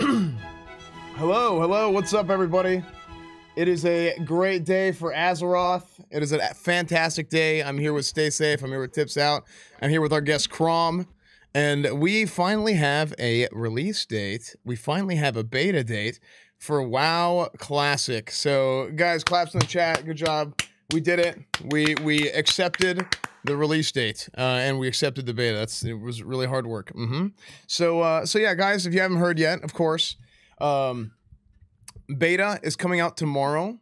hello, hello. What's up, everybody? It is a great day for Azeroth. It is a fantastic day. I'm here with Stay Safe. I'm here with Tips Out. I'm here with our guest Crom. And we finally have a release date. We finally have a beta date for WoW Classic. So, guys, claps in the chat. Good job. We did it. We we accepted the release date uh, and we accepted the beta. That's it was really hard work. Mm-hmm. So uh, so yeah, guys, if you haven't heard yet, of course, um, beta is coming out tomorrow.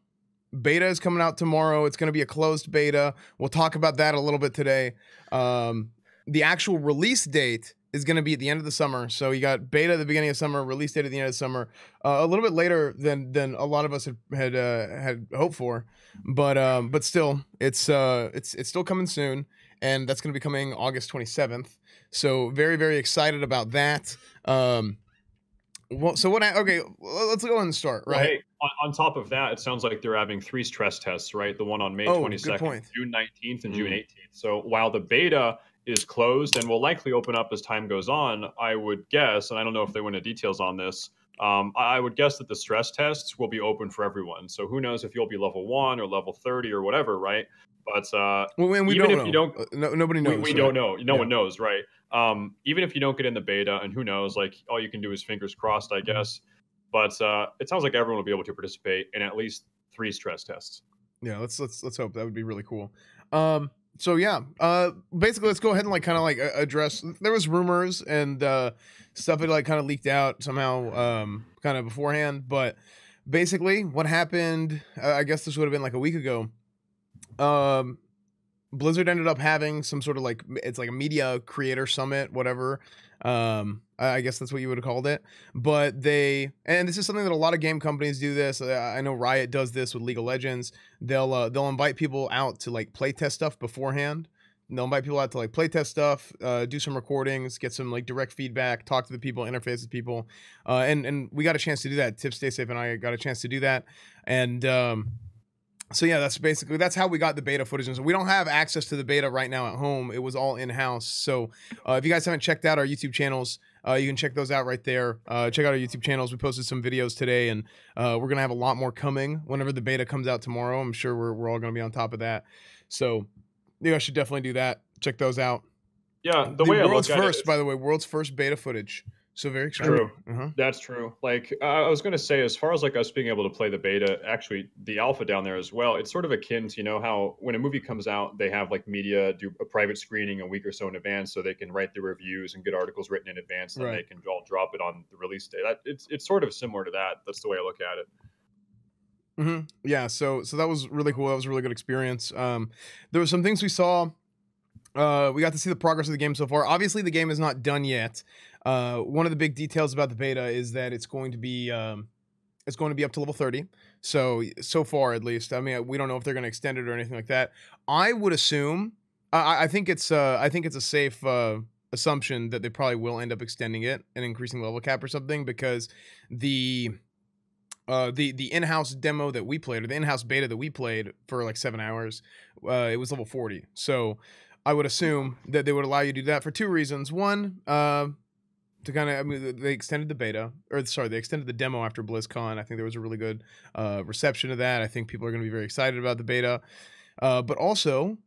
Beta is coming out tomorrow. It's going to be a closed beta. We'll talk about that a little bit today. Um, the actual release date is going to be at the end of the summer. So you got beta at the beginning of summer, release date at the end of summer, uh, a little bit later than than a lot of us had had uh, had hoped for, but um, but still, it's uh, it's it's still coming soon, and that's going to be coming August twenty seventh. So very very excited about that. Um, well, so what? I, okay, let's go ahead and start. Right. Well, hey, on, on, top of that, it sounds like they're having three stress tests. Right, the one on May twenty second, June nineteenth, and mm. June eighteenth. So while the beta is closed and will likely open up as time goes on, I would guess, and I don't know if they went into details on this. Um, I would guess that the stress tests will be open for everyone. So who knows if you'll be level one or level thirty or whatever, right? But uh, well, we even if know. you don't, uh, no, nobody knows. We, we right? don't know. No yeah. one knows, right? Um, even if you don't get in the beta, and who knows, like all you can do is fingers crossed, I guess. But uh, it sounds like everyone will be able to participate in at least three stress tests. Yeah, let's let's let's hope that would be really cool. Um, so yeah, uh, basically, let's go ahead and like kind of like address. There was rumors and uh, stuff that like kind of leaked out somehow, um, kind of beforehand. But basically, what happened? Uh, I guess this would have been like a week ago. Um, Blizzard ended up having some sort of like it's like a media creator summit, whatever. Um, I guess that's what you would have called it. But they and this is something that a lot of game companies do. This I know Riot does this with League of Legends. They'll uh, they'll invite people out to like play test stuff beforehand. They'll invite people out to like play test stuff, uh, do some recordings, get some like direct feedback, talk to the people, interface with people, uh, and and we got a chance to do that. Tip Stay Safe and I got a chance to do that, and um, so yeah, that's basically that's how we got the beta footage. And so we don't have access to the beta right now at home. It was all in house. So uh, if you guys haven't checked out our YouTube channels, uh, you can check those out right there. Uh, check out our YouTube channels. We posted some videos today, and uh, we're gonna have a lot more coming whenever the beta comes out tomorrow. I'm sure we're we're all gonna be on top of that. So you guys should definitely do that. Check those out. Yeah, the, the way world's first, by the way, world's first beta footage. So very exciting. True. Uh-huh. That's true. Like uh, I was going to say, as far as like us being able to play the beta, actually the alpha down there as well, it's sort of akin to you know how when a movie comes out, they have like media do a private screening a week or so in advance, so they can write the reviews and get articles written in advance, and right. they can all drop it on the release day. That, it's it's sort of similar to that. That's the way I look at it. Mm-hmm. Yeah. So so that was really cool. That was a really good experience. Um, there were some things we saw. Uh, we got to see the progress of the game so far. Obviously, the game is not done yet. Uh, one of the big details about the beta is that it's going to be um, it's going to be up to level 30. So so far at least. I mean, we don't know if they're going to extend it or anything like that. I would assume. I, I think it's uh, I think it's a safe uh, assumption that they probably will end up extending it and increasing level cap or something because the uh, the the in-house demo that we played or the in-house beta that we played for like seven hours, uh, it was level 40. So I would assume that they would allow you to do that for two reasons. One, uh, to kind of I mean they extended the beta or sorry they extended the demo after BlizzCon. I think there was a really good uh, reception of that. I think people are going to be very excited about the beta, uh, but also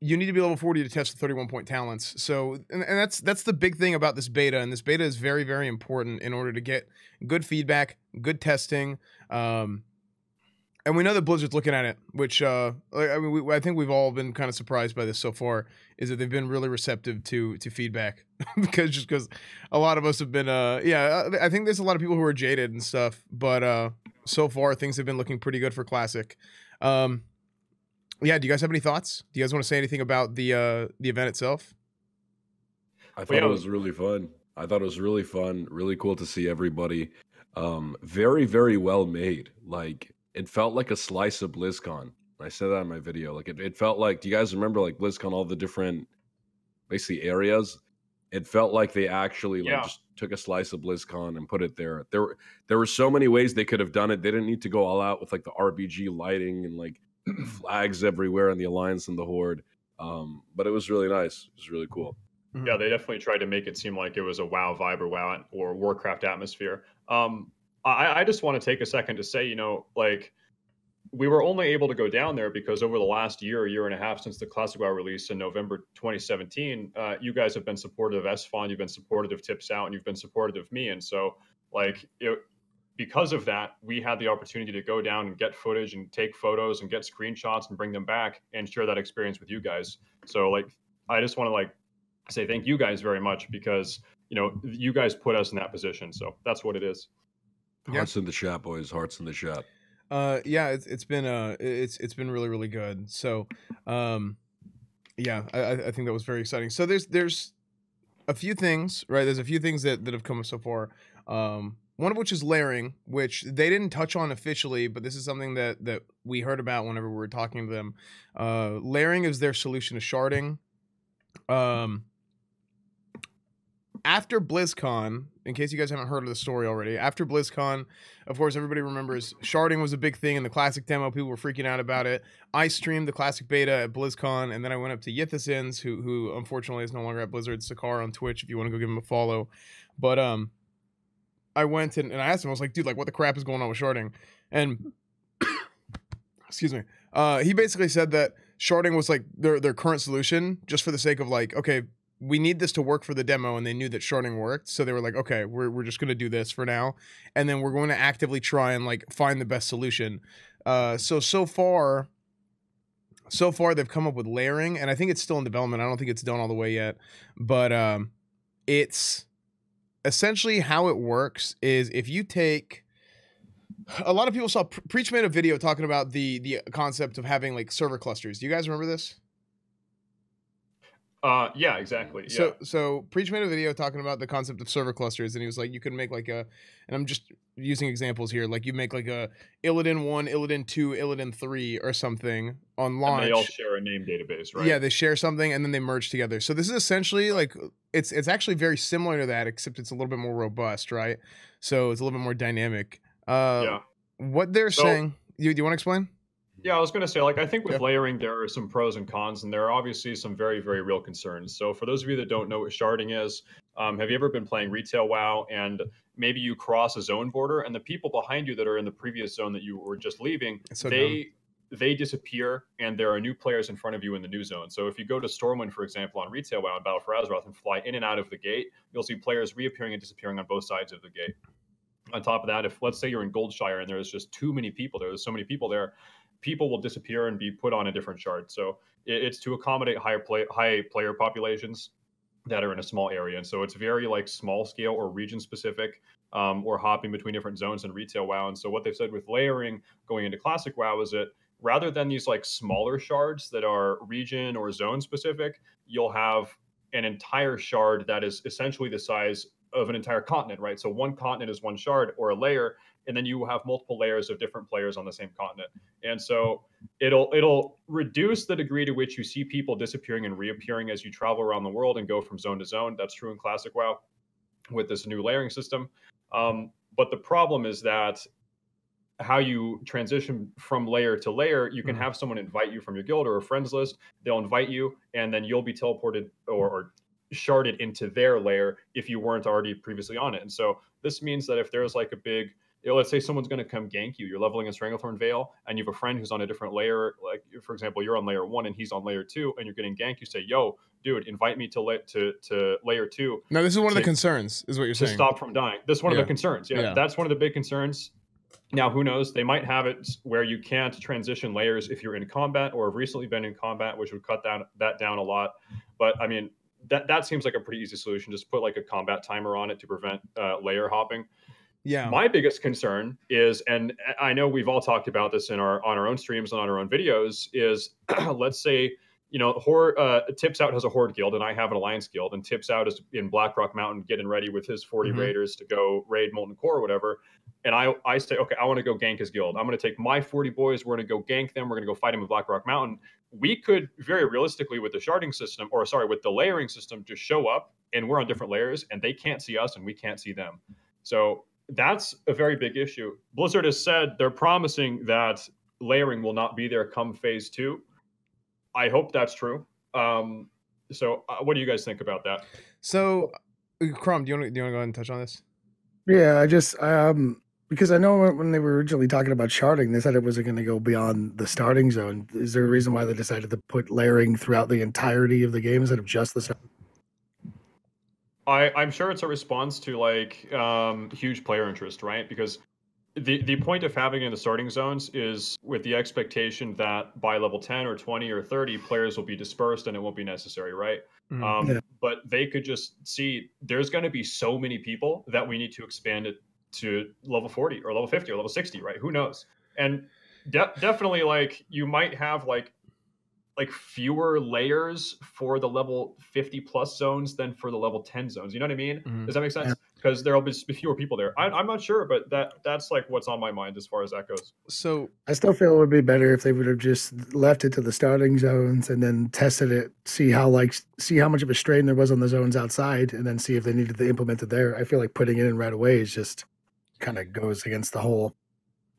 you need to be level 40 to test the 31 point talents. So and, and that's that's the big thing about this beta and this beta is very very important in order to get good feedback, good testing. Um, and we know that Blizzard's looking at it, which uh, I mean, we, I think we've all been kind of surprised by this so far. Is that they've been really receptive to to feedback because just because a lot of us have been, uh, yeah, I think there's a lot of people who are jaded and stuff, but uh, so far things have been looking pretty good for Classic. Um, yeah, do you guys have any thoughts? Do you guys want to say anything about the uh, the event itself? I thought it was really fun. I thought it was really fun, really cool to see everybody. Um, very, very well made. Like it felt like a slice of BlizzCon. I said that in my video. Like it, it felt like. Do you guys remember like BlizzCon, all the different basically areas? It felt like they actually like yeah. just took a slice of BlizzCon and put it there. There were there were so many ways they could have done it. They didn't need to go all out with like the RBG lighting and like flags everywhere and the Alliance and the Horde. Um, but it was really nice. It was really cool. Mm-hmm. Yeah, they definitely tried to make it seem like it was a WoW vibe or WoW or Warcraft atmosphere. Um, I, I just want to take a second to say, you know, like we were only able to go down there because over the last year, year and a half since the Classic WoW release in November 2017, uh, you guys have been supportive of Esfand, you've been supportive of Tips Out, and you've been supportive of me. And so, like, it, because of that, we had the opportunity to go down and get footage and take photos and get screenshots and bring them back and share that experience with you guys. So, like, I just want to like say thank you guys very much because you know you guys put us in that position. So that's what it is. Hearts in the shop, boys. Hearts in the shop. Uh, yeah, it's it's been uh it's it's been really really good. So, um, yeah, I I think that was very exciting. So there's there's a few things right. There's a few things that that have come up so far. Um, one of which is layering, which they didn't touch on officially, but this is something that that we heard about whenever we were talking to them. Uh, layering is their solution to sharding. Um, after BlizzCon, in case you guys haven't heard of the story already, after BlizzCon, of course, everybody remembers sharding was a big thing in the classic demo. People were freaking out about it. I streamed the classic beta at BlizzCon, and then I went up to Ythisens, who who unfortunately is no longer at Blizzard, Sakar on Twitch. If you want to go give him a follow, but um, I went and, and I asked him. I was like, dude, like, what the crap is going on with sharding? And excuse me, uh, he basically said that sharding was like their their current solution, just for the sake of like, okay, we need this to work for the demo and they knew that sharding worked so they were like okay we're, we're just going to do this for now and then we're going to actively try and like find the best solution. Uh, so so far so far they've come up with layering and i think it's still in development. I don't think it's done all the way yet but um, it's essentially how it works is if you take a lot of people saw preach made a video talking about the the concept of having like server clusters. Do you guys remember this uh, yeah, exactly. Yeah. So, so Preach made a video talking about the concept of server clusters, and he was like, you can make like a, and I'm just using examples here, like you make like a Illidan one, Illidan two, Illidan three, or something on launch. And they all share a name database, right? Yeah, they share something, and then they merge together. So this is essentially like it's it's actually very similar to that, except it's a little bit more robust, right? So it's a little bit more dynamic. Uh, yeah. What they're so, saying, you do you want to explain? Yeah, I was going to say, like, I think with yeah. layering, there are some pros and cons, and there are obviously some very, very real concerns. So, for those of you that don't know what sharding is, um, have you ever been playing retail WoW and maybe you cross a zone border, and the people behind you that are in the previous zone that you were just leaving, so they dumb. they disappear, and there are new players in front of you in the new zone. So, if you go to Stormwind, for example, on retail WoW and Battle for Azeroth, and fly in and out of the gate, you'll see players reappearing and disappearing on both sides of the gate on top of that, if let's say you're in Goldshire and there's just too many people there, there's so many people there, people will disappear and be put on a different shard. So it's to accommodate higher play high player populations that are in a small area. And so it's very like small scale or region specific um, or hopping between different zones in retail WoW. And so what they've said with layering going into classic WoW is that rather than these like smaller shards that are region or zone specific, you'll have an entire shard that is essentially the size of an entire continent, right? So one continent is one shard or a layer, and then you will have multiple layers of different players on the same continent. And so it'll it'll reduce the degree to which you see people disappearing and reappearing as you travel around the world and go from zone to zone. That's true in classic WoW with this new layering system. Um, but the problem is that how you transition from layer to layer, you can mm-hmm. have someone invite you from your guild or a friends list. They'll invite you, and then you'll be teleported or, or sharded into their layer if you weren't already previously on it. And so this means that if there's like a big let's say someone's going to come gank you. You're leveling a Stranglethorn Vale, and you have a friend who's on a different layer. Like, for example, you're on layer one and he's on layer two, and you're getting ganked. You say, "Yo, dude, invite me to la- to to layer two. No, this is one to, of the concerns, is what you're saying. to saying. stop from dying. This is one yeah. of the concerns. Yeah, yeah, that's one of the big concerns. Now, who knows? They might have it where you can't transition layers if you're in combat or have recently been in combat, which would cut that that down a lot. But I mean, that that seems like a pretty easy solution. Just put like a combat timer on it to prevent uh, layer hopping. Yeah. My biggest concern is, and I know we've all talked about this in our on our own streams and on our own videos, is let's say you know, Horde, uh, Tips Out has a Horde guild, and I have an Alliance guild, and Tips Out is in Blackrock Mountain getting ready with his 40 mm-hmm. raiders to go raid Molten Core or whatever. And I, I say, okay, I want to go gank his guild. I'm going to take my 40 boys. We're going to go gank them. We're going to go fight him in Blackrock Mountain. We could very realistically, with the sharding system, or sorry, with the layering system, just show up and we're on different layers, and they can't see us and we can't see them. So that's a very big issue. Blizzard has said they're promising that layering will not be there come phase two I hope that's true. Um, So, uh, what do you guys think about that? So, uh, Crom, do you want to do you want to go ahead and touch on this? Yeah, I just um because I know when they were originally talking about sharding, they said it wasn't going to go beyond the starting zone. Is there a reason why they decided to put layering throughout the entirety of the game instead of just the start? I, I'm sure it's a response to like um, huge player interest, right? Because the the point of having in the starting zones is with the expectation that by level 10 or 20 or 30 players will be dispersed and it won't be necessary right mm-hmm. um, yeah. but they could just see there's going to be so many people that we need to expand it to level 40 or level 50 or level 60 right who knows and de- definitely like you might have like like fewer layers for the level 50 plus zones than for the level 10 zones you know what i mean? Mm-hmm. does that make sense? Because there'll be fewer people there. I, am not sure but that that's like what's on my mind as far as that goes. So i still feel it would be better if they would have just left it to the starting zones and then tested it see how like see how much of a strain there was on the zones outside and then see if they needed to implement it there. I feel like putting it in right away is just kind of goes against the whole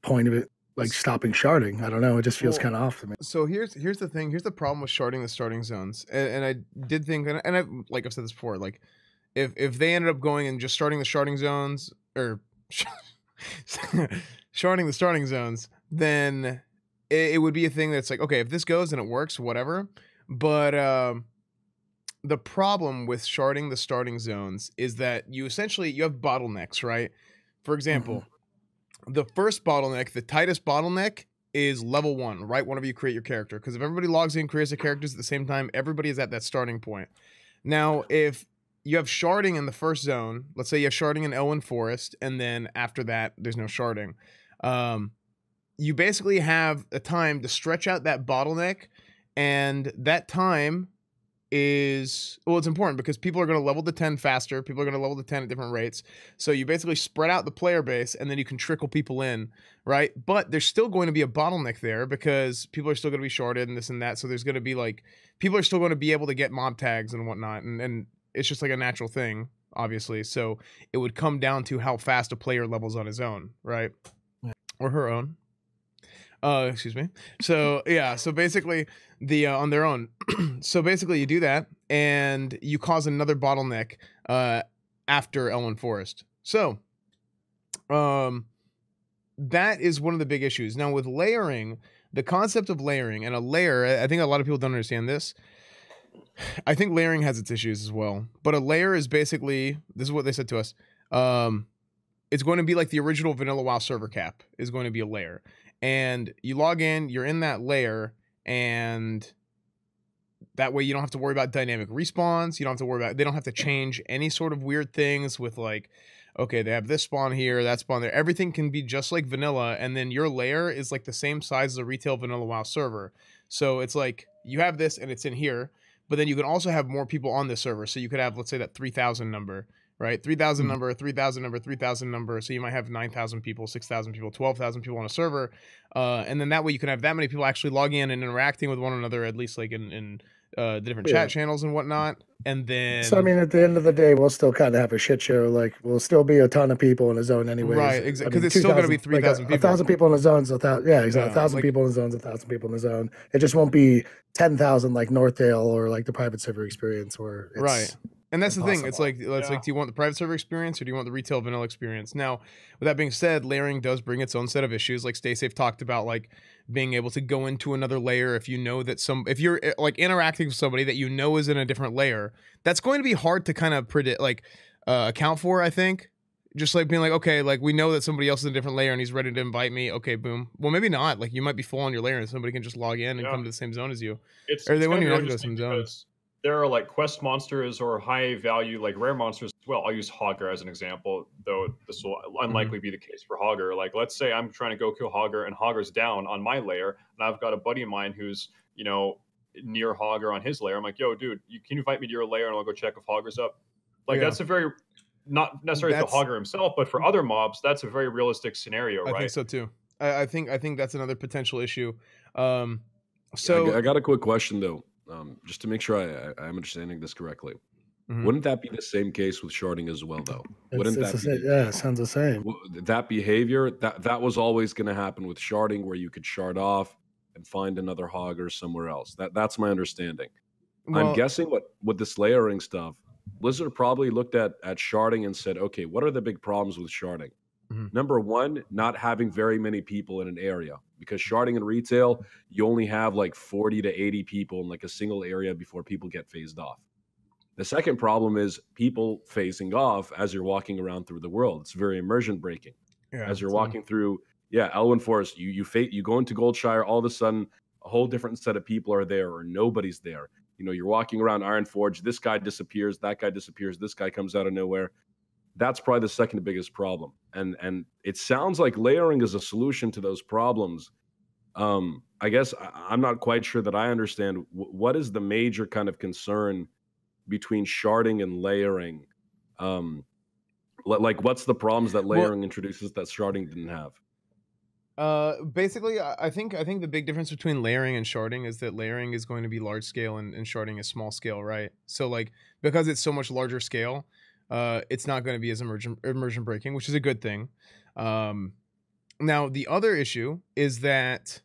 point of it like stopping sharding. I don't know. It just feels well, kind of off to me. So here's here's the thing. Here's the problem with sharding the starting zones. And, and I did think, and, and I like I've said this before, like if if they ended up going and just starting the sharding zones or sharding the starting zones, then it, it, would be a thing that's like, okay, if this goes and it works, whatever. But um, the problem with sharding the starting zones is that you essentially you have bottlenecks, right? For example. Mm-hmm the first bottleneck, the tightest bottleneck is level one, right? Whenever you create your character. Because if everybody logs in, creates their characters at the same time, everybody is at that starting point. Now, if you have sharding in the first zone, let's say you have sharding in Elwynn Forest, and then after that, there's no sharding. Um, you basically have a time to stretch out that bottleneck, and that time is well it's important because people are going to level the 10 faster people are going to level the 10 at different rates. So you basically spread out the player base and then you can trickle people in right? But there's still going to be a bottleneck there because people are still going to be shorted and this and that. So there's going to be like people are still going to be able to get mob tags and whatnot and, and it's just like a natural thing obviously. So it would come down to how fast a player levels on his own right? Or her own uh, excuse me. So yeah, so basically the uh, on their own. so basically, you do that and you cause another bottleneck uh, after Elwynn Forest. So, um, that is one of the big issues. Now with layering, the concept of layering and a layer, I think a lot of people don't understand this. I think layering has its issues as well. But a layer is basically this is what they said to us. Um, it's going to be like the original vanilla WoW server cap is going to be a layer and you log in, you're in that layer, and that way you don't have to worry about dynamic respawns. You don't have to worry about they don't have to change any sort of weird things with like, okay, they have this spawn here, that spawn there. Everything can be just like vanilla, and then your layer is like the same size as a retail vanilla WoW server. So it's like you have this and it's in here, but then you can also have more people on the server. So you could have, let's say, that 3,000 number right? 3,000 mm-hmm. number, 3,000 number, 3,000 number. So you might have 9,000 people, 6,000 people, 12,000 people on a server. Uh, and then that way you can have that many people actually logging in and interacting with one another, at least like in, in uh, the different yeah. chat channels and whatnot. And then. So, I mean, at the end of the day, we'll still kind of have a shit show. Like, we'll still be a ton of people in a zone anyway. Right, exactly. Because I mean, it's still going to be 3,000 like people. A thousand people in a zone. So, th- yeah, exactly. Yeah, a thousand like, people in the zone, a thousand people in the zone. It just won't be 10,000 like Northdale or like the private server experience where it's. Right and that's Impossible. the thing. It's like it's yeah. like, do you want the private server experience or do you want the retail vanilla experience? Now, with that being said, layering does bring its own set of issues. Like StaySafe talked about, like being able to go into another layer if you know that some if you're eh, like interacting with somebody that you know is in a different layer, that's going to be hard to kind of predict, like uh, account for. I think just like being like, okay, like we know that somebody else is in a different layer and he's ready to invite me. Okay, boom. Well, maybe not. Like you might be full on your layer and somebody can just log in and yeah. come to the same zone as you. It's, or they wouldn't even have to go to the same zone there are like quest monsters or high value like rare monsters as well. I'll use Hogger as an example, though this will unlikely mm-hmm. be the case for Hogger. Like let's say I'm trying to go kill Hogger and Hogger's down on my layer, and I've got a buddy of mine who's you know near Hogger on his layer. I'm like, yo, dude, you can you invite me to your layer and I'll go check if Hogger's up. Like yeah. that's a very not necessarily that's, the Hogger himself, but for other mobs, that's a very realistic scenario, I right? I think so too. I, I, think I think that's another potential issue. Um, so I, I got a quick question though um, just to make sure I, I, am understanding this correctly. Mm-hmm. Wouldn't that be the same case with sharding as well, though? It's, Wouldn't it's that? Be, yeah, it sounds the same. That behavior that that was always going to happen with sharding, where you could shard off and find another hog or somewhere else. That that's my understanding. Well, I'm guessing what with this layering stuff, Blizzard probably looked at at sharding and said, okay, what are the big problems with sharding? Mm-hmm. Number one, not having very many people in an area because sharding in retail, you only have like 40 to 80 people in like a single area before people get phased off. The second problem is people phasing off as you're walking around through the world. It's very immersion breaking. Yeah, as you're walking through, yeah, Elwynn Forest, you you fa- you go into Goldshire, all of a sudden a whole different set of people are there or nobody's there. You know, you're walking around Ironforge, this guy disappears, that guy disappears, this guy comes out of nowhere. That's probably the second biggest problem. And and it sounds like layering is a solution to those problems. Um, I guess I, am not quite sure that I understand w- what is the major kind of concern between sharding and layering. Um, like what's the problems that layering well, introduces that sharding didn't have? Uh, basically, I think I think the big difference between layering and sharding is that layering is going to be large scale and, and sharding is small scale, right? So like because it's so much larger scale, uh, it's not going to be as immersion immersion breaking, which is a good thing. Um, now the other issue is that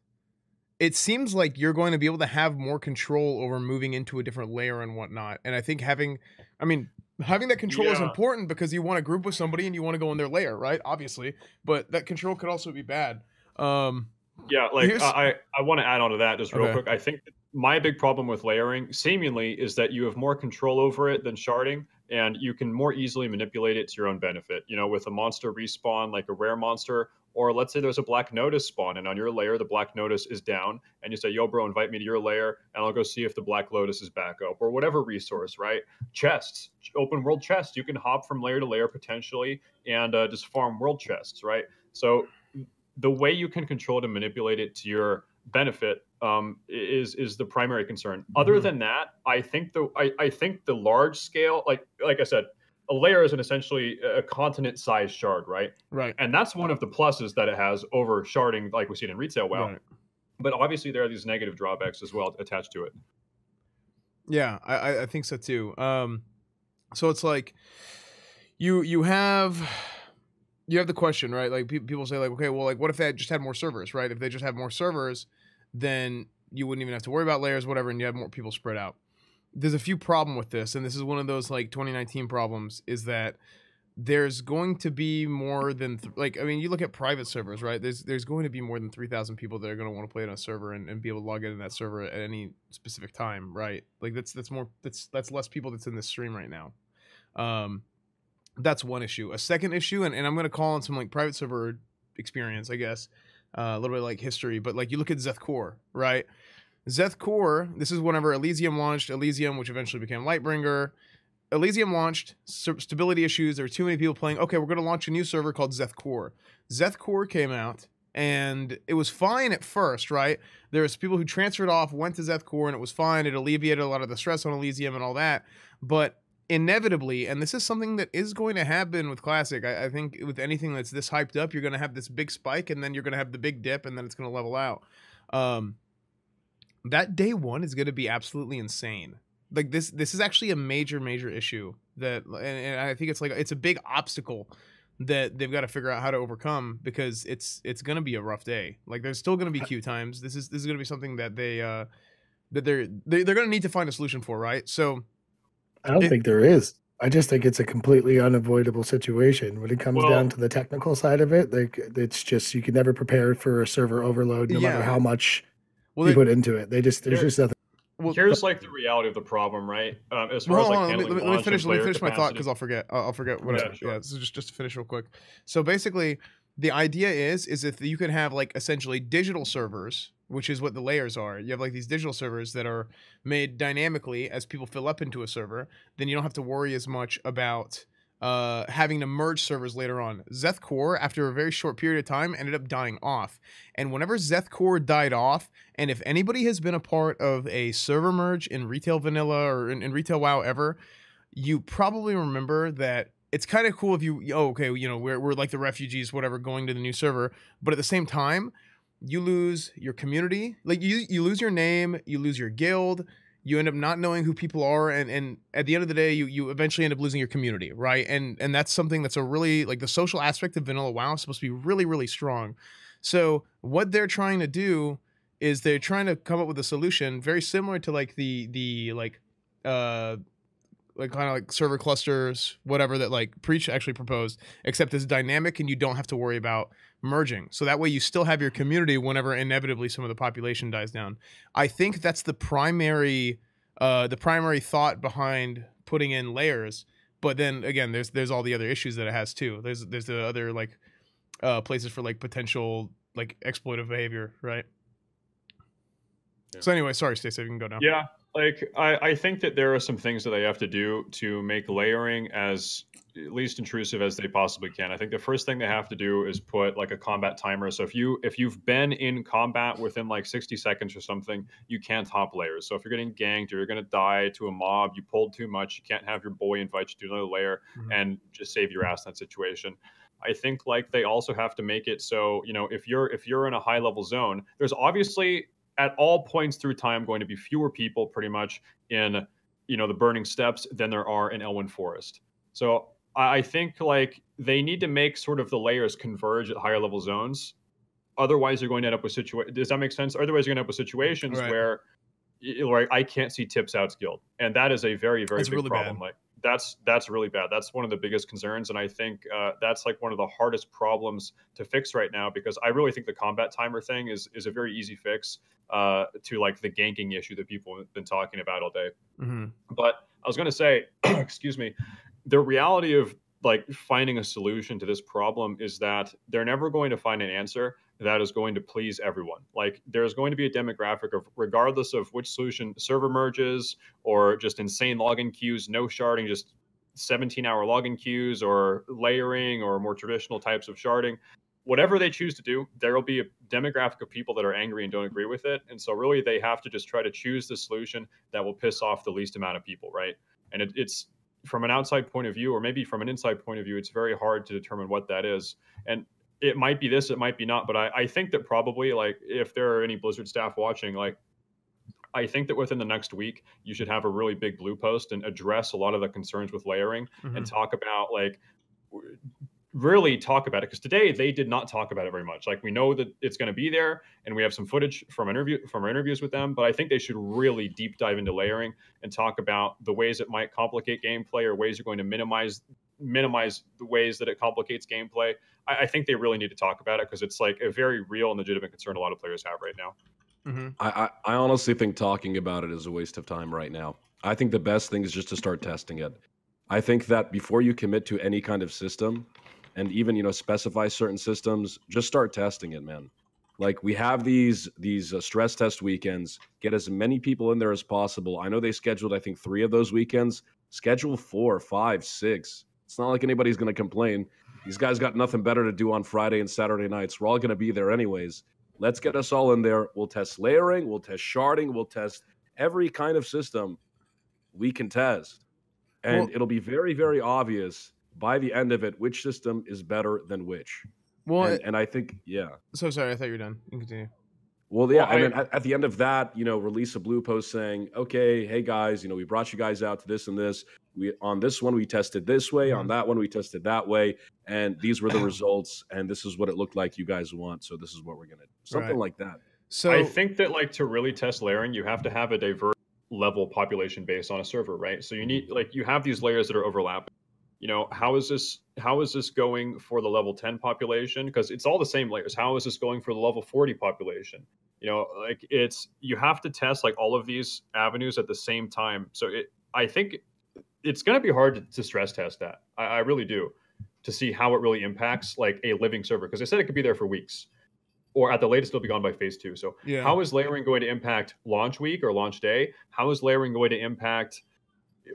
it seems like you're going to be able to have more control over moving into a different layer and whatnot. And I think having, I mean, having that control yeah. is important because you want to group with somebody and you want to go in their layer, right? Obviously, but that control could also be bad. Um, yeah, like I I want to add on to that just real okay. quick. I think my big problem with layering seemingly is that you have more control over it than sharding and you can more easily manipulate it to your own benefit. You know, with a monster respawn like a rare monster, or let's say there's a black lotus spawn and on your layer the black lotus is down, and you say, "Yo, bro, invite me to your layer, and I'll go see if the black lotus is back up," or whatever resource, right? Chests, open world chests, you can hop from layer to layer potentially and uh, just farm world chests, right? So the way you can control it and manipulate it to your benefit um, is is the primary concern. Other mm-hmm. than that, I think the I, I think the large scale, like like I said, a layer is an essentially a continent sized shard, right? Right. And that's one of the pluses that it has over sharding, like we see it in retail WoW. Right. But obviously, there are these negative drawbacks as well attached to it. Yeah, I I think so too. Um, so it's like you you have you have the question, right? Like pe- people say, like, okay, well, like, what if they just had more servers, right? If they just have more servers, then you wouldn't even have to worry about layers, whatever, and you have more people spread out. There's a few problem with this, and this is one of those like 2019 problems, is that there's going to be more than th- like I mean, you look at private servers, right? There's there's going to be more than 3,000 people that are going to want to play on a server and, and be able to log in that server at any specific time, right? Like that's that's more that's that's less people that's in this stream right now. Um, that's one issue. A second issue, and, and I'm going to call on some like private server experience, I guess, uh, a little bit like history, but like you look at Zeth'Kur, right? Zeth'Kur, this is whenever Elysium launched, Elysium, which eventually became Lightbringer. Elysium launched, stability issues, there were too many people playing. Okay, we're going to launch a new server called Zeth'Kur. Szeth Core came out, and it was fine at first, right? There was people who transferred off, went to Zeth'Kur, and it was fine. It alleviated a lot of the stress on Elysium and all that. But inevitably, and this is something that is going to happen with Classic. I, I think with anything that's this hyped up, you're going to have this big spike, and then you're going to have the big dip, and then it's going to level out. Um, that day one is going to be absolutely insane. Like this, this is actually a major, major issue that, and, and I think it's like it's a big obstacle that they've got to figure out how to overcome because it's it's going to be a rough day. Like there's still going to be queue times. This is this is going to be something that they uh that they're they, they're going to need to find a solution for, right? So I don't it, think there is. I just think it's a completely unavoidable situation when it comes well, down to the technical side of it. Like it's just you can never prepare for a server overload, no yeah. matter how much well, you they, put into it. They just there's just nothing. Well, here's like the reality of the problem, right? Um, as far well, as like on, let, me, let me finish. Let me finish my thought because I'll forget. I'll, I'll forget what. Yeah, I, sure. yeah. So just just to finish real quick. So basically, the idea is is if you can have like essentially digital servers which is what the layers are. You have like these digital servers that are made dynamically as people fill up into a server. Then you don't have to worry as much about uh, having to merge servers later on. Zeth'Kur, after a very short period of time, ended up dying off. And whenever Zeth'Kur died off, and if anybody has been a part of a server merge in retail vanilla or in, in retail WoW ever, you probably remember that it's kind of cool if you, oh, okay, you know, we're, we're like the refugees, whatever, going to the new server. But at the same time, you lose your community like you you lose your name you lose your guild you end up not knowing who people are and and at the end of the day you you eventually end up losing your community right? And and that's something that's a really like the social aspect of vanilla wow is supposed to be really really strong. So what they're trying to do is they're trying to come up with a solution very similar to like the the like uh like kind of like server clusters, whatever that like Preach actually proposed, except it's dynamic and you don't have to worry about merging. So that way you still have your community whenever inevitably some of the population dies down. I think that's the primary uh the primary thought behind putting in layers. But then again, there's there's all the other issues that it has too. There's there's the other like uh places for like potential like exploitative behavior, right? Yeah. So anyway, sorry, Stacey, you can go now. Yeah, like I, I think that there are some things that they have to do to make layering as least intrusive as they possibly can. I think the first thing they have to do is put like a combat timer. So if you if you've been in combat within like 60 seconds or something, you can't hop layers. So if you're getting ganked or you're gonna die to a mob, you pulled too much, you can't have your boy invite you to another layer mm-hmm. and just save your ass in that situation. I think like they also have to make it so, you know, if you're if you're in a high level zone, there's obviously at all points through time going to be fewer people pretty much in you know the burning steppes than there are in Elwynn Forest. So I think like they need to make sort of the layers converge at higher level zones. Otherwise, you're going to end up with situations. Does that make sense? Otherwise, you're going to end up with situations right. where, like, I can't see Tips Out's guild, and that is a very, very big really problem. Bad. Like, that's that's really bad. That's one of the biggest concerns, and I think uh, that's like one of the hardest problems to fix right now because I really think the combat timer thing is is a very easy fix uh, to like the ganking issue that people have been talking about all day. Mm-hmm. But I was going to say, excuse me, the reality of like finding a solution to this problem is that they're never going to find an answer that is going to please everyone. Like there's going to be a demographic of regardless of which solution server merges or just insane login queues, no sharding, just 17 hour login queues or layering or more traditional types of sharding. Whatever they choose to do, there will be a demographic of people that are angry and don't agree with it. And so really they have to just try to choose the solution that will piss off the least amount of people, right? And it, it's from an outside point of view, or maybe from an inside point of view, it's very hard to determine what that is. And it might be this, it might be not, but I, I think that probably like if there are any Blizzard staff watching, like I think that within the next week, you should have a really big blue post and address a lot of the concerns with layering mm-hmm. and talk about like really talk about it because today they did not talk about it very much. Like we know that it's going to be there, and we have some footage from interview from our interviews with them. But I think they should really deep dive into layering and talk about the ways it might complicate gameplay or ways you're going to minimize minimize the ways that it complicates gameplay. I, I think they really need to talk about it because it's like a very real and legitimate concern a lot of players have right now. Mm-hmm. I, I, I honestly think talking about it is a waste of time right now. I think the best thing is just to start testing it. I think that before you commit to any kind of system, and even you know specify certain systems just start testing it man like we have these these uh, stress test weekends get as many people in there as possible i know they scheduled i think three of those weekends schedule four five six it's not like anybody's going to complain these guys got nothing better to do on friday and saturday nights we're all going to be there anyways let's get us all in there we'll test layering we'll test sharding we'll test every kind of system we can test and well, it'll be very very obvious by the end of it, which system is better than which. Well, and, and I think, yeah. So sorry, I thought you were done. You can continue. Well, yeah, well, and I, mean, at, at, the end of that, you know, release a blue post saying, "Okay, hey guys, you know, we brought you guys out to this and this. We on this one we tested this way, on mm-hmm. that one we tested that way, and these were the results, and this is what it looked like you guys want. So this is what we're gonna do. Something right. like that." So I think that like to really test layering, you have to have a diverse level population base on a server, right? So you need like you have these layers that are overlapping you know how is this how is this going for the level 10 population? Because it's all the same layers. How is this going for the level 40 population? You know like it's you have to test like all of these avenues at the same time. So it i think it's going to be hard to, to, stress test that. I, I, really do to see how it really impacts like a living server because they said it could be there for weeks or at the latest it'll be gone by phase two. So yeah. how is layering going to impact launch week or launch day? How is layering going to impact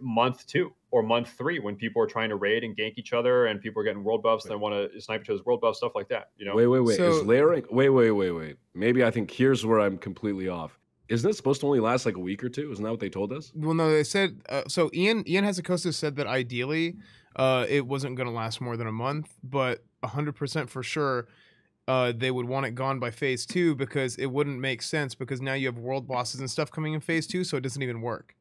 month two or month three when people are trying to raid and gank each other and people are getting world buffs and they want to snipe each other's world buffs, stuff like that. You know. Wait, wait, wait. So, Is layering? Wait, wait, wait, wait. Maybe I think here's where I'm completely off. Isn't it supposed to only last like a week or two? Isn't that what they told us? Well, no, they said uh, so. Ian Ion Hazzikostas said that ideally, uh, it wasn't going to last more than a month, but hundred percent for sure. Uh, they would want it gone by phase two because it wouldn't make sense because now you have world bosses and stuff coming in phase two, so it doesn't even work.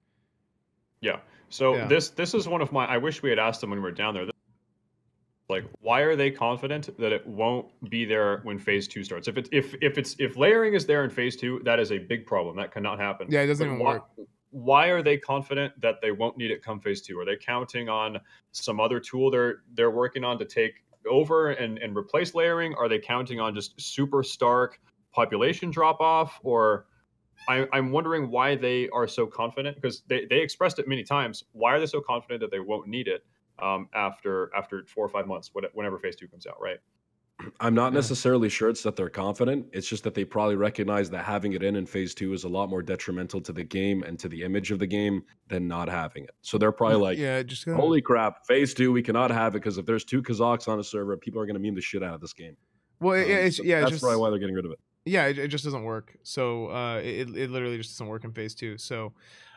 Yeah. So yeah. this this is one of my. I wish we had asked them when we were down there. Like, why are they confident that it won't be there when phase two starts? If it's if if it's if layering is there in phase two, that is a big problem. That cannot happen. Yeah, it doesn't why, work. why are they confident that they won't need it come phase two? Are they counting on some other tool they're they're working on to take over and, and replace layering? Are they counting on just super stark population drop off? Or I, am wondering why they are so confident because they, they expressed it many times. Why are they so confident that they won't need it um, after after four or five months, whenever phase two comes out, right? I'm not necessarily sure it's that they're confident. It's just that they probably recognize that having it in in phase two is a lot more detrimental to the game and to the image of the game than not having it. So they're probably like, yeah, just gonna... holy crap, phase two, we cannot have it because if there's two Kazzaks on a server, people are going to meme the shit out of this game. Well, um, it's, so yeah, that's just, probably why they're getting rid of it. Yeah, it, it just doesn't work. So uh, it it literally just doesn't work in phase two. So.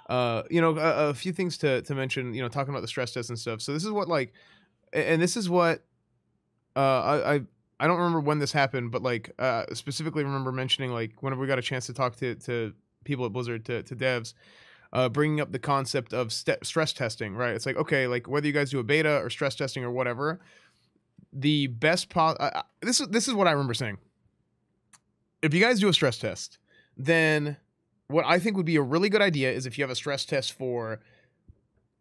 Uh, you know, a, a few things to, to mention, you know, talking about the stress test and stuff. So this is what like, and this is what uh, I, I I don't remember when this happened, but like uh, specifically remember mentioning like whenever we got a chance to talk to to people at Blizzard to to devs, uh, bringing up the concept of st- stress testing. Right? It's like okay, like whether you guys do a beta or stress testing or whatever, the best po- this is this is what I remember saying. If you guys do a stress test, then what I think would be a really good idea is if you have a stress test for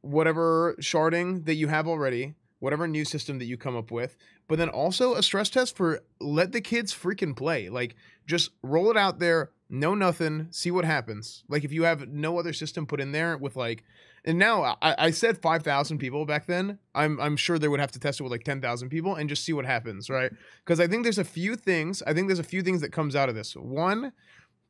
whatever sharding that you have already whatever new system that you come up with, but then also a stress test for let the kids freaking play. Like just roll it out there, know nothing, see what happens. Like if you have no other system put in there with like, and now I, I said five thousand people back then. I'm I'm sure they would have to test it with like ten thousand people and just see what happens, right? Because I think there's a few things. I think there's a few things that comes out of this. One.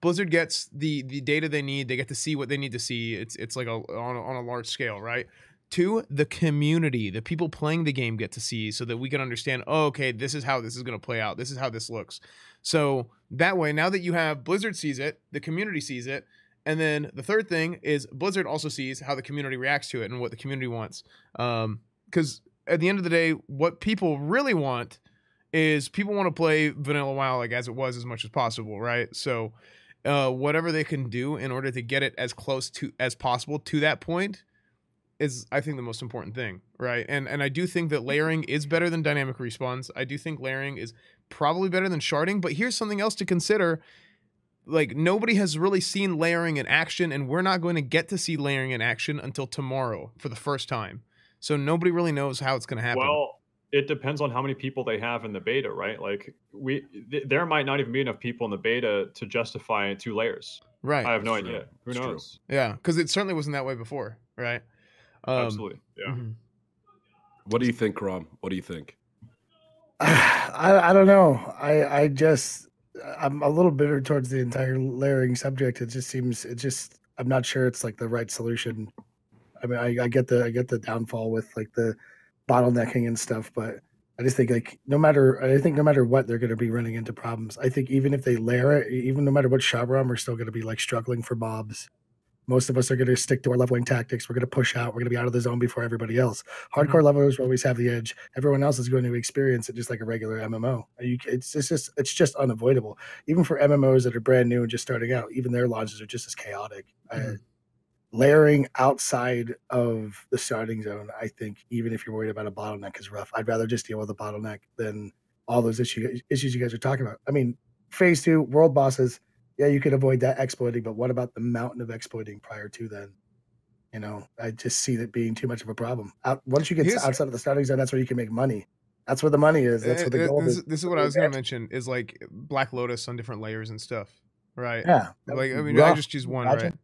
Blizzard gets the the data they need. They get to see what they need to see. It's it's like a on a, on a large scale, right? Two, the community, the people playing the game get to see so that we can understand, oh, okay, this is how this is going to play out. This is how this looks. So that way, now that you have Blizzard sees it, the community sees it. And then the third thing is Blizzard also sees how the community reacts to it and what the community wants. Because um, at the end of the day, what people really want is people want to play Vanilla WoW like as it was as much as possible, right? So uh, whatever they can do in order to get it as close to as possible to that point is I think the most important thing, right? And and I do think that layering is better than dynamic respawns. I do think layering is probably better than sharding, but here's something else to consider. Like nobody has really seen layering in action and we're not going to get to see layering in action until tomorrow for the first time. So nobody really knows how it's going to happen. Well, it depends on how many people they have in the beta, right? Like we th- there might not even be enough people in the beta to justify two layers. Right. I have no idea. Who it's knows? True. Yeah, cuz it certainly wasn't that way before, right? Um, Absolutely. Yeah. Mm-hmm. What do you think, Rob? What do you think? I, I don't know. I I just I'm a little bitter towards the entire layering subject. It just seems it just I'm not sure it's like the right solution. I mean, I, I get the I get the downfall with like the bottlenecking and stuff, but I just think like no matter I think no matter what they're going to be running into problems. I think even if they layer it, even no matter what Shabram, we're still going to be like struggling for mobs most of us are going to stick to our leveling tactics. We're going to push out. We're going to be out of the zone before everybody else. Hardcore mm-hmm. levelers will always have the edge. Everyone else is going to experience it just like a regular MMO. You, it's, it's just it's just unavoidable. Even for MMOs that are brand new and just starting out, even their launches are just as chaotic. Mm-hmm. Uh, layering outside of the starting zone, I think, even if you're worried about a bottleneck, is rough. I'd rather just deal with a bottleneck than all those issue, issues you guys are talking about. I mean, phase two, world bosses yeah, you could avoid that exploiting, but what about the mountain of exploiting prior to then? You know, I just see that being too much of a problem. Out, once you get Here's, outside of the starting zone, that's where you can make money. That's where the money is. That's where the eh, gold this, is. This is what I was going to mention is like Black Lotus on different layers and stuff, right? Yeah. Like I mean, rough. I just choose one, Imagine. right?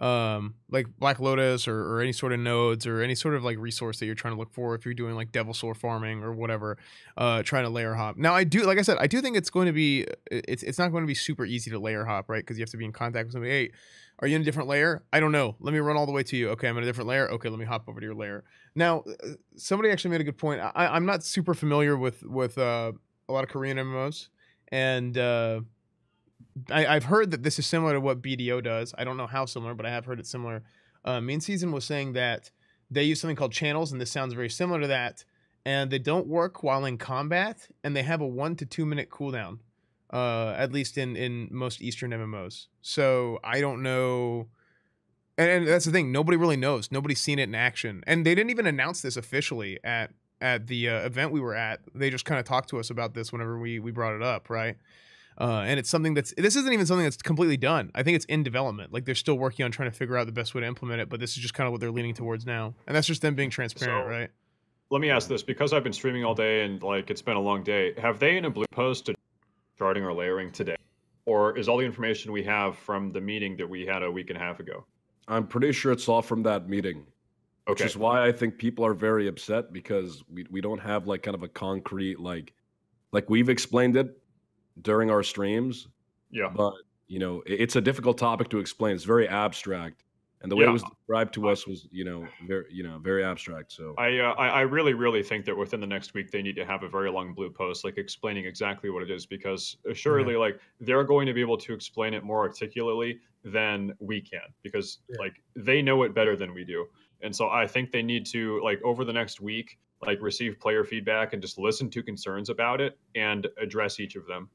Um like black lotus or, or any sort of nodes or any sort of like resource that you're trying to look for if you're doing like Devilsaur farming or whatever uh trying to layer hop. Now i do like i said i do think it's going to be it's, it's not going to be super easy to layer hop right? Because you have to be in contact with somebody. Hey are you in a different layer? I don't know. Let me run all the way to you. Okay i'm in a different layer. Okay let me hop over to your layer. Now uh, somebody actually made a good point. I, i'm not super familiar with with uh a lot of korean mmos and uh I, have heard that this is similar to what BDO does. I don't know how similar, but I have heard it similar. Uh, Main Season was saying that they use something called channels, and this sounds very similar to that. And they don't work while in combat, and they have a one to two minute cooldown, uh, at least in in most Eastern MMOs. So I don't know. And, and that's the thing; nobody really knows. Nobody's seen it in action, and they didn't even announce this officially at at the uh, event we were at. They just kind of talked to us about this whenever we we brought it up, right? Uh, and it's something that's this isn't even something that's completely done. I think it's in development. Like they're still working on trying to figure out the best way to implement it, but this is just kind of what they're leaning towards now. And that's just them being transparent, so, right? Let me ask this because I've been streaming all day and like it's been a long day. Have they in a blue post sharding or layering today? Or is all the information we have from the meeting that we had a week and a half ago? I'm pretty sure it's all from that meeting. Okay. Which is why I think people are very upset because we, we don't have like kind of a concrete like like we've explained it during our streams. Yeah. But you know, it's a difficult topic to explain. It's very abstract, and the way yeah. it was described to us was, you know, very you know very abstract. So I, uh, I really really think that within the next week they need to have a very long blue post like explaining exactly what it is because surely yeah. like they're going to be able to explain it more articulately than we can because yeah. like they know it better than we do. And so I think they need to like over the next week like receive player feedback and just listen to concerns about it and address each of them.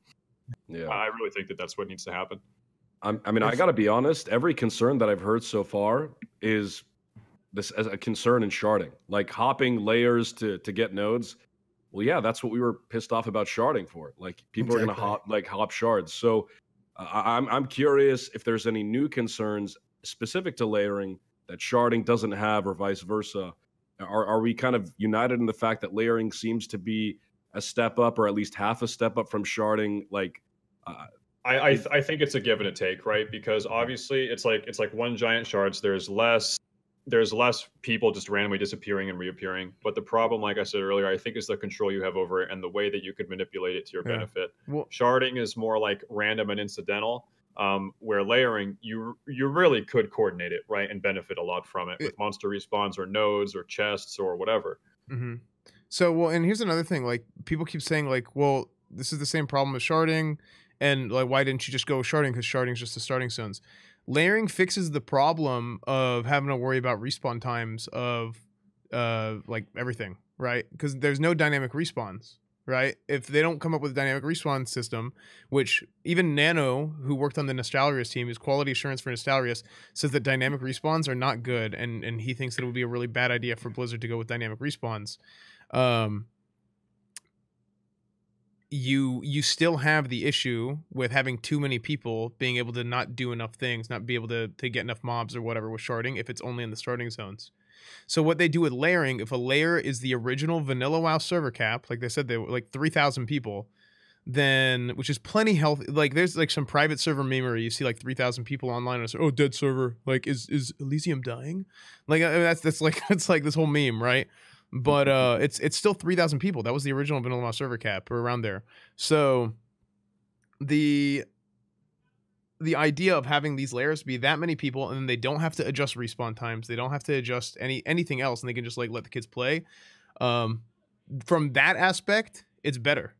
Yeah, I really think that that's what needs to happen. I'm, i mean, I got to be honest. Every concern that I've heard so far is this as a concern in sharding, like hopping layers to to get nodes. Well, yeah, that's what we were pissed off about sharding for. Like people exactly. are going to hop like hop shards. So uh, I'm I'm curious if there's any new concerns specific to layering that sharding doesn't have, or vice versa are, are we kind of united in the fact that layering seems to be a step up or at least half a step up from sharding? Like, uh, I I, th- I think it's a give and a take, right? Because obviously it's like it's like one giant shards. There's less there's less people just randomly disappearing and reappearing. But the problem, like I said earlier, I think is the control you have over it and the way that you could manipulate it to your yeah. benefit. Well, Sharding is more like random and incidental um, where layering you you really could coordinate it right and benefit a lot from it with monster respawns or nodes or chests or whatever. Mm-hmm. So well, and here's another thing: like people keep saying, like, well, this is the same problem with sharding, and like, why didn't you just go sharding? Because sharding's just the starting zones. Layering fixes the problem of having to worry about respawn times of uh like everything, right? Because there's no dynamic respawns right? If they don't come up with a dynamic respawn system, which even Nano, who worked on the Nostalrius team, his quality assurance for Nostalrius, says that dynamic respawns are not good, and and he thinks that it would be a really bad idea for Blizzard to go with dynamic respawns. Um, you you still have the issue with having too many people being able to not do enough things, not be able to to get enough mobs or whatever with sharding if it's only in the starting zones. So what they do with layering, if a layer is the original vanilla WoW server cap, like they said, they were like three thousand people, then which is plenty healthy. Like there's like some private server memory. You see like three thousand people online and say, "Oh, dead server." Like is is Elysium dying? Like I mean, that's that's like it's like this whole meme, right? But uh, it's it's still three thousand people. That was the original vanilla WoW server cap or around there. So the the idea of having these layers be that many people and then they don't have to adjust respawn times they don't have to adjust any anything else and they can just like let the kids play um from that aspect it's better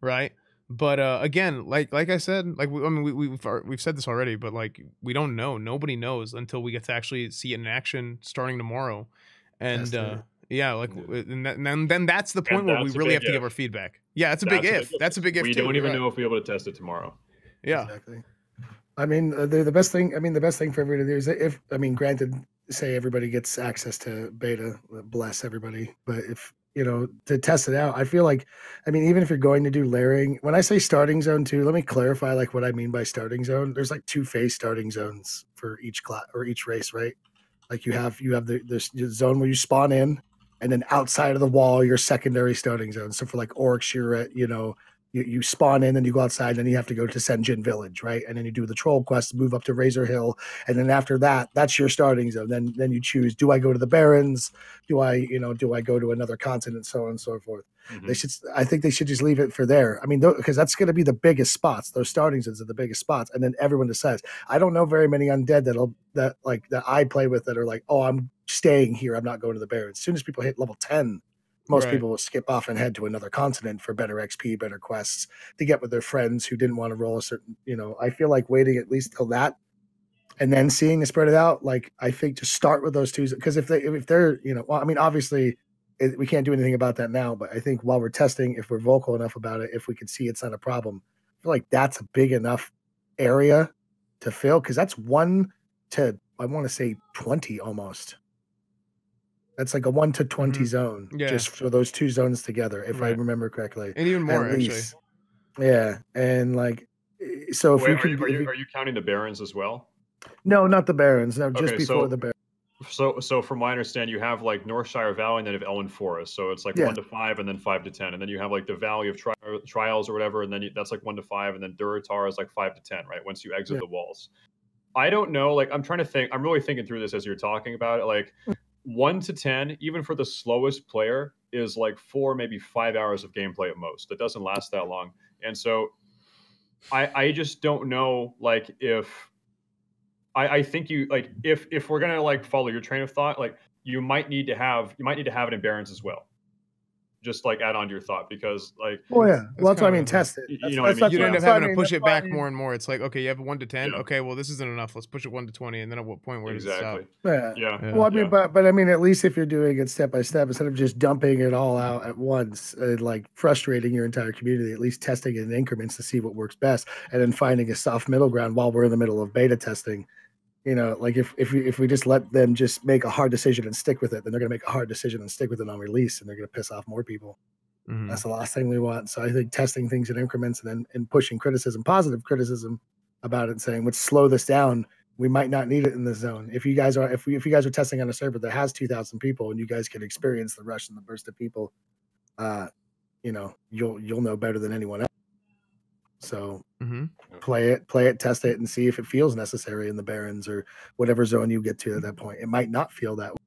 right but uh again like like i said like we, i mean we, we've we've said this already but like we don't know nobody knows until we get to actually see it in action starting tomorrow and uh yeah, like, and, that, and, then that's the point where we really have to give our feedback. Yeah, that's a that's big a if. Big that's a big if. We too. don't even right. know if we'll be able to test it tomorrow. Yeah, exactly. I mean, uh, the the best thing. I mean, the best thing for everybody to do is if I mean, granted, say everybody gets access to beta, uh, bless everybody. But if you know to test it out, I feel like, I mean, even if you're going to do layering, when I say starting zone two, let me clarify like what I mean by starting zone. There's like two phase starting zones for each class or each race, right? Like you have you have the this zone where you spawn in, and then outside of the wall, your secondary starting zone. So for like Orcs, you're at you know you, you spawn in, then you go outside, and then you have to go to Sen'jin Village, right? And then you do the troll quest, move up to Razor Hill, and then after that, that's your starting zone. Then then you choose: do I go to the Barrens? Do I, you know, do I go to another continent? So on and so forth. Mm-hmm. They should. I think they should just leave it for there. I mean, because that's going to be the biggest spots. Those starting zones are the biggest spots, and then everyone decides. I don't know very many undead that'll that like that I play with that are like, oh, I'm staying here. I'm not going to the Barrens. As soon as people hit level ten most right. people will skip off and head to another continent for better XP, better quests to get with their friends who didn't want to roll a certain, you know, I feel like waiting at least till that and then seeing it spread it out. Like I think to start with those two, because if they, if they're, you know, well, I mean, obviously it, we can't do anything about that now, but I think while we're testing, if we're vocal enough about it, if we can see it's not a problem, I feel like that's a big enough area to fill. Cause that's one to, I want to say 20 almost that's like a one to 20 mm-hmm. zone, yeah. just for those two zones together, if right. I remember correctly. And even more, actually. Yeah. And like, so if Wait, you are, can, you, are, you, you- are you counting the barrens as well? no, not the Barrens. No, just Okay, before so- the Barrens. So, so from my understanding, you have like Northshire Valley and then you have Elwynn Forest. So it's like Yeah. one to five and then five to ten, and then you have like the Valley of tri- Trials or whatever, and then you, that's like one to five, and then Durotar is like five to ten, right? Once you exit Yeah. the walls. I don't know. Like I'm trying to think. I'm really thinking through this as you're talking about it. Like one to ten, even for the slowest player, is like four, maybe five hours of gameplay at most. That doesn't last that long, and so I I just don't know like if I, I think you like if if we're gonna like follow your train of thought, like you might need to have you might need to have it in Barrens as well. Just like add on to your thought because like Oh yeah, That's well that's what I mean. Test it. you know what I mean? You'd end up that's what I having to push it why I back mean- more and more. It's like, okay, you have one to ten. Yeah. Okay, well, this isn't enough. Let's push it one to twenty, and then at what point where does it stop? exactly. Yeah. Yeah. Yeah. Well, I mean, Yeah. but but I mean, at least if you're doing it step by step instead of just dumping it all out at once, and like frustrating your entire community, at least testing it in increments to see what works best, and then finding a soft middle ground while we're in the middle of beta testing. You know, like if if we if we just let them just make a hard decision and stick with it, then they're gonna make a hard decision and stick with it on release, and they're gonna piss off more people. Mhm. That's the last thing we want. So I think testing things in increments and then and pushing criticism, positive criticism about it, and saying let's slow this down. We might not need it in this zone. If you guys are if we if you guys are testing on a server that has two thousand people and you guys can experience the rush and the burst of people, uh, you know, you'll you'll know better than anyone else. So Mhm. play it, play it, test it, and see if it feels necessary in the barrens or whatever zone you get to at that point. It might not feel that way.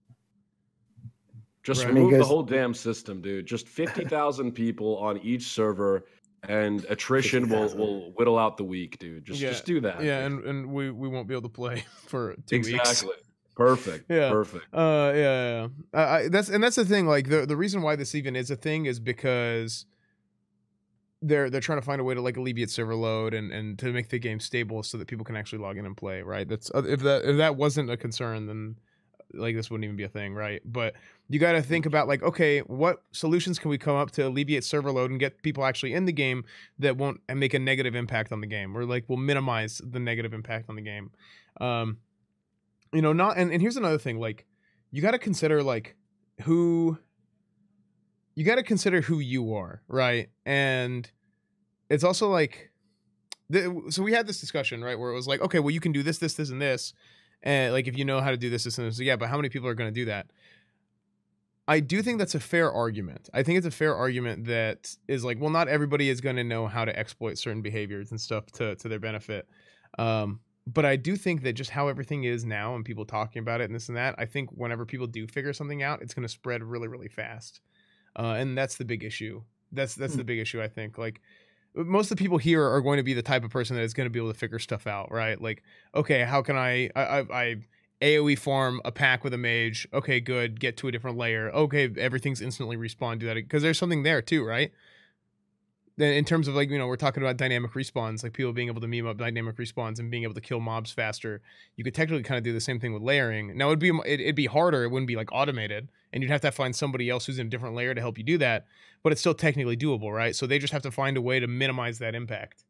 Just Right. remove the whole damn system, dude. Just fifty thousand people on each server, and attrition will will whittle out the week, dude. Just Yeah, just do that. Yeah, dude. and, and we, we won't be able to play for two weeks. exactly. Perfect. Yeah. Perfect. Uh, yeah, yeah. yeah. Uh, I, that's and that's the thing. Like the the reason why this even is a thing is because they're they're trying to find a way to like alleviate server load and and to make the game stable so that people can actually log in and play. Right. That's uh, if that if that wasn't a concern, then like this wouldn't even be a thing, right? But you got to think about like, okay, what solutions can we come up to alleviate server load and get people actually in the game that won't and make a negative impact on the game, or like will minimize the negative impact on the game. Um, you know, not and, and here's another thing, like you got to consider like who you got to consider who you are, right? And it's also like the, so we had this discussion, right, where it was like, okay, well, you can do this, this, this, and this, and like if you know how to do this, this, and this, yeah, but how many people are going to do that? I do think that's a fair argument. I think it's a fair argument that is like, well, not everybody is going to know how to exploit certain behaviors and stuff to to their benefit. Um, but I do think that just how everything is now and people talking about it and this and that, I think whenever people do figure something out, it's going to spread really, really fast. Uh, and that's the big issue. That's that's Hmm. the big issue. I think like most of the people here are going to be the type of person that is going to be able to figure stuff out, right? Like, okay, how can I I I, I AOE farm a pack with a mage? Okay, good. Get to a different layer. Okay, everything's instantly respawn. Do that because there's something there too, right? Then in terms of like you know we're talking about dynamic respawns, like people being able to meme up dynamic respawns and being able to kill mobs faster. You could technically kind of do the same thing with layering. Now it'd be it, it'd be harder. It wouldn't be like automated, and you'd have to find somebody else who's in a different layer to help you do that. But it's still technically doable, right? So they just have to find a way to minimize that impact.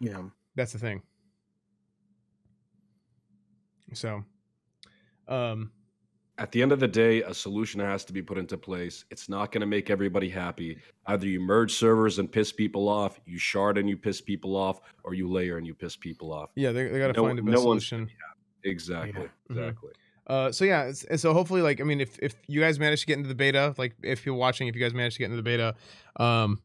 Yeah. That's the thing. So, um, At the end of the day, a solution has to be put into place. It's not going to make everybody happy. Either you merge servers and piss people off, you shard and you piss people off, or you layer and you piss people off. yeah, they, they got to No- find a no solution. Exactly. Mhm. Exactly. Uh, so yeah, it's, so hopefully, like, I mean, if if you guys manage to get into the beta, like, if you're watching, if you guys manage to get into the beta, um,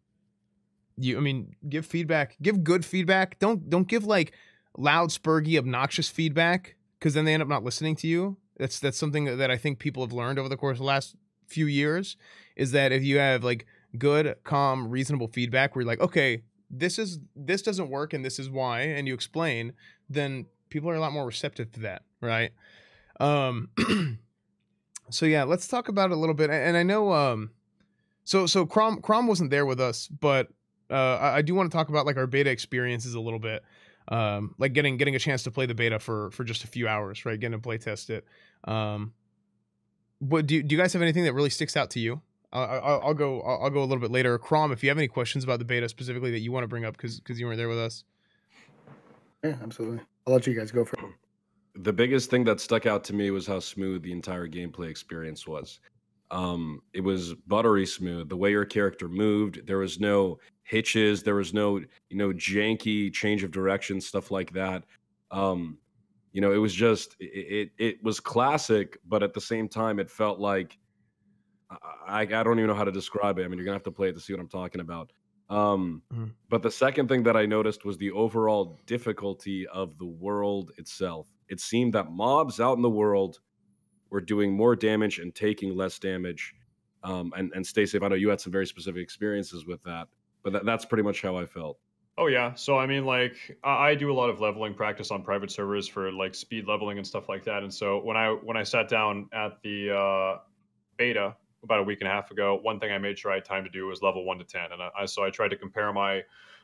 you, I mean, give feedback, give good feedback. Don't don't give like loud, spurgy, obnoxious feedback, because then they end up not listening to you. That's that's something that- I think people have learned over the course of the last few years, is that if you have like good, calm, reasonable feedback, where you're like, okay, this is this doesn't work and this is why, and you explain, then people are a lot more receptive to that, right? Um, so yeah, let's talk about it a little bit. And I know, um, so so Crom Crom wasn't there with us, but uh, I, I do want to talk about like our beta experiences a little bit. Um, like getting getting a chance to play the beta for for just a few hours, right? Getting to play test it. Um, but do do you guys have anything that really sticks out to you? I, I, I'll go. I'll, I'll go a little bit later. Crom, if you have any questions about the beta specifically that you want to bring up, because because you weren't there with us. Yeah, absolutely. I'll let you guys go for the biggest thing that stuck out to me was how smooth the entire gameplay experience was. Um, it was buttery smooth. The way your character moved, there was no hitches, there was no you know janky change of direction, stuff like that. Um, you know, it was just it, it, it was classic, but at the same time, it felt like I, I don't even know how to describe it. I mean, you're gonna have to play it to see what I'm talking about. Um, mm-hmm. But the second thing that I noticed was the overall difficulty of the world itself. It seemed that mobs out in the world were doing more damage and taking less damage. Um, and and stay safe. I know you had some very specific experiences with that, but that, that's pretty much how I felt. Oh yeah. So I mean, like I do a lot of leveling practice on private servers for like speed leveling and stuff like that. And so when I when I sat down at the uh, beta about a week and a half ago, one thing I made sure I had time to do was level one to ten, and I, so I tried to compare my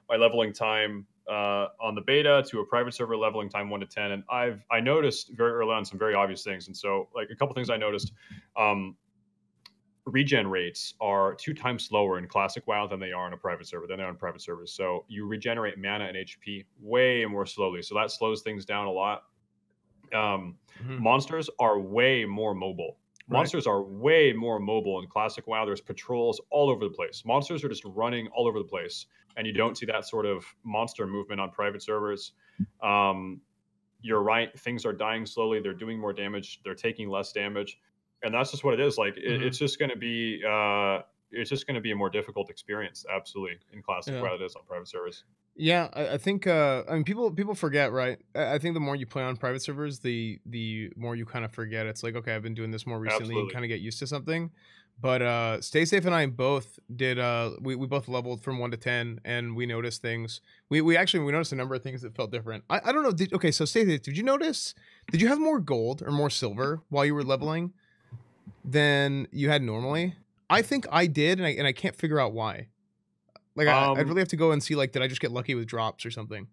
my leveling time uh, on the beta to a private server leveling time one to ten, and I've I noticed very early on some very obvious things, and so like a couple things I noticed. Um, regen rates are two times slower in classic WoW than they are in a private server than they are on private servers. So you regenerate mana and HP way more slowly. So that slows things down a lot. Um, mm-hmm. Monsters are way more mobile. Monsters right. are way more mobile in classic WoW. There's patrols all over the place. Monsters are just running all over the place, and you don't see that sort of monster movement on private servers. Um, you're right; things are dying slowly. They're doing more damage. They're taking less damage and that's just what it is. Like mm-hmm. it's just going to be uh, it's just going to be a more difficult experience, absolutely, in classic yeah. rather than on private servers. Yeah, I, I, think uh, I mean people people forget, right? I, I, think the more you play on private servers, the the more you kind of forget. It's like okay, I've been doing this more recently, absolutely. and kind of get used to something. But uh, Stay Safe and I both did. Uh, we we both leveled from one to ten, and we noticed things. We we actually we noticed a number of things that felt different. I, I don't know. Did, okay, so Stay Safe, did you notice? Did you have more gold or more silver while you were leveling? Than you had normally. I think I did, and I and I can't figure out why. Like I, um, I'd really have to go and see like did I just get lucky with drops or something?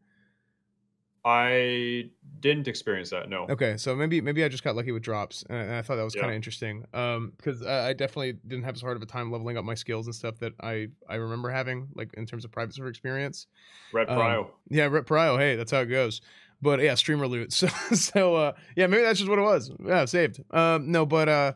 I didn't experience that. No. Okay, so maybe maybe I just got lucky with drops, and I, and I thought that was yeah. kind of interesting. Um, because I, I, definitely didn't have as hard of a time leveling up my skills and stuff that I I remember having, like in terms of private server experience. Ret Prio. Um, yeah, Ret Prio. Hey, that's how it goes. But yeah, streamer loot. So so uh, yeah, maybe that's just what it was. Yeah, saved. Um, no, but uh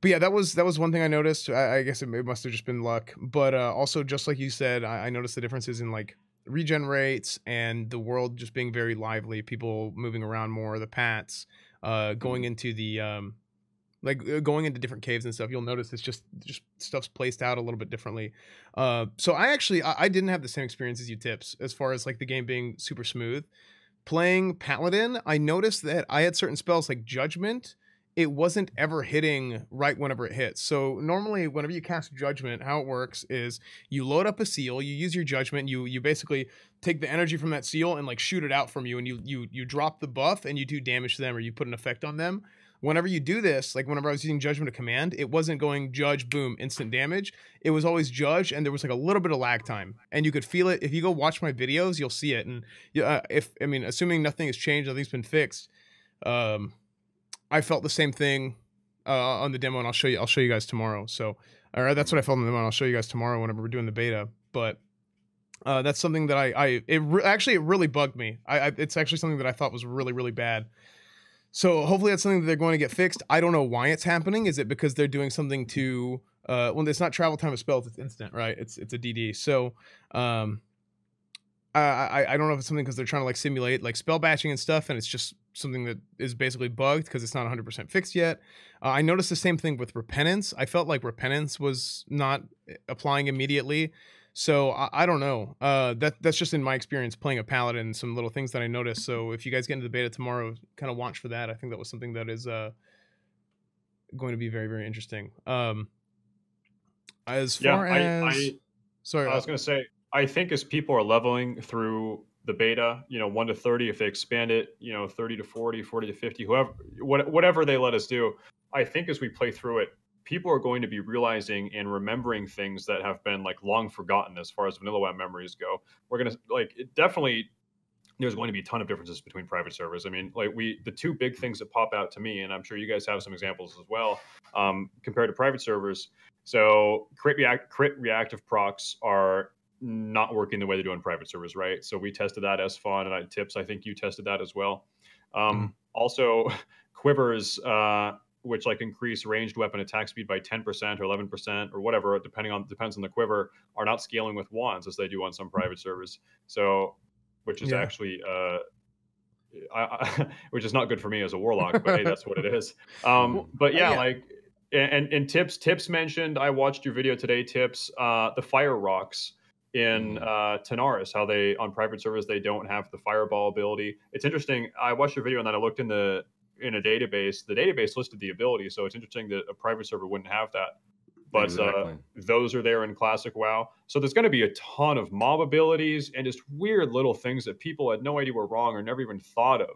but yeah, that was that was one thing I noticed. I, I guess it, it, must have just been luck, but uh, also just like you said, I, I, noticed the differences in like regen rates and the world just being very lively. People moving around more. The pats uh, going mm-hmm. into the um, like uh, going into different caves and stuff. You'll notice it's just just stuff's placed out a little bit differently. Uh, so I actually I, I didn't have the same experience as you tips as far as like the game being super smooth. Playing Paladin, I noticed that I had certain spells like Judgment it wasn't ever hitting right whenever it hits. So normally whenever you cast judgment, how it works is you load up a seal, you use your judgment, you you basically take the energy from that seal and like shoot it out from you and you you you drop the buff and you do damage to them or you put an effect on them. Whenever you do this, like whenever I was using judgment of command, it wasn't going judge boom instant damage. It was always judge and there was like a little bit of lag time and you could feel it if you go watch my videos, you'll see it and uh, if I mean assuming nothing has changed, nothing's been fixed, um I felt the same thing uh, on the demo, and I'll show you. I'll show you guys tomorrow. So, all right, that's what I felt on the demo. And I'll show you guys tomorrow whenever we're doing the beta. But uh, that's something that I, I it re- actually it really bugged me. I, I, it's actually something that I thought was really really bad. So hopefully that's something that they're going to get fixed. I don't know why it's happening. Is it because they're doing something to uh, when it's not travel time of spells, it's instant, right? It's it's a DD. So um, I I don't know if it's something because they're trying to like simulate like spell batching and stuff, and it's just something that is basically bugged because it's not 100% fixed yet. Uh, I noticed the same thing with repentance. I felt like repentance was not eh, applying immediately. So I, I don't know. Uh, that that's just in my experience playing a paladin. Some little things that I noticed. So if you guys get into the beta tomorrow, kind of watch for that. I think that was something that is uh, going to be very very interesting. Um, as far yeah, as I, I, sorry, I was uh, going to say I think as people are leveling through the beta, you know, one to 30, if they expand it, you know, 30 to 40, 40 to 50, whoever, whatever they let us do, I think as we play through it, people are going to be realizing and remembering things that have been like long forgotten as far as vanilla WoW memories go. We're going to like it definitely there's going to be a ton of differences between private servers. I mean, like we, the two big things that pop out to me, and I'm sure you guys have some examples as well, um, compared to private servers. So crit, react, crit reactive procs are not working the way they do on private servers, right? So we tested that as fun, and I tips. I think you tested that as well. Um, mm Also, quivers uh, which like increase ranged weapon attack speed by 10% or 11% or whatever, depending on depends on the quiver, are not scaling with wands as they do on some private servers. So, which is yeah. actually uh, I, I, which is not good for me as a warlock, but hey, that's what it is. Um, but yeah, yeah, like and and tips tips mentioned. I watched your video today. Tips uh, the fire rocks in mm. uh, Tanaris, how they on private servers they don't have the fireball ability. It's interesting. I watched your video and then I looked in the in a database. The database listed the ability, so it's interesting that a private server wouldn't have that. But uh, exactly. uh, those are there in classic WoW. So there's going to be a ton of mob abilities and just weird little things that people had no idea were wrong or never even thought of.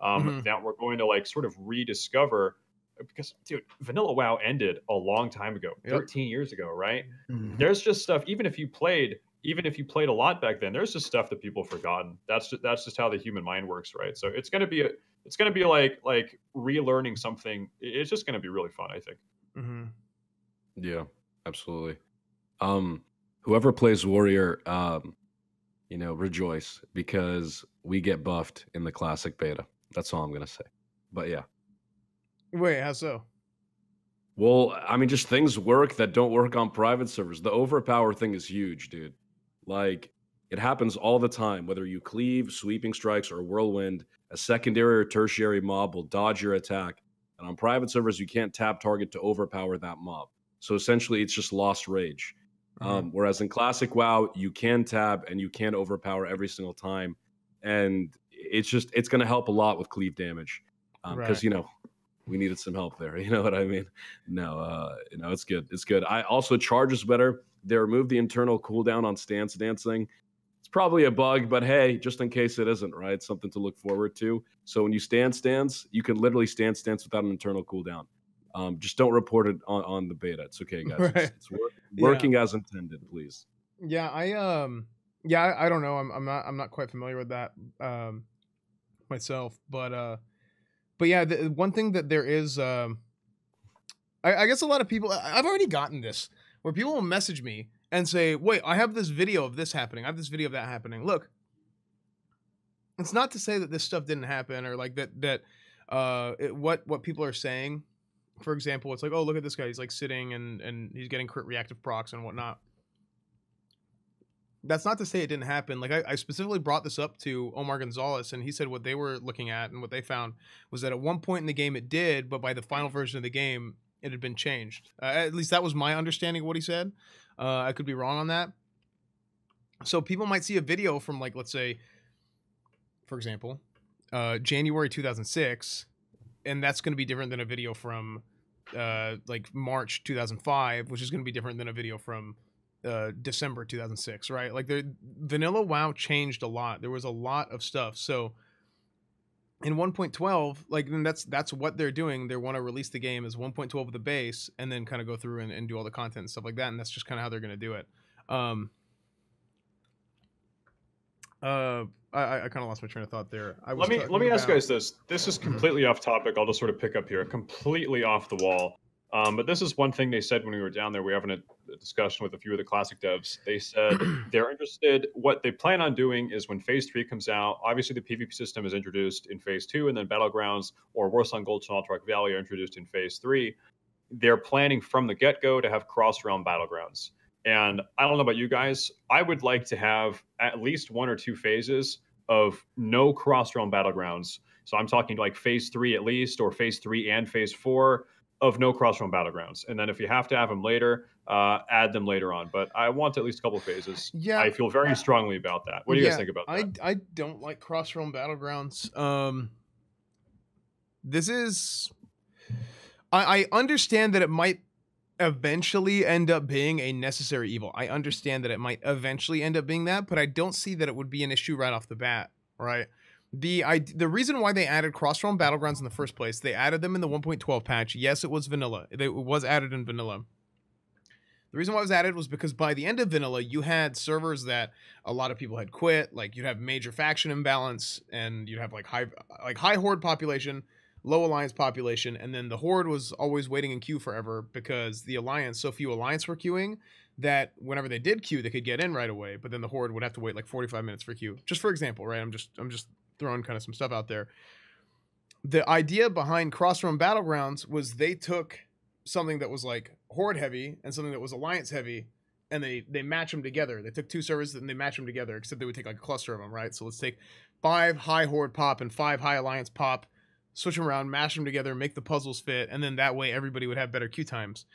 Um, mm-hmm. That we're going to like sort of rediscover because dude, vanilla WoW ended a long time ago, yep. 13 years ago, right? Mm-hmm. There's just stuff. Even if you played, even if you played a lot back then, there's just stuff that people forgotten. That's just, that's just how the human mind works, right? So it's gonna be a, it's gonna be like like relearning something. It's just gonna be really fun, I think. Mm-hmm. Yeah, absolutely. Um, whoever plays warrior, um, you know, rejoice because we get buffed in the classic beta. That's all I'm gonna say. But yeah. Wait, how so? Well, I mean, just things work that don't work on private servers. The overpower thing is huge, dude. Like, it happens all the time. Whether you cleave, sweeping strikes, or whirlwind, a secondary or tertiary mob will dodge your attack. And on private servers, you can't tab target to overpower that mob. So essentially, it's just lost rage. Mm-hmm. Um, whereas in classic WoW, you can tab and you can overpower every single time, and it's just it's going to help a lot with cleave damage because um, right. you know we needed some help there. You know what I mean? No, uh, you know it's good. It's good. I also charges better. They removed the internal cooldown on stance dancing. It's probably a bug, but hey, just in case it isn't, right? Something to look forward to. So when you stand stance, you can literally stand stance without an internal cooldown. Um, just don't report it on, on the beta. It's okay, guys. Right. It's, it's work, working yeah. as intended, please. Yeah, I um, yeah, I, I, don't know. I'm, I'm not I'm not quite familiar with that um, myself, but uh, but yeah, the, one thing that there is, um, I, I guess a lot of people. I've already gotten this where people will message me and say, "Wait, I have this video of this happening. I have this video of that happening. Look." It's not to say that this stuff didn't happen or like that that uh it, what what people are saying for example, it's like, oh, look at this guy. He's like sitting and and he's getting crit reactive procs and whatnot. That's not to say it didn't happen. Like I, I, specifically brought this up to Omar Gonzalez, and he said what they were looking at and what they found was that at one point in the game it did, but by the final version of the game it had been changed. Uh, at least that was my understanding of what he said. Uh, I could be wrong on that. So people might see a video from like let's say, for example, uh, January 2006 and that's going to be different than a video from uh, like March 2005, which is going to be different than a video from uh, December 2006, right? Like the vanilla WoW changed a lot. There was a lot of stuff. So in 1.12, like that's that's what they're doing. They want to release the game as 1.12 of the base, and then kind of go through and, and do all the content and stuff like that. And that's just kind of how they're going to do it. Um, uh, I, I kind of lost my train of thought there. let me let me about... ask you guys this. This is completely off topic. I'll just sort of pick up here, completely off the wall. Um, but this is one thing they said when we were down there. We were having a, a discussion with a few of the classic devs. They said they're interested. What they plan on doing is when Phase Three comes out. Obviously, the PvP system is introduced in Phase Two, and then Battlegrounds or Warsong Gulch and Alterac Valley are introduced in Phase Three. They're planning from the get go to have cross realm battlegrounds. And I don't know about you guys. I would like to have at least one or two phases of no cross realm battlegrounds. So I'm talking like phase three at least, or phase three and phase four of no cross realm battlegrounds. And then if you have to have them later, uh, add them later on. But I want at least a couple phases. Yeah, I feel very strongly about that. What do you yeah, guys think about that? I I don't like cross realm battlegrounds. Um, this is. I, I understand that it might eventually end up being a necessary evil. I understand that it might eventually end up being that, but I don't see that it would be an issue right off the bat, right? The I, the reason why they added cross realm battlegrounds in the first place, they added them in the 1.12 patch. Yes, it was vanilla. It was added in vanilla. The reason why it was added was because by the end of vanilla, you had servers that a lot of people had quit. Like you'd have major faction imbalance, and you'd have like high like high horde population low alliance population, and then the horde was always waiting in queue forever because the alliance, so few alliance were queuing that whenever they did queue, they could get in right away, but then the horde would have to wait like 45 minutes for queue. Just for example, right? I'm just I'm just throwing kind of some stuff out there. the idea behind Crossrealm Battlegrounds was they took something that was like horde heavy and something that was alliance heavy and they they match them together. They took two servers and they match them together, except they would take like a cluster of them, right? So let's take five high horde pop and five high alliance pop, switch them around, mash them together, make the puzzles fit, and then that way everybody would have better queue times.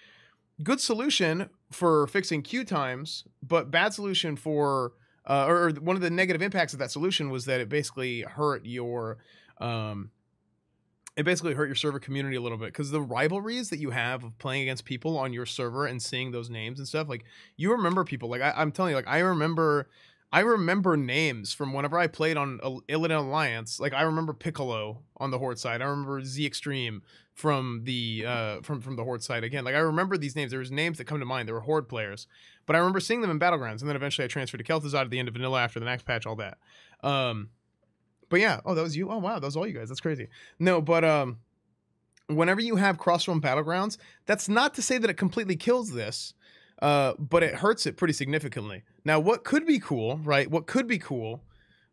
Good solution for fixing queue times, but bad solution for uh, or one of the negative impacts of that solution was that it basically hurt your um, it basically hurt your server community a little bit because the rivalries that you have of playing against people on your server and seeing those names and stuff like you remember people like I, am telling you like i remember i remember names from whenever i played on illidan alliance like i remember piccolo on the horde side i remember z extreme from the uh from from the horde side again like i remember these names there was names that come to mind there were horde players but i remember seeing them in battlegrounds and then eventually i transferred to kel'thuzad at the end of vanilla after the next patch all that um but yeah, oh, that was you. Oh wow, that was all you guys. That's crazy. No, but um, whenever you have cross realm Battlegrounds, that's not to say that it completely kills this, uh, but it hurts it pretty significantly. Now, what could be cool, right? What could be cool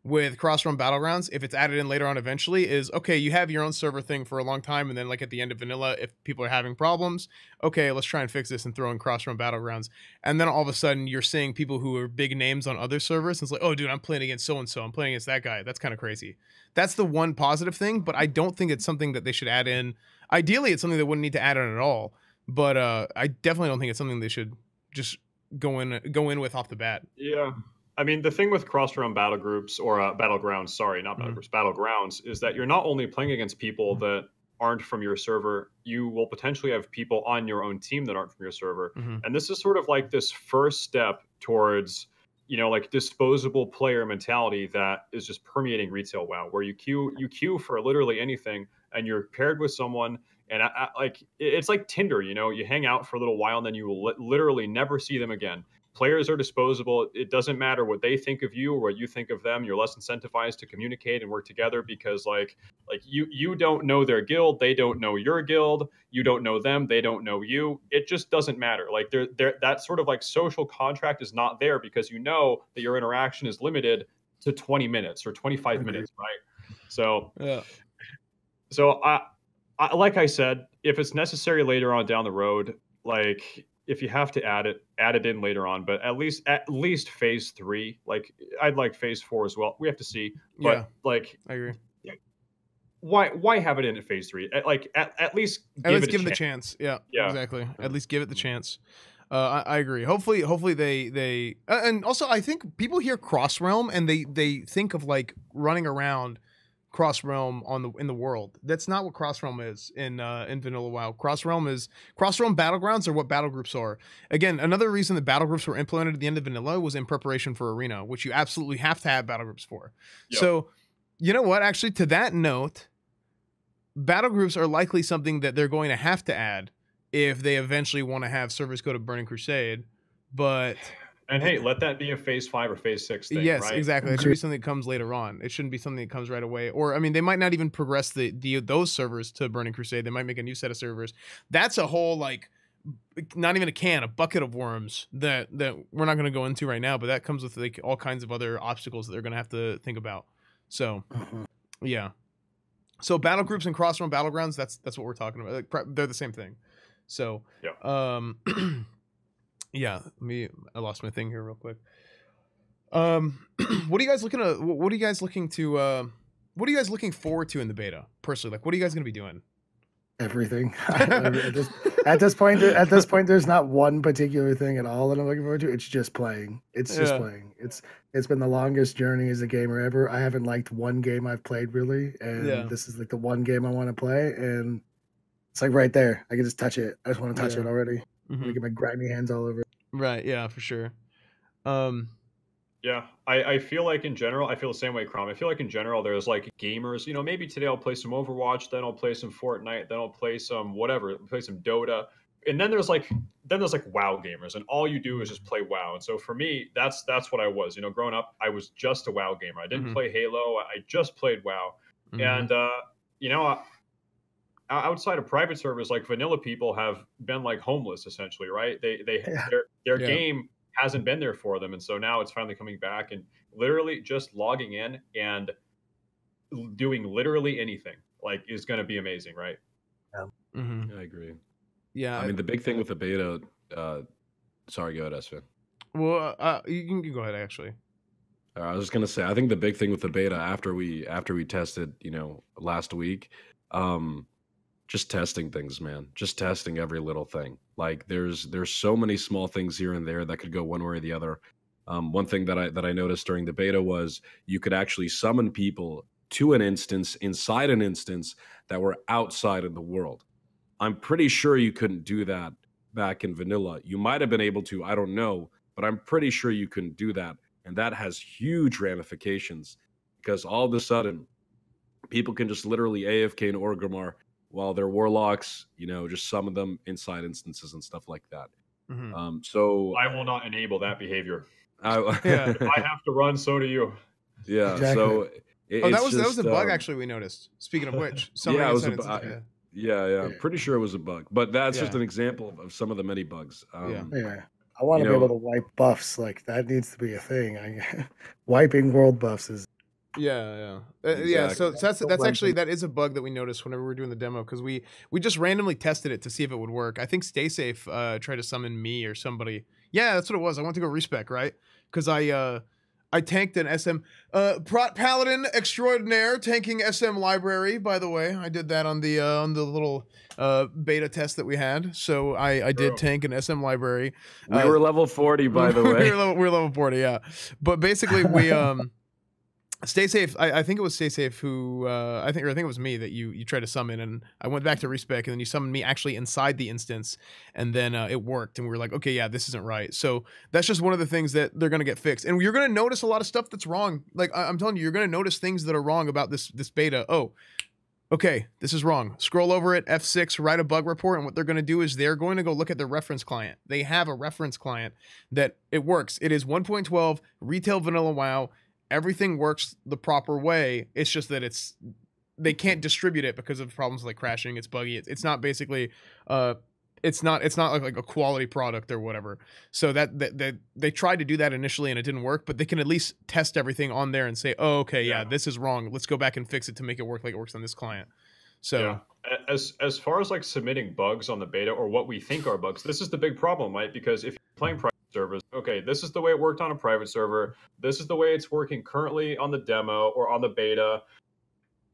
with Crossrealm Battlegrounds, if it's added in later on eventually, is okay, you have your own server thing for a long time, and then like at the end of vanilla, if people are having problems, okay, let's try and fix this and throw in Crossrealm Battlegrounds. And then all of a sudden you're seeing people who are big names on other servers, and it's like, oh dude, I'm playing against so and so, I'm playing against that guy. That's kind of crazy. That's the one positive thing, but I don't think it's something that they should add in. Ideally, it's something they wouldn't need to add in at all. But uh, I definitely don't think it's something they should just go in go in with off the bat. Yeah. I mean, the thing with cross-realm battle groups or uh, battlegrounds, sorry, not battle mm-hmm. groups, battlegrounds, is that you're not only playing against people that aren't from your server, you will potentially have people on your own team that aren't from your server. Mm-hmm. And this is sort of like this first step towards, you know, like disposable player mentality that is just permeating retail WoW, where you queue you queue for literally anything, and you're paired with someone. And I, I, like it's like Tinder, you know, you hang out for a little while and then you will li- literally never see them again players are disposable. It doesn't matter what they think of you or what you think of them. You're less incentivized to communicate and work together because like like you you don't know their guild, they don't know your guild, you don't know them, they don't know you. It just doesn't matter. Like there there that sort of like social contract is not there because you know that your interaction is limited to 20 minutes or 25 minutes, right? So yeah. So I, I like I said, if it's necessary later on down the road, like if you have to add it, add it in later on. But at least at least phase three, like I'd like phase four as well. We have to see. But yeah, like I agree. Why why have it in at phase three? Like at, at least give at least give it, the chance. Yeah, yeah, exactly. At least give it the chance. Uh, I, I, agree. Hopefully, hopefully they they uh, and also I think people hear cross realm and they they think of like running around cross realm on the in the world. That's not what cross realm is in uh, in Vanilla WoW. Cross realm is cross realm battlegrounds are what battle groups are. Again, another reason that battle groups were implemented at the end of Vanilla was in preparation for Arena, which you absolutely have to have battle groups for. Yep. So, you know what? Actually, to that note, battle groups are likely something that they're going to have to add if they eventually want to have servers go to Burning Crusade. But and hey, let that be a phase five or phase six thing. Yes, right? exactly. It should be something that comes later on. It shouldn't be something that comes right away. Or I mean, they might not even progress the, the those servers to Burning Crusade. They might make a new set of servers. That's a whole like not even a can, a bucket of worms that that we're not going to go into right now. But that comes with like all kinds of other obstacles that they're going to have to think about. So, uh-huh. yeah. So battle groups and cross realm battlegrounds. That's that's what we're talking about. Like, they're the same thing. So, yeah. um. yeah, me I lost my thing here real quick. Um, what are you guys looking to? What are you guys looking to? Uh, what are you guys looking forward to in the beta? Personally, like, what are you guys going to be doing? Everything. at, this, at, this, point, at this point, there's not one particular thing at all that I'm looking forward to. It's just playing. It's just yeah. playing. It's it's been the longest journey as a gamer ever. I haven't liked one game I've played really, and yeah. this is like the one game I want to play, and it's like right there. I can just touch it. I just want to touch yeah. it already. Mm-hmm. get my grimy hands all over. Right. Yeah, for sure. Um, yeah, I, I feel like in general, I feel the same way, Crom. I feel like in general, there's like gamers. You know, maybe today I'll play some Overwatch, then I'll play some Fortnite, then I'll play some whatever, play some Dota, and then there's like then there's like WoW gamers, and all you do is just play WoW. And so for me, that's that's what I was. You know, growing up, I was just a WoW gamer. I didn't mm-hmm. play Halo. I just played WoW, mm-hmm. and uh, you know, outside of private servers, like vanilla people have been like homeless essentially, right? They they yeah. their their yeah. game hasn't been there for them, and so now it's finally coming back and literally just logging in and doing literally anything. like is going to be amazing, right? Yeah. Mm-hmm. I agree. Yeah. I mean, the big thing with the beta. Uh, sorry, go ahead, Esfand. Well, uh, you can go ahead. Actually, uh, I was just gonna say, I think the big thing with the beta after we after we tested, you know, last week, um, just testing things, man. Just testing every little thing. Like there's there's so many small things here and there that could go one way or the other. Um, one thing that I that I noticed during the beta was you could actually summon people to an instance inside an instance that were outside of the world. I'm pretty sure you couldn't do that back in vanilla. You might have been able to, I don't know, but I'm pretty sure you couldn't do that. And that has huge ramifications because all of a sudden, people can just literally AFK in Orgrimmar while they're warlocks, you know, just some of them inside instances and stuff like that. Mm-hmm. Um, so I will not enable that behavior. I, yeah. if I have to run, so do you. Yeah. Exactly. So it, oh, that was just, that was a bug um, actually. We noticed. Speaking of which, yeah, it was a, I, yeah. yeah, yeah, I'm pretty sure it was a bug, but that's yeah. just an example of, of, some of the many bugs. Um, yeah. yeah. I want to be know, able to wipe buffs. Like that needs to be a thing. I, wiping world buffs is. Yeah, yeah, uh, exactly. yeah. So, so that's that's actually that is a bug that we noticed whenever we were doing the demo because we we just randomly tested it to see if it would work. I think Stay Safe uh, tried to summon me or somebody. Yeah, that's what it was. I went to go respec right because I uh I tanked an SM uh Prot Paladin extraordinaire tanking SM library. By the way, I did that on the uh, on the little uh, beta test that we had. So I I did tank an SM library. We uh, were level forty, by the way. we, were level, we were level forty, yeah. But basically, we um. Stay safe. I, I, think it was Stay Safe who uh, I think or I think it was me that you you tried to summon, and I went back to respec, and then you summoned me actually inside the instance, and then uh, it worked, and we were like, okay, yeah, this isn't right. So that's just one of the things that they're gonna get fixed, and you're gonna notice a lot of stuff that's wrong. Like I, am telling you, you're gonna notice things that are wrong about this this beta. Oh, okay, this is wrong. Scroll over it, F6, write a bug report, and what they're gonna do is they're going to go look at the reference client. They have a reference client that it works. It is 1.12 retail vanilla WoW everything works the proper way. It's just that it's they can't distribute it because of problems like crashing. It's buggy. It's, it's not basically uh it's not it's not like, like a quality product or whatever. So that, that that they tried to do that initially and it didn't work, but they can at least test everything on there and say, "Oh, okay, yeah, yeah this is wrong. Let's go back and fix it to make it work like it works on this client." So yeah. as as far as like submitting bugs on the beta or what we think are bugs, this is the big problem, right? Because if you're playing servers. Okay, this is the way it worked on a private server. This is the way it's working currently on the demo or on the beta.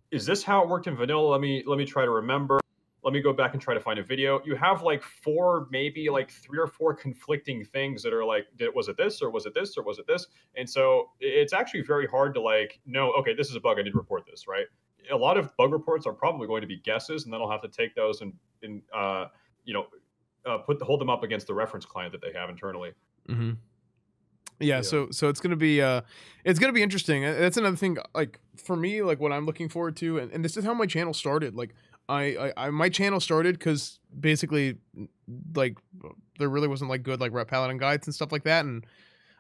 Is this how it worked in vanilla? Let me let me try to remember. Let me go back and try to find a video. You have like four, maybe like three or four conflicting things that are like, was it this or was it this or was it this? And so it's actually very hard to like know. Okay, this is a bug. I need to report this, right? A lot of bug reports are probably going to be guesses, and then I'll have to take those and, and uh, you know, uh, put the, hold them up against the reference client that they have internally. Mm-hmm. Yeah, yeah, so so it's gonna be uh it's gonna be interesting. That's another thing. Like for me, like what I'm looking forward to, and, and this is how my channel started. Like I, I, I my channel started because basically, like there really wasn't like good like ret paladin guides and stuff like that, and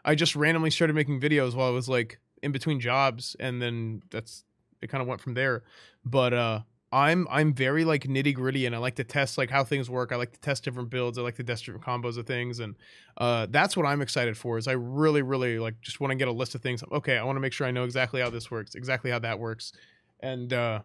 I just randomly started making videos while I was like in between jobs, and then that's it. Kind of went from there, but uh I'm I'm very like nitty gritty, and I like to test like how things work. I like to test different builds. I like to test different combos of things, and uh, that's what I'm excited for. Is I really really like just want to get a list of things. Okay, I want to make sure I know exactly how this works, exactly how that works, and uh,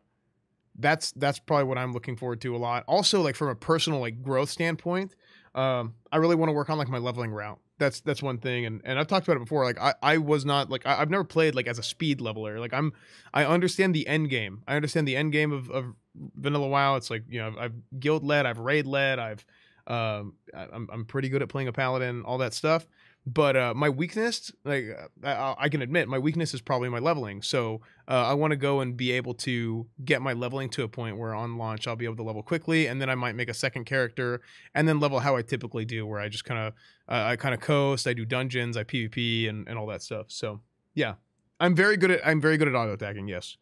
that's that's probably what I'm looking forward to a lot. Also, like from a personal like growth standpoint, um, I really want to work on like my leveling route that's that's one thing and and i've talked about it before like i i was not like I, have never played like as a speed leveler like i'm i understand the end game. I understand the end game of, of vanilla wow. It's like you know i've, I've guild led i've raid led i've um I'm, I'm pretty good at playing a paladin all that stuff but uh, my weakness, like I, I, can admit, my weakness is probably my leveling. So uh, I want to go and be able to get my leveling to a point where on launch I'll be able to level quickly, and then I might make a second character and then level how I typically do, where I just kind of uh, I kind of coast, I do dungeons, I PvP, and, and all that stuff. So yeah, I'm very good at I'm very good at auto attacking. Yes,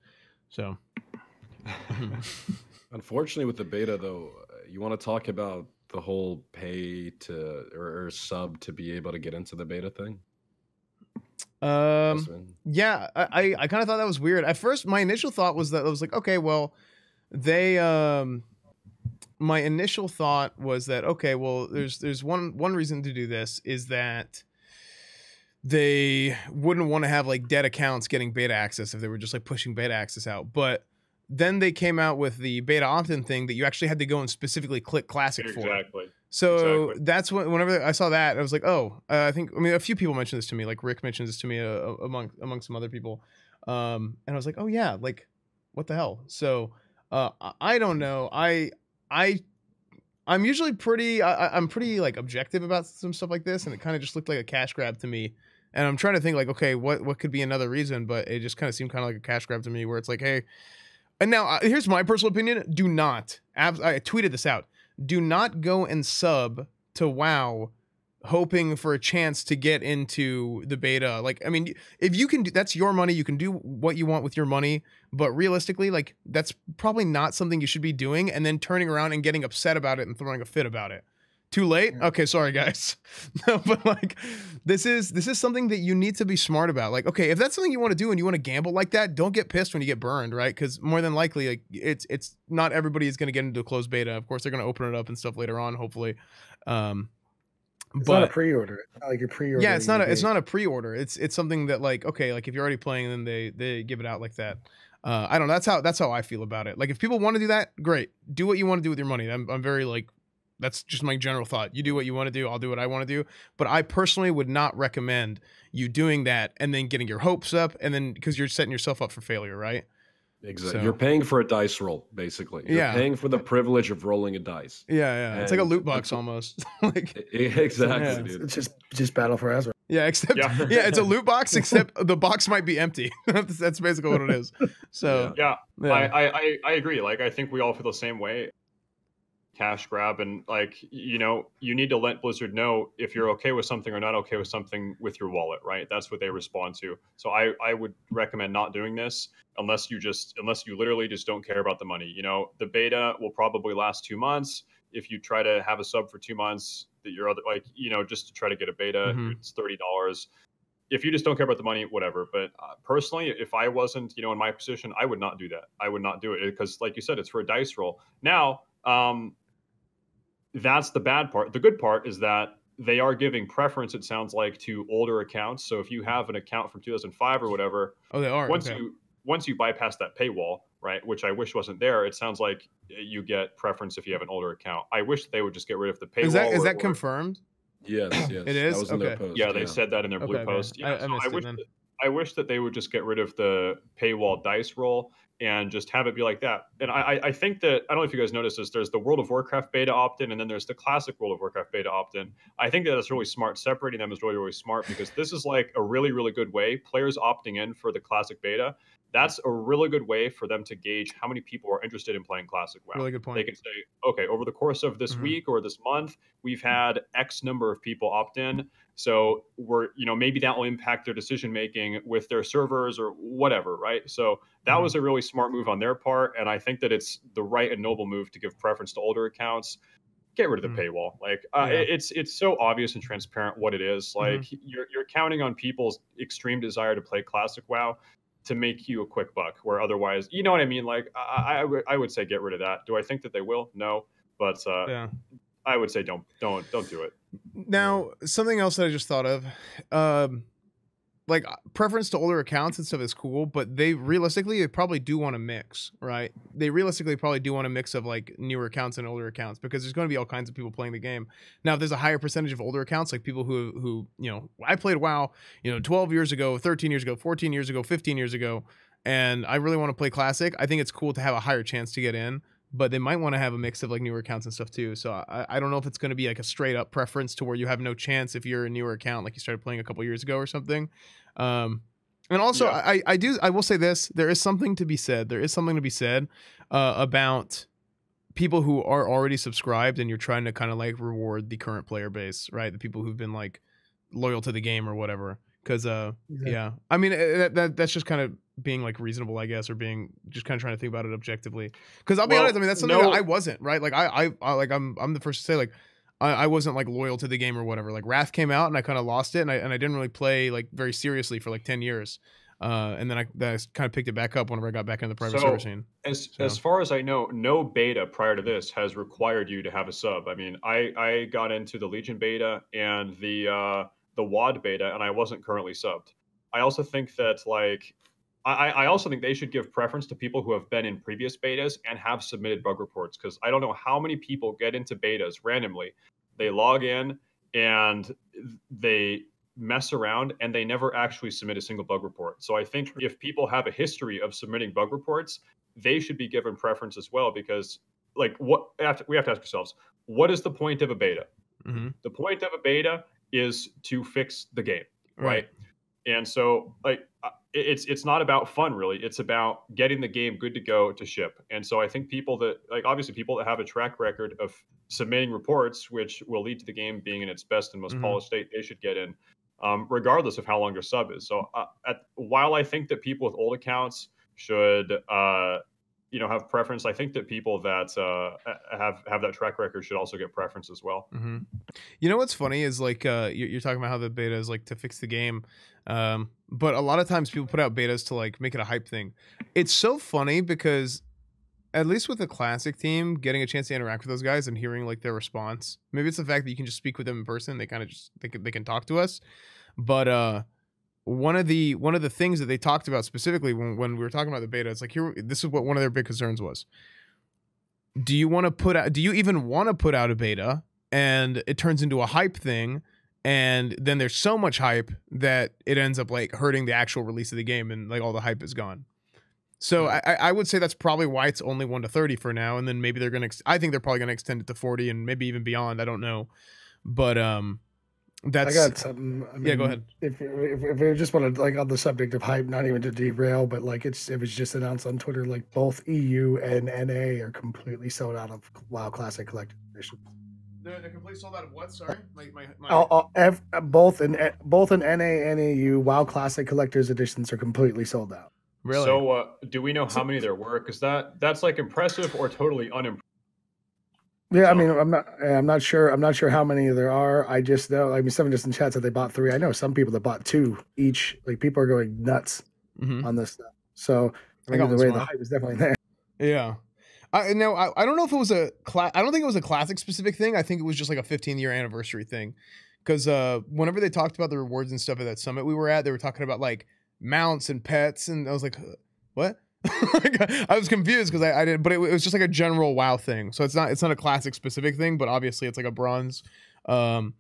so. Unfortunately, with the beta though, you want to talk about the whole pay to or, or sub to be able to get into the beta thing? Um, yeah, I, I kind of thought that was weird. At first, my initial thought was that I was like, okay, well, they, um, my initial thought was that okay, well, there's there's one one reason to do this is that they wouldn't want to have like dead accounts getting beta access if they were just like pushing beta access out, but then they came out with the beta opt-in thing that you actually had to go and specifically click classic exactly. for. Exactly. So exactly. that's when whenever I saw that, I was like, oh, uh, I think I mean a few people mentioned this to me, like Rick mentions this to me uh, among among some other people, um, and I was like, oh yeah, like what the hell? So uh, I don't know. I I I'm usually pretty I, I'm pretty like objective about some stuff like this, and it kind of just looked like a cash grab to me. And I'm trying to think like, okay, what what could be another reason? But it just kind of seemed kind of like a cash grab to me, where it's like, hey, and now uh, here's my personal opinion: do not. I tweeted this out. Do not go and sub to WoW hoping for a chance to get into the beta. Like, I mean, if you can do that's your money, you can do what you want with your money, but realistically, like that's probably not something you should be doing and then turning around and getting upset about it and throwing a fit about it. Too late? Okay, sorry guys. no, but like this is this is something that you need to be smart about. Like, okay, if that's something you want to do and you want to gamble like that, don't get pissed when you get burned, right? Because more than likely, like it's it's not everybody is going to get into a closed beta. Of course, they're going to open it up and stuff later on, hopefully. Um, it's but, not a pre-order. It's not like a pre-order. Yeah, it's not a, it's not a pre-order. It's it's something that like okay, like if you're already playing, then they they give it out like that. Uh, I don't know. That's how that's how I feel about it. Like if people want to do that, great. Do what you want to do with your money. I'm I'm very like that's just my general thought. You do what you want to do. I'll do what I want to do. But I personally would not recommend you doing that and then getting your hopes up and then because you're setting yourself up for failure, right? Exactly. So, You're paying for a dice roll, basically. You're yeah. paying for the privilege of rolling a dice. Yeah, yeah. And it's like a loot box almost. like exactly, yeah. dude. It's just just battle for Azeroth. Yeah, except yeah. yeah, it's a loot box, except the box might be empty. that's, that's basically what it is. So yeah, yeah. I, I I agree. Like I think we all feel the same way cash grab and like you know you need to let blizzard know if you're okay with something or not okay with something with your wallet right? That's what they respond to. So i i would recommend not doing this unless you just unless you literally just don't care about the money. You know the beta will probably last two months. If you try to have a sub for two months that you're other like you know just to try to get a beta mm-hmm. it's $30 if you just don't care about the money whatever. But uh, personally if i wasn't you know in my position i would not do that. I would not do it because like you said it's for a dice roll. Now um, that's the bad part. The good part is that they are giving preference. It sounds like to older accounts. So if you have an account from 2005 or whatever, oh, they are. Once okay. you once you bypass that paywall, right, which I wish wasn't there, it sounds like you get preference if you have an older account. I wish they would just get rid of the paywall. Is that is or, that confirmed? Yes, yes. It is. okay. Post, yeah, they yeah. said that in their blue okay, post. Yeah, I, I, so I wish. That, I wish that they would just get rid of the paywall dice roll and just have it be like that. And I, I think that I don't know if you guys noticed this. There's the World of Warcraft beta opt-in, and then there's the classic World of Warcraft beta opt-in. I think that that's really smart. Separating them is really really smart because this is like a really really good way. Players opting in for the classic beta. That's a really good way for them to gauge how many people are interested in playing classic WoW. Really good point. They can say, okay, over the course of this mm-hmm. week or this month, we've had X number of people opt in. So we're, you know, maybe that will impact their decision making with their servers or whatever, right? So that mm-hmm. was a really smart move on their part, and I think that it's the right and noble move to give preference to older accounts. Get rid of the mm-hmm. paywall. Like uh, yeah. it's it's so obvious and transparent what it is. Mm-hmm. Like mm-hmm. you're you're counting on people's extreme desire to play classic WoW to make you a quick buck, where otherwise, you know what I mean? Like I, I, w- I would say get rid of that. Do I think that they will? No, but uh, yeah. I would say don't don't don't do it. Now, something else that I just thought of, um, like preference to older accounts and stuff is cool, but they realistically they probably do want to mix, right? They realistically probably do want a mix of like newer accounts and older accounts because there's going to be all kinds of people playing the game. Now, if there's a higher percentage of older accounts, like people who who you know, I played WoW, you know, 12 years ago, 13 years ago, 14 years ago, 15 years ago, and I really want to play classic. I think it's cool to have a higher chance to get in but they might want to have a mix of like newer accounts and stuff too. So I, I don't know if it's going to be like a straight up preference to where you have no chance if you're a newer account, like you started playing a couple years ago or something. Um, and also, yeah. I, I do I will say this: there is something to be said. There is something to be said uh, about people who are already subscribed, and you're trying to kind of like reward the current player base, right? The people who've been like loyal to the game or whatever. Because uh, yeah. yeah, I mean eh, that, that that's just kind of being like reasonable, I guess, or being just kind of trying to think about it objectively. Because I'll be well, honest, I mean that's something no. that I wasn't right. Like I, I, I, like I'm, I'm the first to say like I, I wasn't like loyal to the game or whatever. Like Wrath came out and I kind of lost it, and I and I didn't really play like very seriously for like ten years. Uh, and then I, then I kind of picked it back up whenever I got back into the private so, server scene. As so. as far as I know, no beta prior to this has required you to have a sub. I mean, I I got into the Legion beta and the uh, the WAD beta, and I wasn't currently subbed. I also think that like I, I also think they should give preference to people who have been in previous betas and have submitted bug reports because I don't know how many people get into betas randomly. They log in and they mess around and they never actually submit a single bug report. So I think if people have a history of submitting bug reports, they should be given preference as well because like what we have to ask ourselves, what is the point of a beta? Mm-hmm. The point of a beta is to fix the game, right? right? And so like it's it's not about fun really. It's about getting the game good to go to ship. And so I think people that like obviously people that have a track record of submitting reports, which will lead to the game being in its best and most mm-hmm. polished state, they should get in, um, regardless of how long your sub is. So uh, at, while I think that people with old accounts should uh, you know have preference. I think that people that uh, have have that track record should also get preference as well. Mm-hmm. You know what's funny is like uh, you're, talking about how the beta is like to fix the game, um, but a lot of times people put out betas to like make it a hype thing. It's so funny because at least with the classic team, getting a chance to interact with those guys and hearing like their response. Maybe it's the fact that you can just speak with them in person. They kind of just they can they can talk to us, but uh one of the one of the things that they talked about specifically when, when we were talking about the beta, it's like here this is what one of their big concerns was. Do you want to put out do you even want to put out a beta and it turns into a hype thing and then there's so much hype that it ends up like hurting the actual release of the game and like all the hype is gone. So I, I would say that's probably why it's only one to thirty for now, and then maybe they're gonna. Ex- I think they're probably gonna extend it to forty and maybe even beyond. I don't know, but um, that's I got something. I mean, yeah, go ahead. If if, if we just want to like on the subject of hype, not even to derail, but like it's it was just announced on Twitter, like both EU and NA are completely sold out of WoW Classic Collector's Edition. They're, they're completely sold out of what? Sorry, my my. my... All, all, ev- both in both in NA and EU, WoW Classic Collector's Editions are completely sold out. Really? So, uh, do we know how many there were? Because that that's like impressive or totally unimpressive. Yeah, I mean, I'm not, I'm not sure, I'm not sure how many there are. I just know, I mean, someone just in chat said they bought three. I know some people that bought two each. Like people are going nuts mm-hmm. on this stuff. So I think the way the hype is definitely there. Yeah. I know. I, I don't know if it was a class. I don't think it was a classic specific thing. I think it was just like a 15 year anniversary thing. Because uh, whenever they talked about the rewards and stuff at that summit we were at, they were talking about like mounts and pets, and I was like, what? I was confused because I, I didn't, but it, it, was just like a general WoW thing. So it's not it's not a classic specific thing, but obviously it's like a bronze. Um,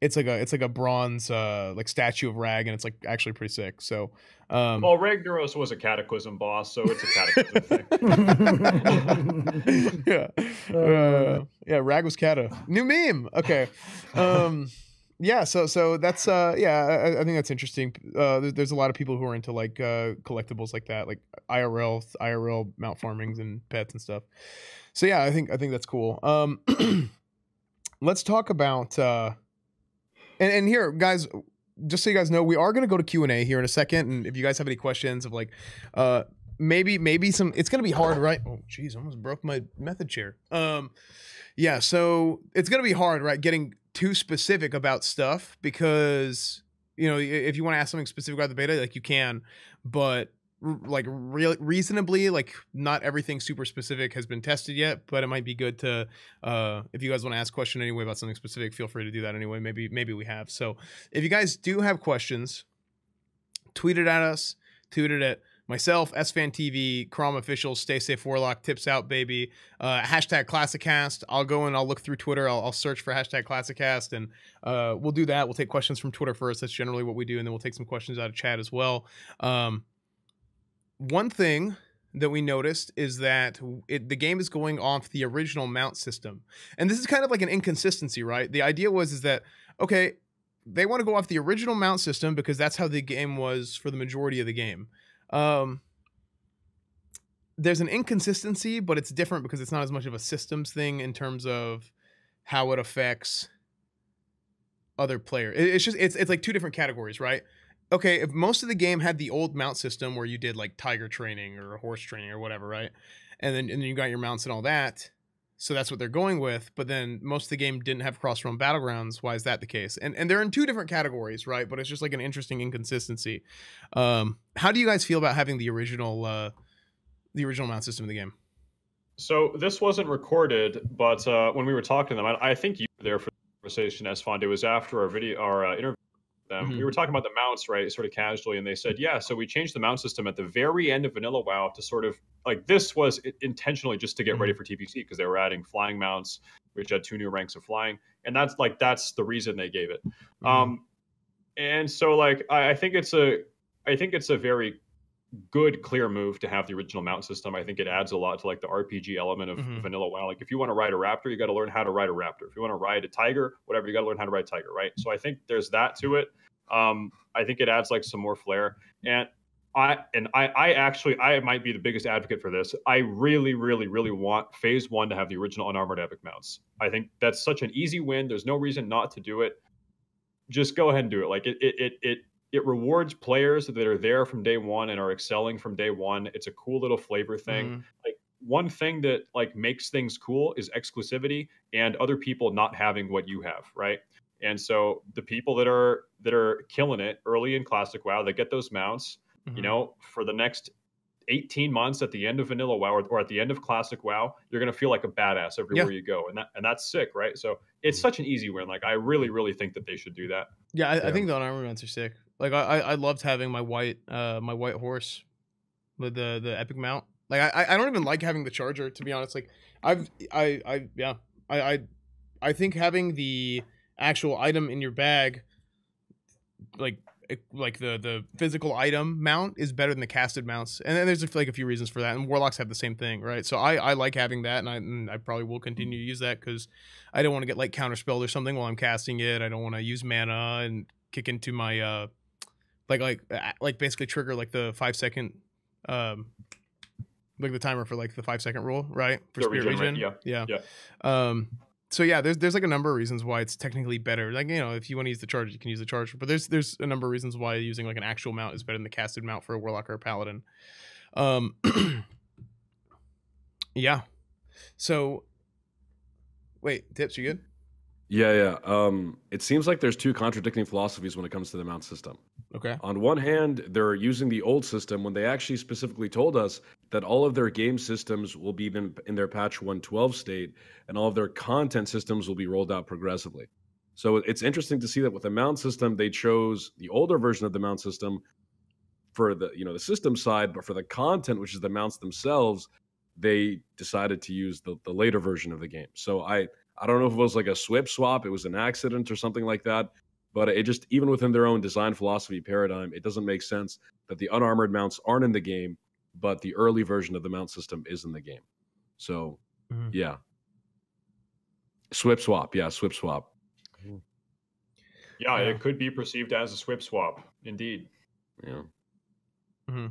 it's like a it's like a bronze uh like statue of Rag, and it's like actually pretty sick. So, um, well, Ragnaros was a cataclysm boss, so it's a cataclysm thing. yeah, uh, yeah, Rag was cata. New meme. Okay. Um yeah so so that's uh yeah I, I think that's interesting uh there's, there's, a lot of people who are into like uh collectibles like that like irl irl mount farmings and pets and stuff. So yeah i think i think that's cool. Um let's talk about uh and, and here guys just so you guys know we are going to go to q&a here in a second and if you guys have any questions of like uh maybe maybe some it's going to be hard right? Oh jeez I almost broke my method chair. Um yeah so it's going to be hard right getting too specific about stuff because you know if you want to ask something specific about the beta like you can but like re- reasonably like not everything super specific has been tested yet but it might be good to uh if you guys want to ask question anyway about something specific feel free to do that anyway. Maybe maybe we have. So if you guys do have questions tweet it at us tweet it at myself, Esfand TV, Crom official, stay safe, Warlock, tips out, baby. Uh, hashtag Classicast. I'll go and I'll look through Twitter. I'll, I'll search for hashtag Classicast, and uh, we'll do that. We'll take questions from Twitter first. That's generally what we do, and then we'll take some questions out of chat as well. Um, one thing that we noticed is that it, the game is going off the original mount system, and this is kind of like an inconsistency, right? The idea was is that okay, they want to go off the original mount system because that's how the game was for the majority of the game. Um, there's an inconsistency, but it's different because it's not as much of a systems thing in terms of how it affects other players. It's just it's it's like two different categories, right? Okay, if most of the game had the old mount system where you did like tiger training or horse training or whatever, right? And then and then you got your mounts and all that, so that's what they're going with. But then most of the game didn't have cross realm battlegrounds. Why is that the case? And and they're in two different categories, right? But it's just like an interesting inconsistency. Um, how do you guys feel about having the original uh, the original mount system of the game? So this wasn't recorded, but uh, when we were talking to them, I, I think you were there for the conversation. Esfand was after our video, our uh, interview them. Mm-hmm. We were talking about the mounts, right, sort of casually, and they said, yeah, so we changed the mount system at the very end of Vanilla WoW to sort of like this was intentionally just to get mm-hmm. ready for TBC because they were adding flying mounts, which had two new ranks of flying, and that's like that's the reason they gave it. Mm-hmm. Um, and so like I, I think it's a I think it's a very good clear move to have the original mount system. I think it adds a lot to like the RPG element of mm-hmm. vanilla WoW. Like if you want to ride a raptor, you got to learn how to ride a raptor. If you want to ride a tiger, whatever, you got to learn how to ride a tiger, right? So I think there's that to it. Um, I think it adds like some more flair. And I and I I actually I might be the biggest advocate for this. I really really really want Phase 1 to have the original unarmored epic mounts. I think that's such an easy win. There's no reason not to do it. Just go ahead and do it. Like it it it, it it rewards players that are there from day one and are excelling from day one. It's a cool little flavor thing. Mm. Like one thing that like makes things cool is exclusivity and other people not having what you have, right? And so the people that are that are killing it early in classic WoW, they get those mounts, mm-hmm. you know, for the next 18 months at the end of vanilla WoW or, or at the end of classic WoW, you're gonna feel like a badass everywhere yeah. you go, and that and that's sick, right? So it's mm. such an easy win. Like I really, really think that they should do that. Yeah, I, yeah. I think the unarmored mounts are sick. Like I, I loved having my white uh my white horse with the the epic mount. Like I I don't even like having the charger to be honest. Like I've I I yeah I I I think having the actual item in your bag like like the the physical item mount is better than the casted mounts. And then there's like a few reasons for that and warlocks have the same thing right? So i i like having that and i, and I probably will continue to use that because i don't want to get like counterspelled or something while i'm casting it. I don't want to use mana and kick into my uh like like like basically trigger like the five second um like the timer for like the five second rule right? For the spirit regen, yeah. Yeah. Yeah. Um so yeah there's there's like a number of reasons why it's technically better like you know if you want to use the charge you can use the charge but there's there's a number of reasons why using like an actual mount is better than the casted mount for a warlock or a paladin um yeah so wait tips you good yeah, yeah. Um, it seems like there's two contradicting philosophies when it comes to the mount system. Okay. On one hand, they're using the old system when they actually specifically told us that all of their game systems will be in, in their patch 112 state and all of their content systems will be rolled out progressively. So it's interesting to see that with the mount system, they chose the older version of the mount system for the you know the system side, but for the content, which is the mounts themselves, they decided to use the, the later version of the game. So I I don't know if it was like a SWIP swap, it was an accident or something like that. But it just, even within their own design philosophy paradigm, it doesn't make sense that the unarmored mounts aren't in the game, but the early version of the mount system is in the game. So, mm-hmm. yeah. SWIP swap. Yeah, SWIP swap. Yeah, it could be perceived as a SWIP swap. Indeed. Yeah. Mm-hmm.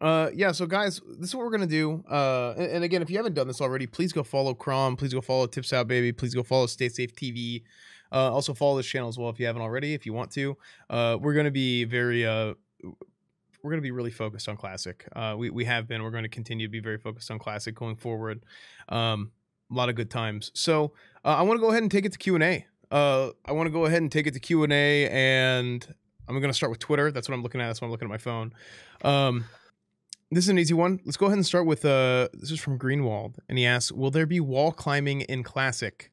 Uh, yeah, so guys, this is what we're gonna do. Uh, and, and, again, if you haven't done this already, please go follow Crom. Please go follow Tips Out Baby. Please go follow Stay Safe TV. Uh, also follow this channel as well if you haven't already. If you want to, uh, we're gonna be very we're gonna be really focused on classic. Uh, we we have been. We're going to continue to be very focused on classic going forward. Um, a lot of good times. So uh, I want to go ahead and take it to Q and A. Uh, I want to go ahead and take it to Q and A, and I'm going to start with Twitter. That's what I'm looking at. That's what I'm looking at my phone. Um, this is an easy one. Let's go ahead and start with uh this is from Greenwald and he asks, "Will there be wall climbing in classic?"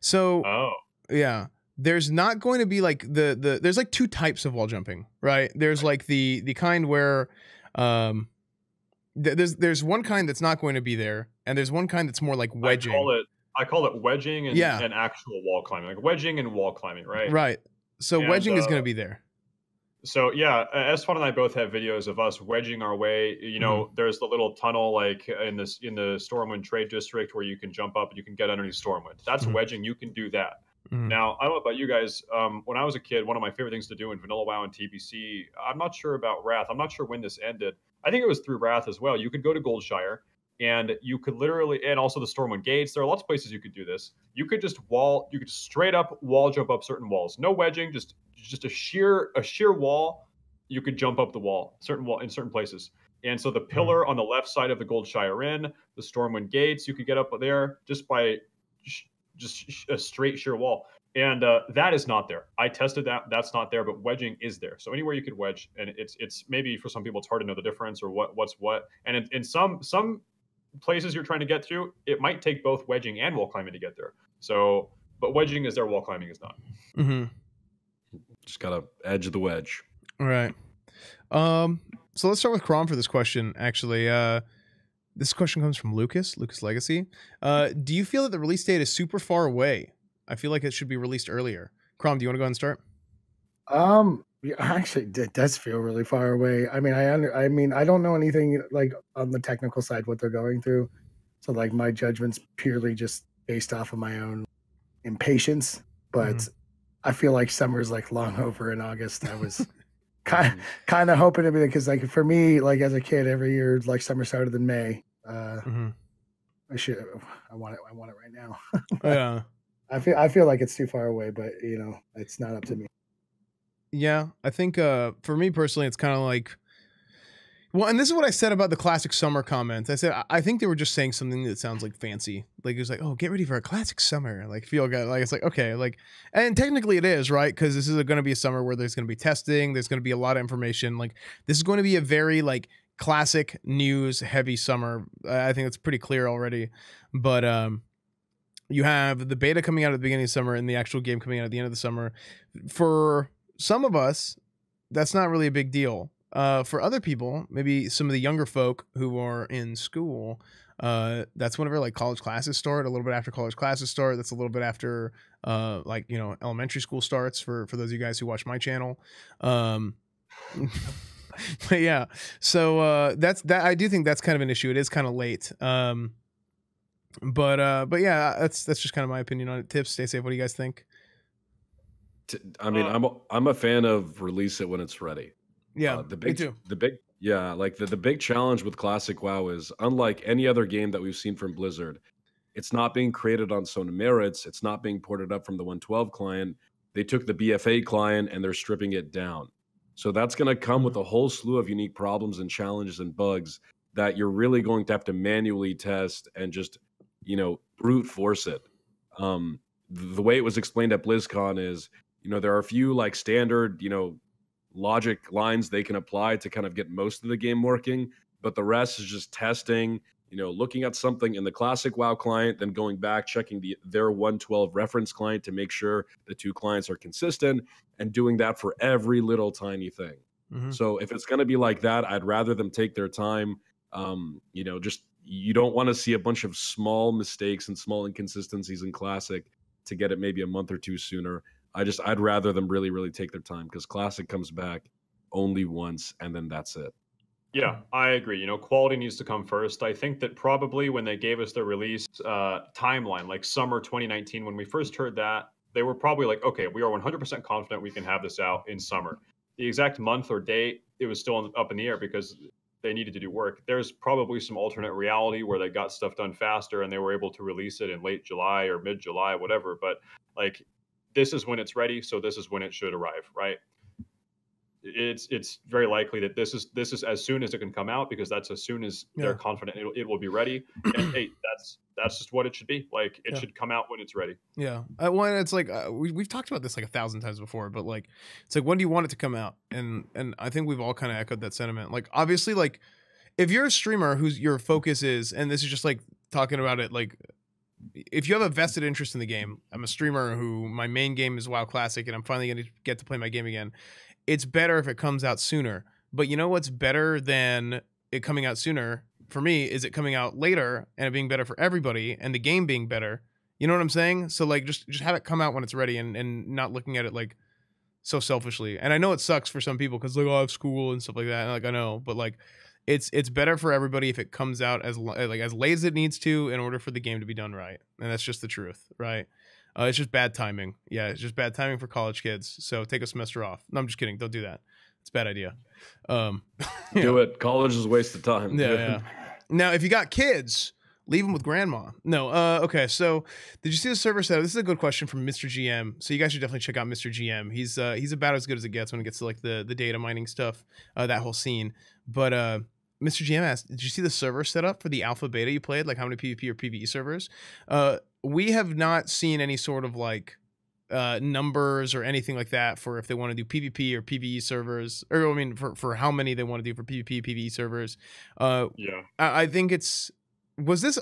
So Oh. Yeah. There's not going to be like the the there's like two types of wall jumping, right? There's like the the kind where um th- there's there's one kind that's not going to be there and there's one kind that's more like wedging. I call it I call it wedging and, yeah. and actual wall climbing. Like wedging and wall climbing, right? Right. So and, wedging uh, is going to be there so yeah, S1 and I both have videos of us wedging our way. You know, mm-hmm. there's the little tunnel like in this in the Stormwind Trade District where you can jump up and you can get underneath Stormwind. That's mm-hmm. wedging. You can do that. Mm-hmm. Now, I don't know about you guys. Um, when I was a kid, one of my favorite things to do in Vanilla WoW and TBC, I'm not sure about Wrath. I'm not sure when this ended. I think it was through Wrath as well. You could go to Goldshire and you could literally, and also the Stormwind Gates. There are lots of places you could do this. You could just wall, you could straight up wall jump up certain walls. No wedging, just just a sheer a sheer wall you could jump up the wall certain wall in certain places and so the hmm. pillar on the left side of the goldshire inn the stormwind gates you could get up there just by sh- just a straight sheer wall and uh, that is not there i tested that that's not there but wedging is there so anywhere you could wedge and it's it's maybe for some people it's hard to know the difference or what what's what and in, in some some places you're trying to get through it might take both wedging and wall climbing to get there so but wedging is there wall climbing is not mm-hmm. Just gotta edge of the wedge. All right. Um. So let's start with Crom for this question. Actually, uh, this question comes from Lucas, Lucas Legacy. Uh, do you feel that the release date is super far away? I feel like it should be released earlier. Crom, do you want to go ahead and start? Um, yeah, actually, it does feel really far away. I mean, I under, I mean, I don't know anything like on the technical side what they're going through, so like my judgment's purely just based off of my own impatience. But mm-hmm. I feel like summer's like long over in August. I was kind kind of hoping to be because like for me, like as a kid, every year like summer started in May. Uh, mm-hmm. I should. I want it. I want it right now. yeah. I feel. I feel like it's too far away, but you know, it's not up to me. Yeah, I think uh, for me personally, it's kind of like. Well, and this is what I said about the classic summer comments. I said I think they were just saying something that sounds like fancy. Like it was like, "Oh, get ready for a classic summer." Like feel good. Like it's like okay, like, and technically it is right because this is going to be a summer where there's going to be testing. There's going to be a lot of information. Like this is going to be a very like classic news heavy summer. I think it's pretty clear already. But um, you have the beta coming out at the beginning of summer and the actual game coming out at the end of the summer. For some of us, that's not really a big deal. Uh, for other people, maybe some of the younger folk who are in school, uh, that's whenever like college classes start. A little bit after college classes start. That's a little bit after uh, like you know elementary school starts. For for those of you guys who watch my channel, um, but yeah. So uh, that's that. I do think that's kind of an issue. It is kind of late. Um, but uh, but yeah, that's that's just kind of my opinion on it. Tips, stay safe. What do you guys think? I mean, uh, I'm a, I'm a fan of release it when it's ready. Yeah, uh, the big the big yeah, like the the big challenge with Classic WoW is unlike any other game that we've seen from Blizzard, it's not being created on Sona merits. It's not being ported up from the 112 client. They took the BFA client and they're stripping it down. So that's going to come with a whole slew of unique problems and challenges and bugs that you're really going to have to manually test and just, you know, brute force it. Um, the way it was explained at BlizzCon is you know there are a few like standard you know logic lines they can apply to kind of get most of the game working but the rest is just testing you know looking at something in the classic wow client then going back checking the their 112 reference client to make sure the two clients are consistent and doing that for every little tiny thing mm-hmm. so if it's going to be like that i'd rather them take their time um, you know just you don't want to see a bunch of small mistakes and small inconsistencies in classic to get it maybe a month or two sooner I just I'd rather them really really take their time because classic comes back only once and then that's it. Yeah, I agree. You know, quality needs to come first. I think that probably when they gave us the release uh, timeline, like summer 2019, when we first heard that, they were probably like, okay, we are 100% confident we can have this out in summer. The exact month or date, it was still up in the air because they needed to do work. There's probably some alternate reality where they got stuff done faster and they were able to release it in late July or mid July, whatever. But like this is when it's ready, so this is when it should arrive, right? It's it's very likely that this is this is as soon as it can come out because that's as soon as yeah. they're confident it, it, will be ready. And hey, that's that's just what it should be. Like it yeah. should come out when it's ready. Yeah. Uh, when it's like uh, we we've talked about this like a thousand times before, but like it's like when do you want it to come out? And and I think we've all kind of echoed that sentiment. Like obviously, like if you're a streamer whose your focus is, and this is just like talking about it like if you have a vested interest in the game, I'm a streamer who my main game is WoW Classic, and I'm finally going to get to play my game again. It's better if it comes out sooner. But you know what's better than it coming out sooner for me is it coming out later and it being better for everybody and the game being better. You know what I'm saying? So like just just have it come out when it's ready and and not looking at it like so selfishly. And I know it sucks for some people because like oh I have school and stuff like that. And like I know, but like it's it's better for everybody if it comes out as like as late as it needs to in order for the game to be done right, and that's just the truth, right? Uh, it's just bad timing. Yeah, it's just bad timing for college kids. So take a semester off. No, I'm just kidding. Don't do that. It's a bad idea. Um, do know. it. College is a waste of time. Yeah, yeah. Now, if you got kids, leave them with grandma. No. Uh, okay. So, did you see the server setup? This is a good question from Mr. GM. So you guys should definitely check out Mr. GM. He's uh, he's about as good as it gets when it gets to like the the data mining stuff, uh, that whole scene. But uh, Mr. GM asked, "Did you see the server setup for the alpha beta you played? Like how many PvP or PvE servers?" Uh, we have not seen any sort of like uh, numbers or anything like that for if they want to do PvP or PvE servers, or I mean for for how many they want to do for PvP PvE servers. Uh, yeah, I, I think it's was this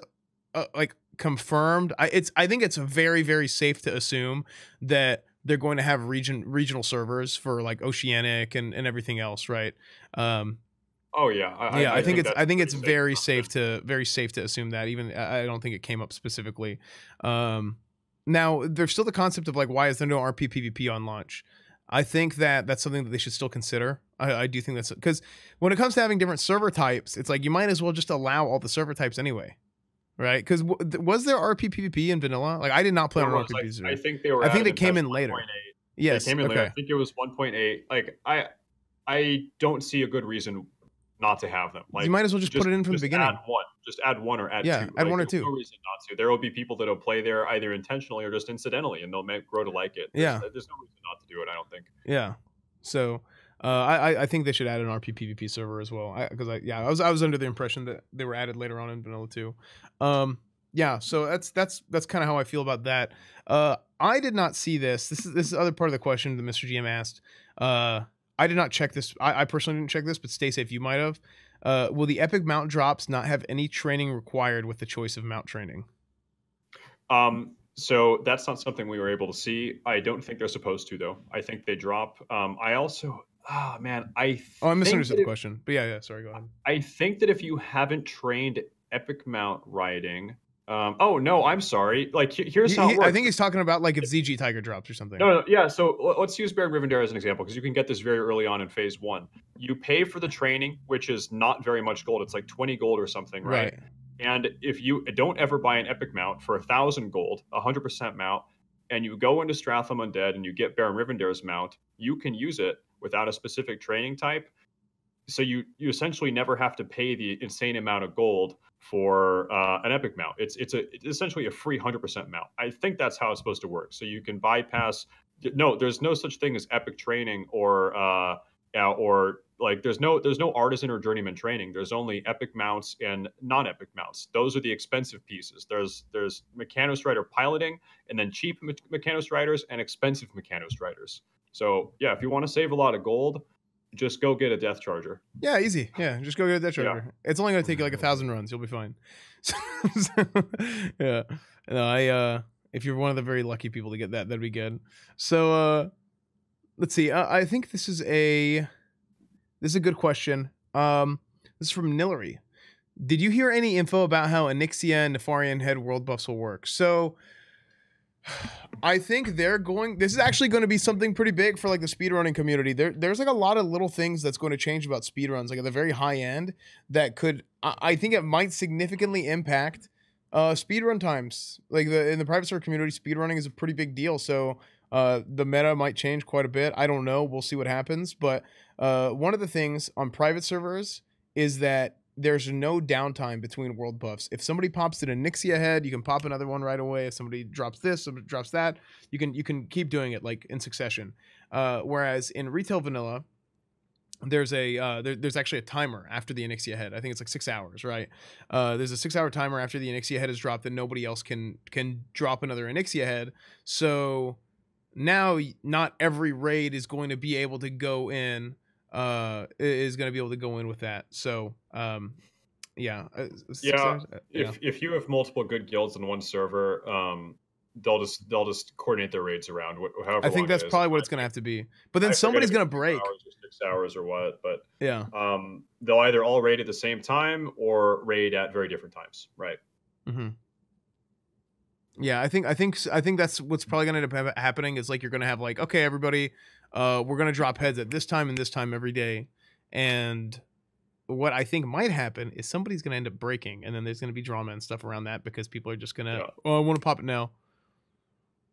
uh, like confirmed. I it's I think it's very very safe to assume that they're going to have region regional servers for like Oceanic and, and everything else, right? Um, oh yeah, I, yeah. I, I think, think, it's I think it's very safe to very safe to assume that. Even I don't think it came up specifically. Um, now there's still the concept of like why is there no RP PvP on launch? I think that that's something that they should still consider. I, I do think that's because when it comes to having different server types, it's like you might as well just allow all the server types anyway right? Because w- was there RP PvP in vanilla? Like I did not play on RP PvP. Like, I think they were. I think they came in later. Yes, they came in okay. later. I think it was 1.8. Like I, I don't see a good reason not to have them. Like you might as well just, just put it in from the beginning. Add one, just add one or add yeah, two. add like, one or two. No reason not to. There will be people that'll play there either intentionally or just incidentally, and they'll make, grow to like it. There's, yeah, there's no reason not to do it. I don't think. Yeah. So uh, I I think they should add an RP PvP server as well. Because I, I, yeah I was I was under the impression that they were added later on in vanilla too. Um, yeah, so that's that's that's kind of how I feel about that. Uh, I did not see this. This is this is other part of the question that Mr. GM asked. Uh, I did not check this. I, I personally didn't check this, but stay safe. You might have. Uh, will the epic mount drops not have any training required with the choice of mount training? Um, so that's not something we were able to see. I don't think they're supposed to, though. I think they drop. Um, I also, ah, oh, man, I. Oh, I misunderstood the question, but yeah, yeah. Sorry, go ahead. I think that if you haven't trained epic mount riding, um, oh no, I'm sorry. Like here's how he, I think he's talking about like if ZG Tiger drops or something. No, no, yeah. So let's use Baron Rivendare as an example because you can get this very early on in phase one. You pay for the training, which is not very much gold. It's like 20 gold or something, right? right. And if you don't ever buy an epic mount for a thousand gold, a hundred percent mount, and you go into Stratholme Undead and you get Baron Rivendare's mount, you can use it without a specific training type. So you you essentially never have to pay the insane amount of gold for uh, an epic mount. It's it's a it's essentially a free 100% mount. I think that's how it's supposed to work. So you can bypass. No, there's no such thing as epic training or uh, or like there's no there's no artisan or journeyman training. There's only epic mounts and non-epic mounts. Those are the expensive pieces. There's there's Mechanostrider piloting, and then cheap Me- Mechanostriders and expensive Mechanostriders. So yeah, if you want to save a lot of gold, just go get a death charger. Yeah, easy. Yeah, just go get a death charger. Yeah. It's only gonna take you like a thousand runs. You'll be fine. So, yeah. No, I uh if you're one of the very lucky people to get that, that'd be good. So uh let's see. Uh, I think this is a this is a good question. Um this is from Nillery. Did you hear any info about how Onyxia and Nefarian head world buffs will work? So I think they're going. This is actually going to be something pretty big for like the speedrunning community. There, there's like a lot of little things that's going to change about speedruns, like at the very high end, that could. I, I think it might significantly impact uh, speedrun times. Like the in the private server community, speedrunning is a pretty big deal. So uh, the meta might change quite a bit. I don't know. We'll see what happens. But uh, one of the things on private servers is that there's no downtime between world buffs. If somebody pops an Onyxia head, you can pop another one right away. If somebody drops this, somebody drops that, you can you can keep doing it like in succession. Uh, whereas in retail vanilla, there's a uh, there, there's actually a timer after the Onyxia head. I think it's like six hours, right? Uh, there's a six hour timer after the Onyxia head is dropped, and nobody else can can drop another Onyxia head. So now not every raid is going to be able to go in uh, is going to be able to go in with that. So, um, yeah, uh, yeah. Uh, if yeah. if you have multiple good guilds in one server, um, they'll just they'll just coordinate their raids around. However, I think that's probably what it's going to have to be. But then I somebody's going to break. Hours or six hours or what? But yeah, um, they'll either all raid at the same time or raid at very different times, right? Mm-hmm. Yeah, I think I think I think that's what's probably going to end up happening is like you're going to have like okay, everybody, uh, we're going to drop heads at this time and this time every day, and what I think might happen is somebody's going to end up breaking, and then there's going to be drama and stuff around that because people are just going to, yeah. oh, I want to pop it now.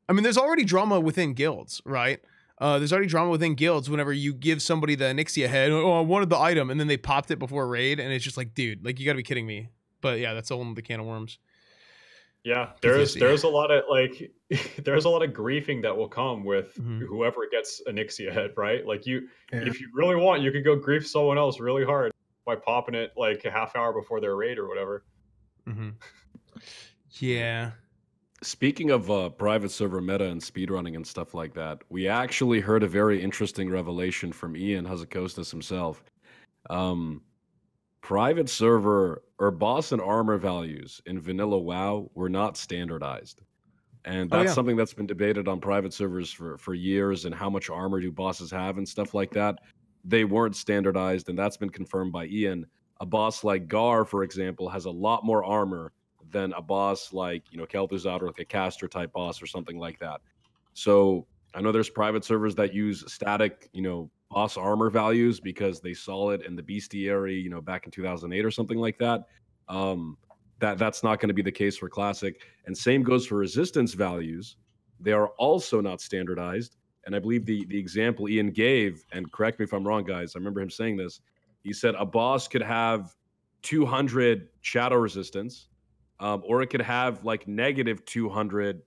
I mean, there's already drama within guilds, right? Uh, there's already drama within guilds whenever you give somebody the Onyxia head, oh, I wanted the item, and then they popped it before raid, and it's just like, dude, like you got to be kidding me. But yeah, that's all the can of worms. Yeah, there's there's a lot of like there's a lot of griefing that will come with mm-hmm. whoever gets Onyxia head, right? Like you yeah. if you really want, you could go grief someone else really hard by popping it like a half hour before their raid or whatever. Mm-hmm. Yeah. Speaking of uh, private server meta and speedrunning and stuff like that, we actually heard a very interesting revelation from Ion Hazzikostas himself. Um, private server or boss and armor values in vanilla WoW were not standardized. and oh, that's oh, yeah. something that's been debated on private servers for for years. And how much armor do bosses have and stuff like that. They weren't standardized, and that's been confirmed by Ion. A boss like Garr, for example, has a lot more armor than a boss like you know Kel'Thuzad or like a caster type boss or something like that. So I know there's private servers that use static, you know, boss armor values because they saw it in the bestiary, you know, back in 2008 or something like that. Um, that that's not going to be the case for classic, and same goes for resistance values. They are also not standardized. And I believe the the example Ion gave, and correct me if I'm wrong, guys. I remember him saying this. He said a boss could have 200 shadow resistance, um, or it could have like negative 200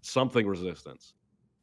something resistance.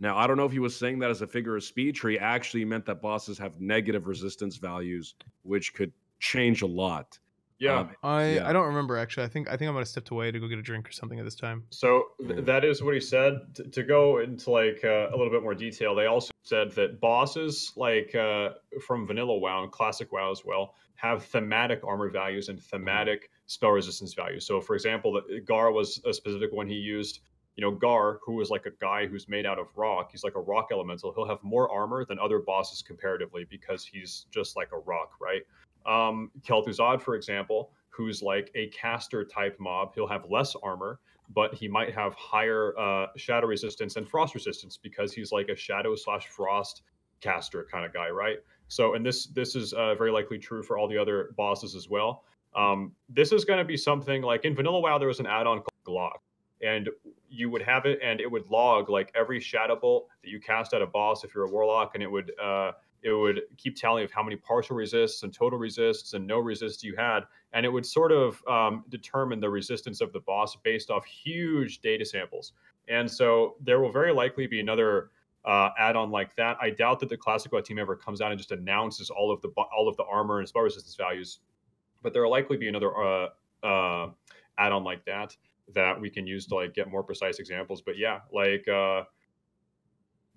Now, I don't know if he was saying that as a figure of speech or he actually meant that bosses have negative resistance values, which could change a lot. Yeah, um, I yeah. I don't remember actually. I think I think I'm gonna step away to go get a drink or something at this time. So th- that is what he said. T- to go into like uh, a little bit more detail, they also said that bosses like uh, from Vanilla WoW and Classic WoW as well have thematic armor values and thematic spell resistance values. So, for example, the, Garr was a specific one he used you know, Garr, who is like a guy who's made out of rock, he's like a rock elemental. He'll have more armor than other bosses comparatively because he's just like a rock, right? Um, Kel'Thuzad, for example, who's like a caster type mob, he'll have less armor, but he might have higher uh, shadow resistance and frost resistance because he's like a shadow slash frost caster kind of guy, right? So, and this this is uh, very likely true for all the other bosses as well. Um, this is going to be something like in Vanilla WoW, there was an add-on called Glock, and you would have it and it would log like every shadow bolt that you cast at a boss if you're a warlock and it would uh, it would keep tally of how many partial resists and total resists and no resists you had and it would sort of um, determine the resistance of the boss based off huge data samples. And so there will very likely be another uh, add-on like that. I doubt that the classic team ever comes out and just announces all of the all of the armor and spell resistance values but there will likely be another uh, uh add-on like that that we can use to like get more precise examples. But yeah, like uh,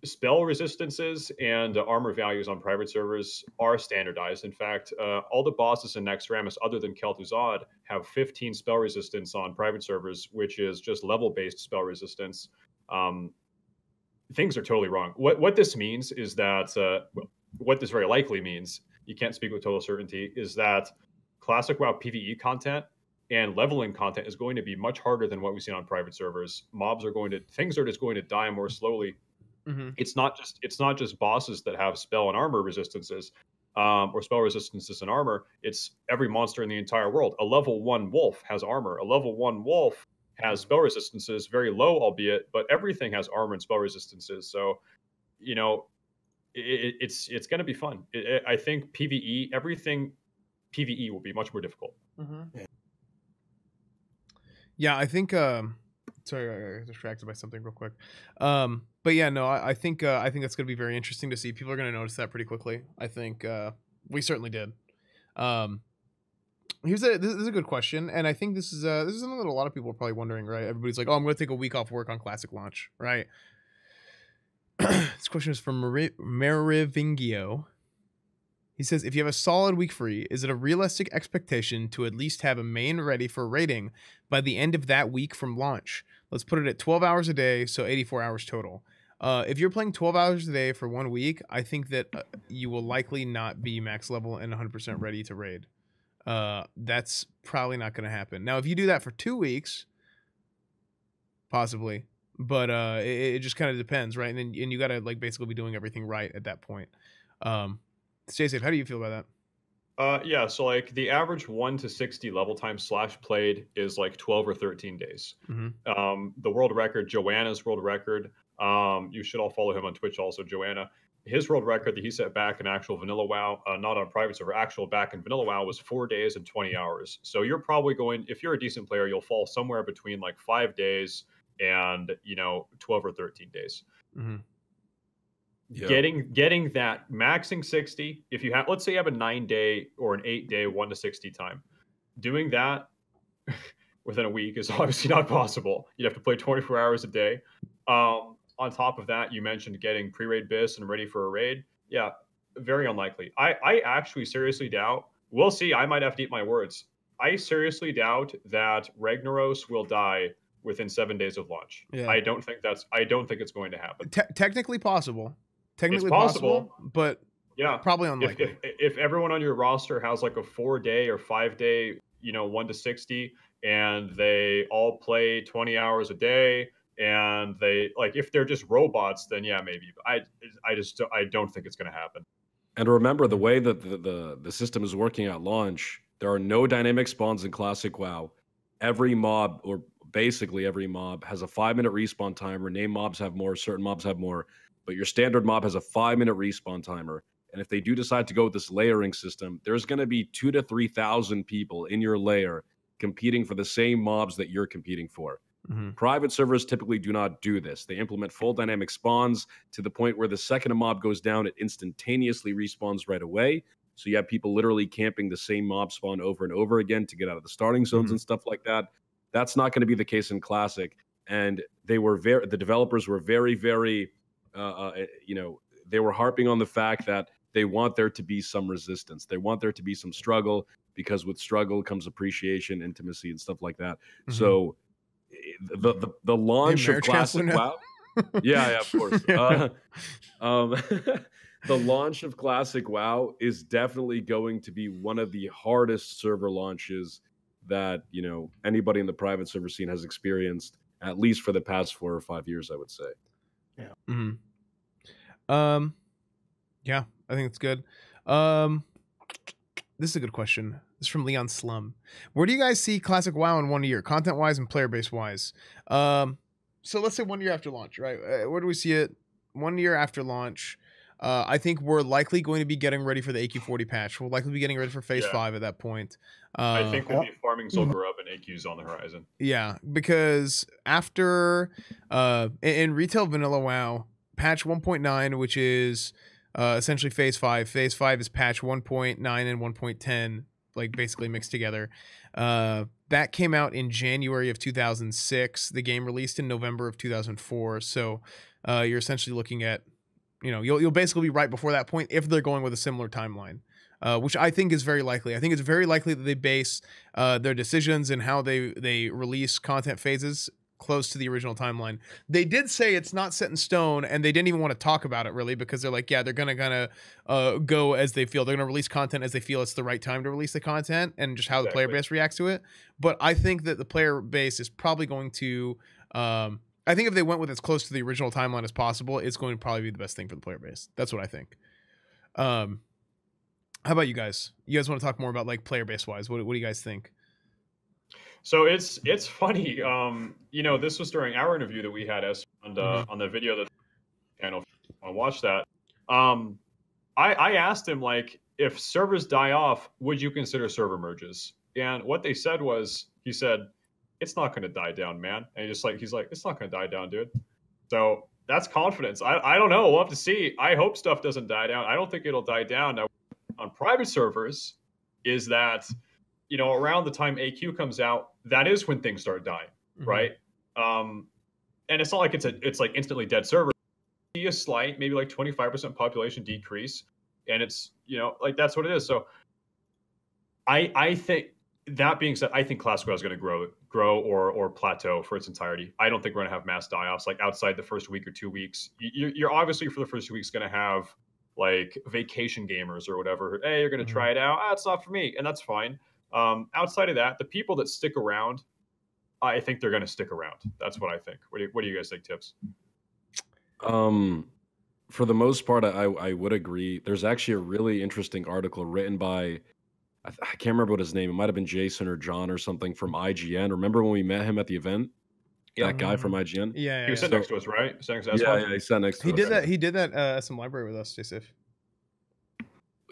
spell resistances and armor values on private servers are standardized. In fact, uh, all the bosses in Naxxramas, other than Kel'Thuzad, have 15 spell resistance on private servers, which is just level-based spell resistance. Um, things are totally wrong. What what this means is that uh, what this very likely means, you can't speak with total certainty, is that classic WoW PVE content and leveling content is going to be much harder than what we've seen on private servers. Mobs are going to things are just going to die more slowly. Mm-hmm. It's not just it's not just bosses that have spell and armor resistances, um, or spell resistances and armor. It's every monster in the entire world. A level one wolf has armor. A level one wolf has spell resistances, very low, albeit, but everything has armor and spell resistances. So, you know, it, it's it's going to be fun. It, I think PVE, everything PVE will be much more difficult. Mm-hmm. Yeah, I think. Um, sorry, I got distracted by something real quick. Um, but yeah, no, I, I think uh, I think that's going to be very interesting to see. People are going to notice that pretty quickly. I think uh, we certainly did. Um, here's a this is a good question, and I think this is uh, this is something that a lot of people are probably wondering. Right? Everybody's like, "Oh, I'm going to take a week off work on Classic launch." Right? this question is from Merivingio. He says, if you have a solid week free, is it a realistic expectation to at least have a main ready for rating by the end of that week from launch? Let's put it at 12 hours a day, so 84 hours total. Uh, if you're playing 12 hours a day for one week, I think that uh, you will likely not be max level and 100% ready to raid. Uh, that's probably not going to happen. Now, if you do that for two weeks, possibly, but uh, it, it just kind of depends, right? And then and you got to like basically be doing everything right at that point. Um, Safe. How do you feel about that? Uh, yeah, so like the average one to sixty level time slash played is like twelve or thirteen days. Mm-hmm. Um, the world record, Joana's world record. Um, you should all follow him on Twitch, also Joana. His world record that he set back in actual Vanilla WoW, uh, not on private server, actual back in Vanilla WoW was four days and twenty hours. So you're probably going, if you're a decent player, you'll fall somewhere between like five days and you know twelve or thirteen days. Mm-hmm yeah. getting getting that maxing 60 if you have let's say you have a nine day or an eight day one to 60 time doing that within a week is obviously not possible you'd have to play 24 hours a day um, on top of that you mentioned getting pre-raid bis and ready for a raid yeah very unlikely i i actually seriously doubt we'll see i might have to eat my words i seriously doubt that ragnaros will die within seven days of launch. Yeah. I don't think that's. I don't think it's going to happen. Te- technically possible. Technically possible, possible, but yeah, probably unlikely. If, if, if everyone on your roster has like a four day or five day, you know, one to sixty, and they all play twenty hours a day, and they like if they're just robots, then yeah, maybe. I I just I don't think it's going to happen. And remember, the way that the, the, the system is working at launch, there are no dynamic spawns in Classic WoW. Every mob, or basically every mob, has a five minute respawn timer. Name mobs have more, certain mobs have more, but your standard mob has a five minute respawn timer. And if they do decide to go with this layering system, there's going to be two to 3,000 people in your layer competing for the same mobs that you're competing for. Mm-hmm. Private servers typically do not do this. They implement full dynamic spawns to the point where the second a mob goes down, it instantaneously respawns right away. So you have people literally camping the same mob spawn over and over again to get out of the starting zones mm-hmm. and stuff like that. That's not going to be the case in Classic. And they were very, the developers were very, very, uh, uh, eh, you know, they were harping on the fact that they want there to be some resistance. They want there to be some struggle because with struggle comes appreciation, intimacy, and stuff like that. Mm-hmm. So the the, the launch the of classic WoW. yeah, yeah, of course. Uh, um, the launch of classic WoW is definitely going to be one of the hardest server launches that you know anybody in the private server scene has experienced, at least for the past four or five years. I would say. Yeah. Mm-hmm. Um. Yeah, I think it's good. Um. This is a good question. This is from Leon Slum. Where do you guys see Classic WoW in one year, content wise and player base wise? Um, so let's say one year after launch, right? Uh, where do we see it? One year after launch. Uh, I think we're likely going to be getting ready for the AQ40 patch. We'll likely be getting ready for Phase yeah. Five at that point. Uh, I think we'll be farming Zul'Gurub and AQs on the horizon. Yeah, because after uh, in, in retail vanilla WoW, patch 1.9, which is uh, essentially Phase Five. Phase Five is patch 1.9 and 1.10 like basically mixed together. Uh, that came out in January of 2006. The game released in November of 2004. So uh, you're essentially looking at, you know, you'll you'll basically be right before that point if they're going with a similar timeline. Uh, which I think is very likely. I think it's very likely that they base uh, their decisions and how they they release content phases close to the original timeline. They did say it's not set in stone, and they didn't even want to talk about it really because they're like, yeah, they're gonna gonna uh, go as they feel. They're gonna release content as they feel it's the right time to release the content, and just how exactly. the player base reacts to it. But I think that the player base is probably going to. Um, I think if they went with as close to the original timeline as possible, it's going to probably be the best thing for the player base. That's what I think. Um, how about you guys? You guys want to talk more about like player base wise? What, what do you guys think? So it's it's funny. Um, you know, this was during our interview that we had as on the mm-hmm. on the video that channel. I watched that. Um, I I asked him like, if servers die off, would you consider server merges? And what they said was, he said, it's not going to die down, man. And he just like he's like, it's not going to die down, dude. So that's confidence. I I don't know. We'll have to see. I hope stuff doesn't die down. I don't think it'll die down. Now on private servers, is that you know, around the time AQ comes out, that is when things start dying, mm-hmm. right? Um, and it's not like it's a it's like instantly dead server. See a slight, maybe like 25% population decrease, and it's you know like that's what it is. So I I think that being said, I think Classic is going to grow grow or or plateau for its entirety. I don't think we're going to have mass die offs like outside the first week or two weeks. You're, you're obviously for the first two weeks going to have like vacation gamers or whatever. Hey, you're going to mm-hmm. try it out. Ah, it's not for me, and that's fine. Um, outside of that, the people that stick around, I think they're going to stick around. That's what I think. What do you, what do you guys think, Tips? Um, for the most part, I, I would agree. There's actually a really interesting article written by, I, I can't remember what his name. It might have been Jason or John or something from IGN. Remember when we met him at the event? Yeah. That guy from IGN. Yeah, yeah he was yeah. sitting next to us, right? yeah, yeah, he sat next to he us. Did that, he did that. uh, SM library with us, Joseph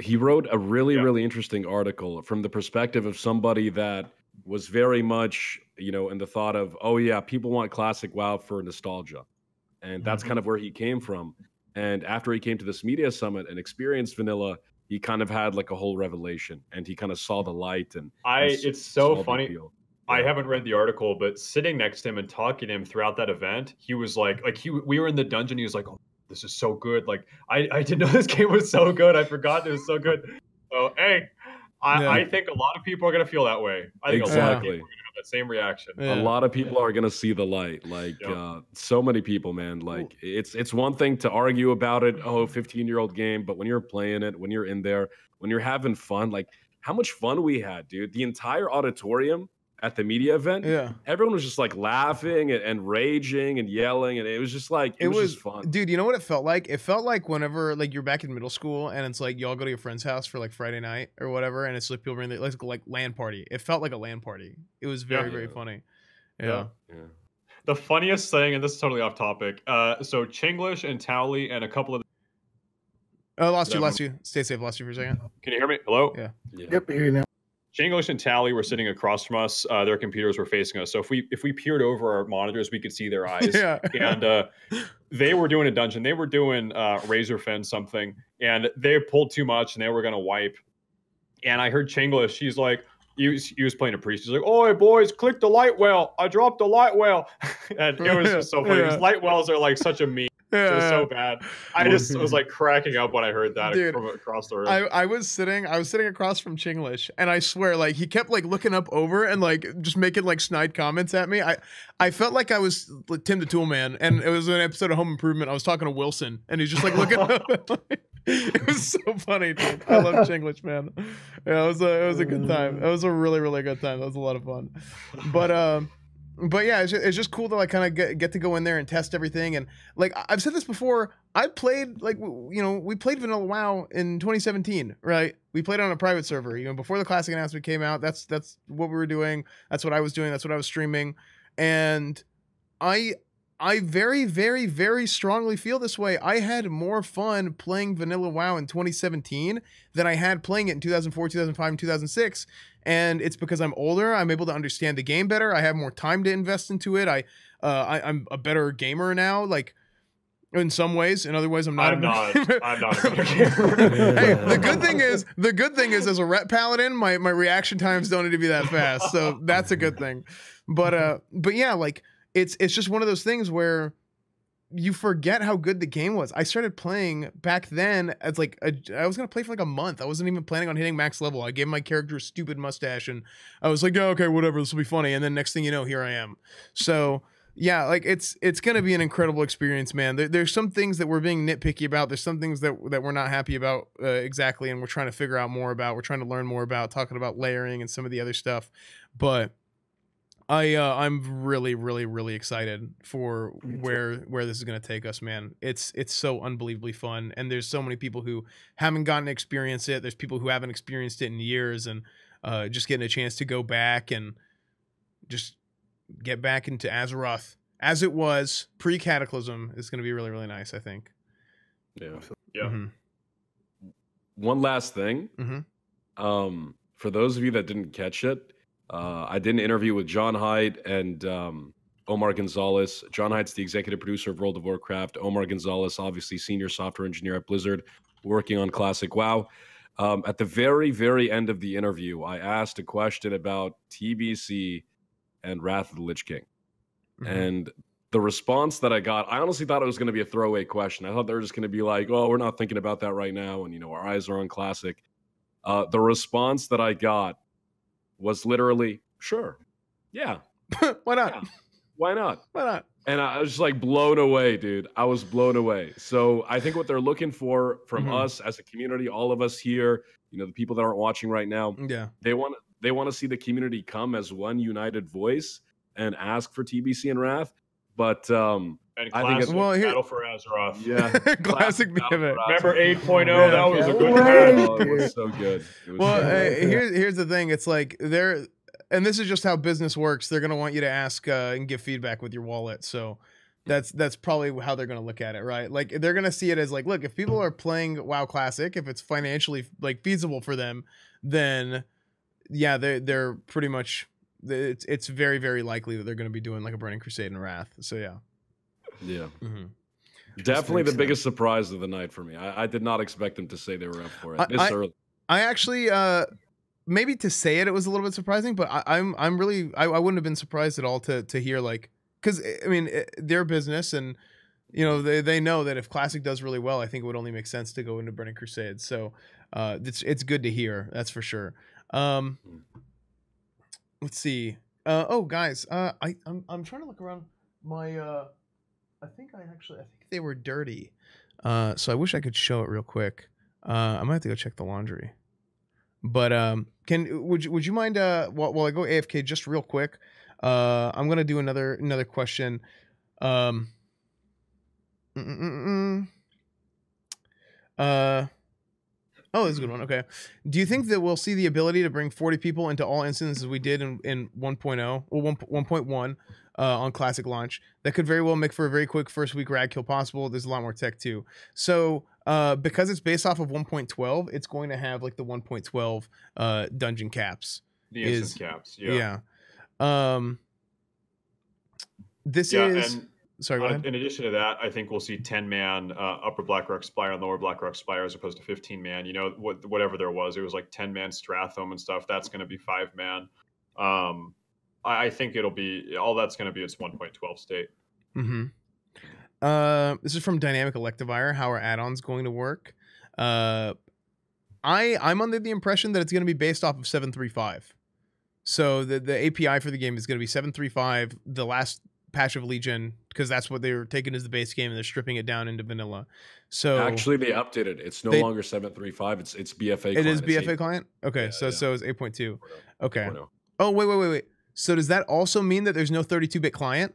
he wrote a really yeah. really interesting article from the perspective of somebody that was very much you know in the thought of oh yeah people want classic wow for nostalgia and that's mm-hmm. kind of where he came from and after he came to this media summit and experienced vanilla he kind of had like a whole revelation and he kind of saw the light and i and it's so funny yeah. I haven't read the article, but sitting next to him and talking to him throughout that event, he was like, like he, we were in the dungeon. He was like, "Oh this is so good. Like I, I didn't know this game was so good. I forgot it was so good. So hey, I, yeah. I think a lot of people are gonna feel that way. I think exactly. that same reaction. Yeah. A lot of people are gonna see the light. Like yep. uh, so many people, man. Like it's it's one thing to argue about it. Oh, 15 year old game, but when you're playing it, when you're in there, when you're having fun, like how much fun we had, dude. The entire auditorium at the media event, yeah, everyone was just like laughing and, and raging and yelling, and it was just like it, it was, was fun, dude. You know what it felt like? It felt like whenever like you're back in middle school and it's like y'all go to your friend's house for like Friday night or whatever, and it's like people are in the like like land party. It felt like a land party. It was very yeah. very funny. Yeah. yeah. yeah. The funniest thing, and this is totally off topic. Uh, so Chinglish and Towelliee and a couple of Oh, lost you, lost you. Stay safe, lost you for a second. Can you hear me? Hello? Yeah. yeah. Yep, I hear you now. Chinglish and Towelliee were sitting across from us. Uh, their computers were facing us. So if we if we peered over our monitors, we could see their eyes. yeah. And uh, they were doing a dungeon. They were doing uh, Razorfen something, and they pulled too much, and they were gonna wipe. And I heard Chinglish. She's like, he was, he was playing a priest. He's like, "Oh, boys, click the light well. I dropped the light well," and it was just so funny. Yeah. Light wells are like such a meme. Yeah. It was so bad. I just was like cracking up when I heard that Dude, from across the room. I, I was sitting, I was sitting across from Chinglish, and I swear, like he kept like looking up over and like just making like snide comments at me. I I felt like I was like, Tim the Tool Man, and it was an episode of Home Improvement. I was talking to Wilson, and he's just like looking up. it was so funny, dude. I love Chinglish, man. Yeah, it was a it was a good time. It was a really really good time. That was a lot of fun. But um but yeah, it's just, it's just cool to like kind of get, get to go in there and test everything. And like I've said this before, I played like you know we played Vanilla WoW in 2017, right? We played on a private server, you know, before the classic announcement came out. That's that's what we were doing. That's what I was doing. That's what I was streaming, and I I very, very, very strongly feel this way. I had more fun playing Vanilla WoW in 2017 than I had playing it in 2004, 2005, and 2006 and it's because I'm older. I'm able to understand the game better. I have more time to invest into it. I, uh, I am a better gamer now. Like in some ways, in other ways, I'm not. I'm not. I'm not a better gamer. hey, the good thing is, the good thing is, as a ret paladin, my my reaction times don't need to be that fast, so that's a good thing. But uh, but yeah, like it's it's just one of those things where you forget how good the game was. I started playing back then as like a, I was gonna play for like a month. I wasn't even planning on hitting max level. I gave my character a stupid mustache, and I was like, oh, okay, whatever, this will be funny. And then next thing you know, here I am. So yeah, like it's it's gonna be an incredible experience, man. There, there's some things that we're being nitpicky about. There's some things that that we're not happy about uh, exactly, and we're trying to figure out more about. We're trying to learn more about talking about layering and some of the other stuff, but I uh, I'm really really really excited for where where this is going to take us, man. It's it's so unbelievably fun, and there's so many people who haven't gotten to experience it. There's people who haven't experienced it in years, and uh, just getting a chance to go back and just get back into Azeroth as it was pre Cataclysm is going to be really really nice. I think. Yeah. Yeah. Mm-hmm. One last thing. Mm-hmm. Um, for those of you that didn't catch it uh, I did an interview with John Hight and um, Omar Gonzalez. John Hight's the executive producer of World of Warcraft. Omar Gonzalez, obviously senior software engineer at Blizzard, working on Classic WoW. Um, at the very, very end of the interview, I asked a question about TBC and Wrath of the Lich King. Mm-hmm. And the response that I got, I honestly thought it was going to be a throwaway question. I thought they were just going to be like, oh, we're not thinking about that right now. And, you know, our eyes are on Classic. Uh, the response that I got was literally, sure. Yeah. Why not? Yeah. Why not? Why not? And I was just like blown away, dude. I was blown away. So I think what they're looking for from mm-hmm. us as a community, all of us here, you know, the people that aren't watching right now, yeah, they want they want to see the community come as one united voice and ask for TBC and Wrath. But um, and I think it's well, here, Battle for Azeroth. Yeah, classic, classic Remember 8.0? Yeah. That was a good match. Oh, it was so good. Was well, so good. Uh, here's here's the thing. It's like they're, and this is just how business works. They're gonna want you to ask uh, and give feedback with your wallet. So that's that's probably how they're gonna look at it, right? Like they're gonna see it as like, look, if people are playing WoW Classic, if it's financially like feasible for them, then yeah, they they're pretty much. It's it's very very likely that they're going to be doing like a Burning Crusade and Wrath. So yeah. Yeah. Mm-hmm. Definitely the biggest surprise of the night for me. I, I, did not expect them to say they were up for it this I, early. I actually, uh, maybe to say it, it was a little bit surprising, but I, am I'm, I'm really I, I wouldn't have been surprised at all to to hear like because I mean it, their business and you know they they know that if Classic does really well, I think it would only make sense to go into Burning Crusade. So uh, it's it's good to hear. That's for sure. Um, hmm. let's see. Uh, oh, guys, uh, I I'm I'm trying to look around my. I think I actually I think they were dirty. Uh, so I wish I could show it real quick. Uh, I might have to go check the laundry. But um, can would you would you mind uh while, while I go AFK just real quick? Uh, I'm gonna do another another question. Um. Mm-mm-mm. Uh. Oh, this is a good one. Okay. Do you think that we'll see the ability to bring 40 people into all instances we did in, in 1.0 or 1, 1.1 uh, on classic launch? That could very well make for a very quick first week rag kill possible. There's a lot more tech too. So uh, because it's based off of 1.12, it's going to have like the 1.12 uh, dungeon caps. The instance is, caps. Yeah. Yeah. Um, this yeah, is. And- Sorry, uh, in addition to that, I think we'll see 10 man uh, upper Blackrock Spire and lower Blackrock Spire as opposed to 15 man. You know, what, whatever there was, it was like 10 man Stratholme and stuff. That's going to be five man. Um, I, I, think it'll be all that's going to be its 1.12 state. Mm-hmm. Uh, this is from Dynamic Electivire. How are add-ons going to work? Uh, I I'm under the impression that it's going to be based off of 735. So the the API for the game is going to be 735. The last patch of Legion because that's what they were taking as the base game and they're stripping it down into vanilla. So actually, they updated. It's no they, longer seven three five. It's it's BFA. It is BFA client. Okay, yeah, so yeah. so it's eight point two. Okay. Oh wait wait wait wait. So does that also mean that there's no 32 bit client?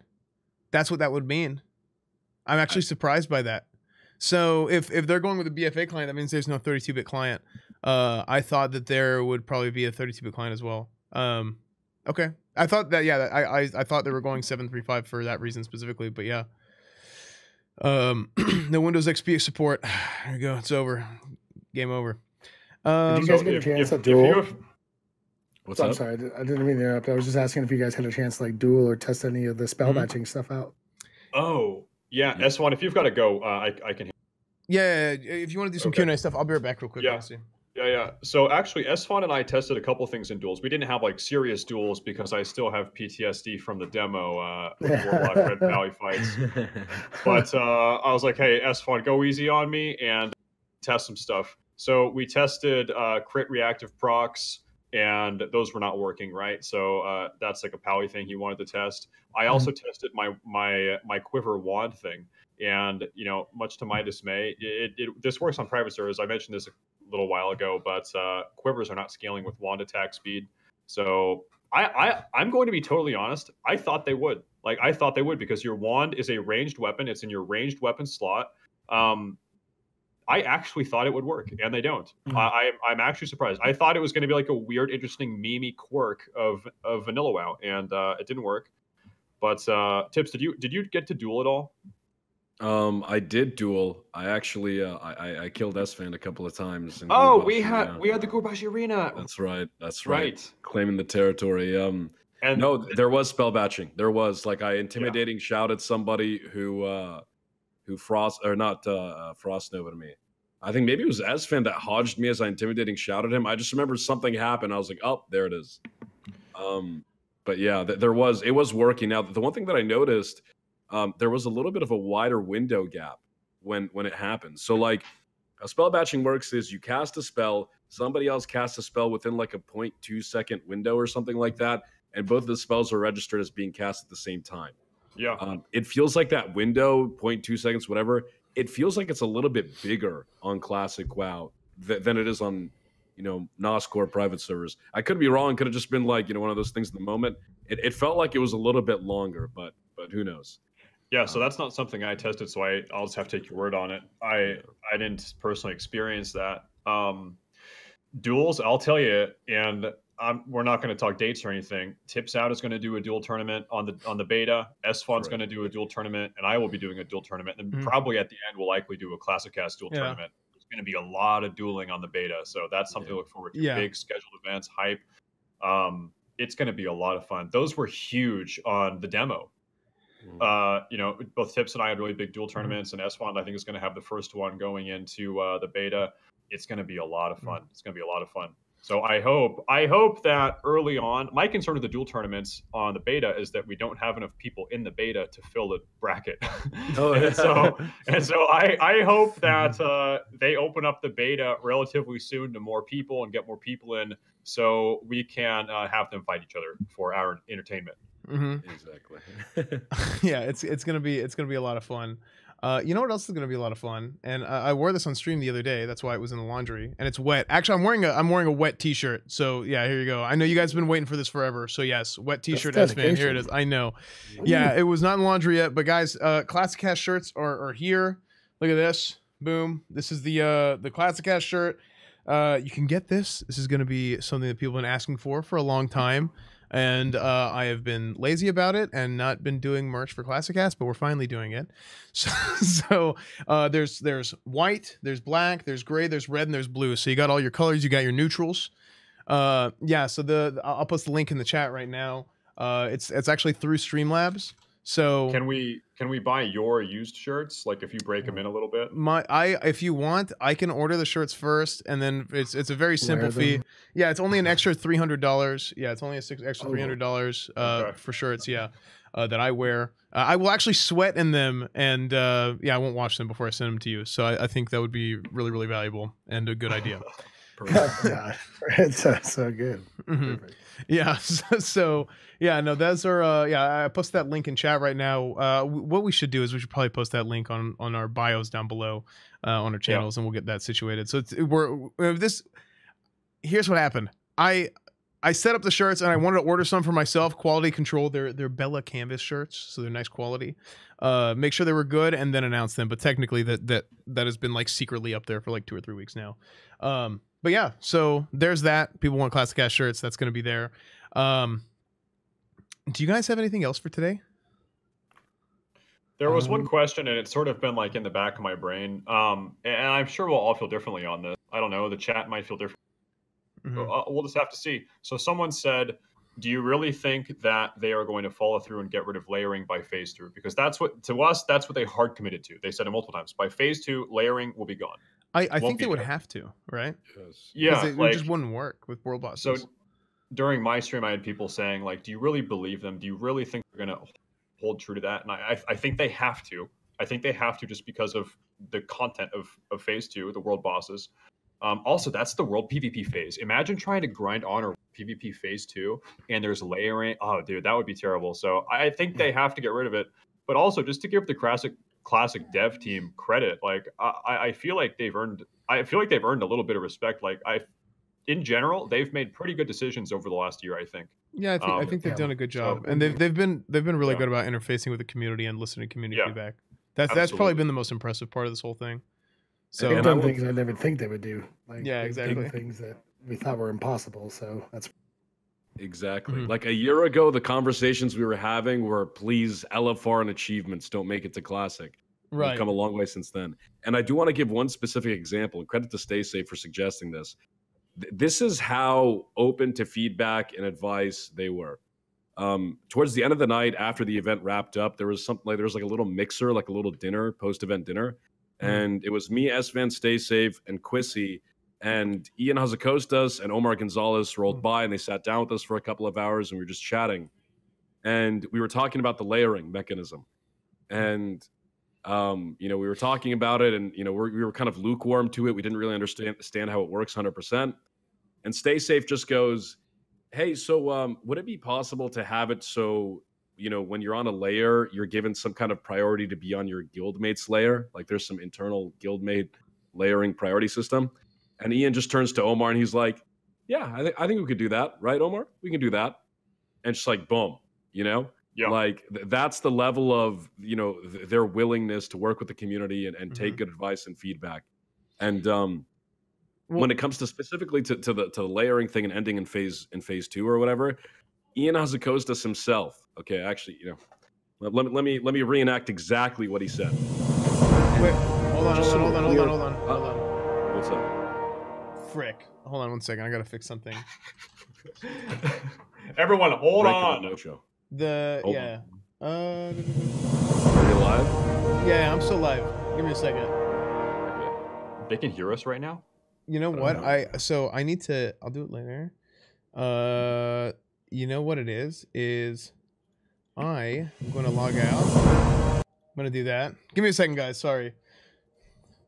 That's what that would mean. I'm actually surprised by that. So if if they're going with a BFA client, that means there's no 32 bit client. Uh, I thought that there would probably be a 32 bit client as well. Um, okay, I thought that yeah, I I, I thought they were going seven three five for that reason specifically, but yeah. Um, the Windows XP support. There you go. It's over. Game over. Um, Did you guys get a chance to duel? What's I'm up? sorry, I didn't mean to interrupt. I was just asking if you guys had a chance to like duel or test any of the spell mm-hmm. matching stuff out. Oh yeah, Esfand. If you've got to go, uh, I I can. Yeah, if you want to do some okay. Q and A stuff, I'll be right back real quick. Yeah. Yeah, yeah. So actually, Esfand and I tested a couple things in duels. We didn't have like serious duels because I still have PTSD from the demo uh, Warlock Red Valley fights. But uh, I was like, hey, Esfand, go easy on me and test some stuff. So we tested uh, crit reactive procs, and those were not working right. So uh, that's like a Pally thing he wanted to test. I mm-hmm. also tested my my my quiver wand thing, and you know, much to my dismay, it, it this works on private servers. I mentioned this little while ago, but uh, quivers are not scaling with wand attack speed. So I, I I'm going to be totally honest. I thought they would. Like I thought they would because your wand is a ranged weapon. It's in your ranged weapon slot. Um, I actually thought it would work, and they don't. Mm-hmm. I, I'm actually surprised. I thought it was going to be like a weird, interesting, memey quirk of of Vanilla WoW, and uh, it didn't work. But uh, tips, did you did you get to duel at all? Um, I did duel. I actually, uh, I, I killed Esfand a couple of times. Oh, we had arena. we had the Gurubashi Arena. That's right. That's right. right. Claiming the territory. Um, and no, there was spell batching. There was like I intimidating yeah. shouted somebody who, uh, who frost or not uh, uh frost nova to me. I think maybe it was Esfand that hodged me as I intimidating shouted him. I just remember something happened. I was like, oh, there it is. Um, but yeah, th- there was it was working. Now the one thing that I noticed um, there was a little bit of a wider window gap when when it happens. So like how spell batching works is you cast a spell, somebody else casts a spell within like a 0.2 second window or something like that, and both of the spells are registered as being cast at the same time. Yeah. Um, it feels like that window, 0.2 seconds, whatever. It feels like it's a little bit bigger on Classic WoW th- than it is on, you know, NOS core private servers. I could be wrong. Could have just been like, you know, one of those things in the moment. It, it felt like it was a little bit longer, but but who knows? Yeah, so um, that's not something I tested, so I, I'll just have to take your word on it. I I didn't personally experience that. Um, duels, I'll tell you, and I'm, we're not going to talk dates or anything. Tips out is going to do a duel tournament on the on the beta. Esfand's right. going to do a duel tournament, and I will be doing a duel tournament. And mm probably at the end, we'll likely do a classic cast duel yeah. tournament. There's going to be a lot of dueling on the beta, so that's something yeah. to look forward to. Yeah. Big scheduled events, hype. Um, it's going to be a lot of fun. Those were huge on the demo. Mm-hmm. Uh, you know, both Tips and I had really big duel mm-hmm. tournaments, and Esfand I think is going to have the first one going into uh, the beta. It's going to be a lot of fun. Mm-hmm. It's going to be a lot of fun. So I hope I hope that early on, my concern with the duel tournaments on the beta is that we don't have enough people in the beta to fill the bracket. Oh, and so and so I I hope that uh, they open up the beta relatively soon to more people and get more people in, so we can uh, have them fight each other for our entertainment. Mm-hmm. Exactly. yeah, it's it's gonna be it's gonna be a lot of fun. Uh, you know what else is going to be a lot of fun? And I, I wore this on stream the other day. That's why it was in the laundry, and it's wet. Actually, I'm wearing a I'm wearing a wet T-shirt. So yeah, here you go. I know you guys have been waiting for this forever. So yes, wet T-shirt Esfand. Here it is. I know. Yeah, it was not in laundry yet, but guys, uh, classic cast shirts are, are here. Look at this. Boom. This is the uh the classic cast shirt. Uh, you can get this. This is going to be something that people have been asking for for a long time and uh, I have been lazy about it and not been doing merch for Classic Cast, but we're finally doing it. So, so uh, there's there's white, there's black, there's gray, there's red, and there's blue. So you got all your colors, you got your neutrals. Uh, yeah. So the I'll post the link in the chat right now. Uh, it's it's actually through Streamlabs. So can we can we buy your used shirts? Like if you break them in a little bit. My I if you want, I can order the shirts first, and then it's it's a very simple fee. Yeah, it's only an extra three hundred dollars. Yeah, it's only a six extra oh. three hundred dollars uh, okay. for shirts. Yeah, uh, that I wear. Uh, I will actually sweat in them, and uh, yeah, I won't wash them before I send them to you. So I, I think that would be really really valuable and a good idea. yeah, it's so, so good. Mm-hmm. Yeah. So, so, yeah, no, those are uh yeah, I posted that link in chat right now. Uh what we should do is we should probably post that link on on our bios down below uh on our channels yeah. and we'll get that situated. So it's we're this here's what happened. I I set up the shirts and I wanted to order some for myself. Quality control. They're they're Bella canvas shirts, so they're nice quality. Uh, make sure they were good and then announce them. But technically, that that that has been like secretly up there for like two or three weeks now. Um, but yeah, so there's that. People want classic ass shirts. That's going to be there. Um, do you guys have anything else for today? There was um, one question, and it's sort of been like in the back of my brain. Um, and I'm sure we'll all feel differently on this. I don't know. The chat might feel different. Mm-hmm. Uh, we'll just have to see. So someone said, "Do you really think that they are going to follow through and get rid of layering by phase two? Because that's what to us that's what they hard committed to. They said it multiple times. By phase two, layering will be gone. I, I think they would have to, right? Yes. Yeah, it like, just wouldn't work with world bosses. So during my stream, I had people saying, like, "Do you really believe them? Do you really think they're going to hold true to that?" And I, I, think they have to. I think they have to just because of the content of of Phase Two, the world bosses. Um, also, that's the world PvP phase. Imagine trying to grind on a PvP phase two, and there's layering. Oh, dude, that would be terrible. So I think they have to get rid of it. But also, just to give the classic classic dev team credit. Like I, I feel like they've earned I feel like they've earned a little bit of respect. Like I in general, they've made pretty good decisions over the last year, I think. Yeah, I think, um, I think they've yeah. done a good job. So, and they've they've been they've been really yeah. good about interfacing with the community and listening to community yeah. feedback. That's Absolutely. that's probably been the most impressive part of this whole thing. So they've done things I never think they would do. Like yeah, exactly. Things that we thought were impossible. So that's Exactly. Mm-hmm. Like a year ago, the conversations we were having were please LFR and achievements don't make it to classic. Right. We've come a long way since then. And I do want to give one specific example and credit to Stay Safe for suggesting this. This is how open to feedback and advice they were. Um, towards the end of the night, after the event wrapped up, there was something like there was like a little mixer, like a little dinner, post-event dinner, mm-hmm. and it was me, Esfand, Stay Safe, and Quissy and Ion Hazzikostas and Omar Gonzalez rolled mm. by and they sat down with us for a couple of hours and we were just chatting. And we were talking about the layering mechanism. And, um, you know, we were talking about it and, you know, we're, we were kind of lukewarm to it. We didn't really understand, understand how it works 100%. And Stay Safe just goes, Hey, so um, would it be possible to have it so, you know, when you're on a layer, you're given some kind of priority to be on your guildmate's layer? Like there's some internal guildmate layering priority system. And Ion just turns to Omar and he's like, "Yeah, I think I think we could do that, right, Omar? We can do that." And just like, boom, you know, yeah. like th- that's the level of you know th- their willingness to work with the community and, and mm-hmm. take good advice and feedback. And um, well, when it comes to specifically to, to the to the layering thing and ending in phase in phase two or whatever, Ion Hazzikostas himself. Okay, actually, you know, let, let, me let me let me reenact exactly what he said. Wait, hold on, hold on, hold on, hold on, hold on, hold on. What's up? frick. Hold on one second. I gotta fix something. Everyone, hold on. No show. The hold yeah. On. Uh, Are you live? Yeah, I'm still live. Give me a second. They can hear us right now. You know what? I, I so I need to. I'll do it later. Uh, you know what it is? Is I am going to log out. I'm going to do that. Give me a second, guys. Sorry.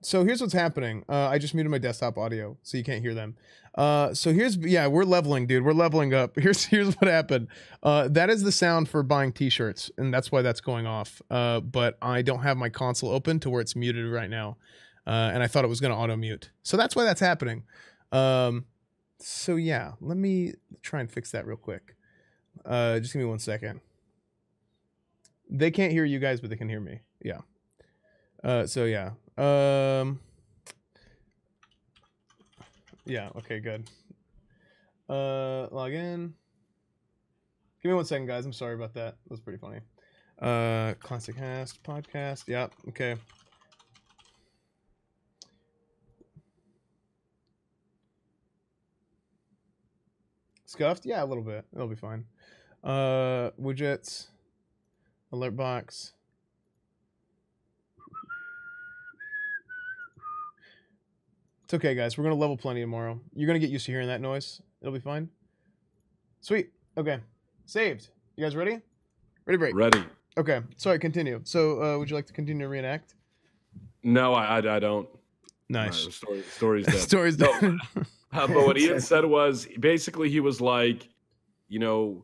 So here's what's happening. Uh, I just muted my desktop audio, so you can't hear them. Uh, so here's yeah, we're leveling, dude. We're leveling up. Here's here's what happened. Uh, that is the sound for buying T-shirts, and that's why that's going off. Uh, but I don't have my console open to where it's muted right now, uh, and I thought it was going to auto mute. So that's why that's happening. Um, so yeah, let me try and fix that real quick. Uh, just give me one second. They can't hear you guys, but they can hear me. Yeah. So yeah. Um. Yeah. Okay. Good. Uh, log in. Give me one second, guys. I'm sorry about that. That was pretty funny. Uh, classic cast podcast. Yeah. Okay. Scuffed? Yeah, a little bit. It'll be fine. Uh, widgets, alert box. It's okay, guys. We're gonna level plenty tomorrow. You're gonna get used to hearing that noise. It'll be fine. Sweet. Okay. Saved. You guys ready? Ready break. Ready. Okay. Sorry. Continue. So, uh, would you like to continue to reenact? No, I, I, I don't. Nice. Right, story, story's dead. story's dead. Uh, but what Ion said was basically he was like, you know,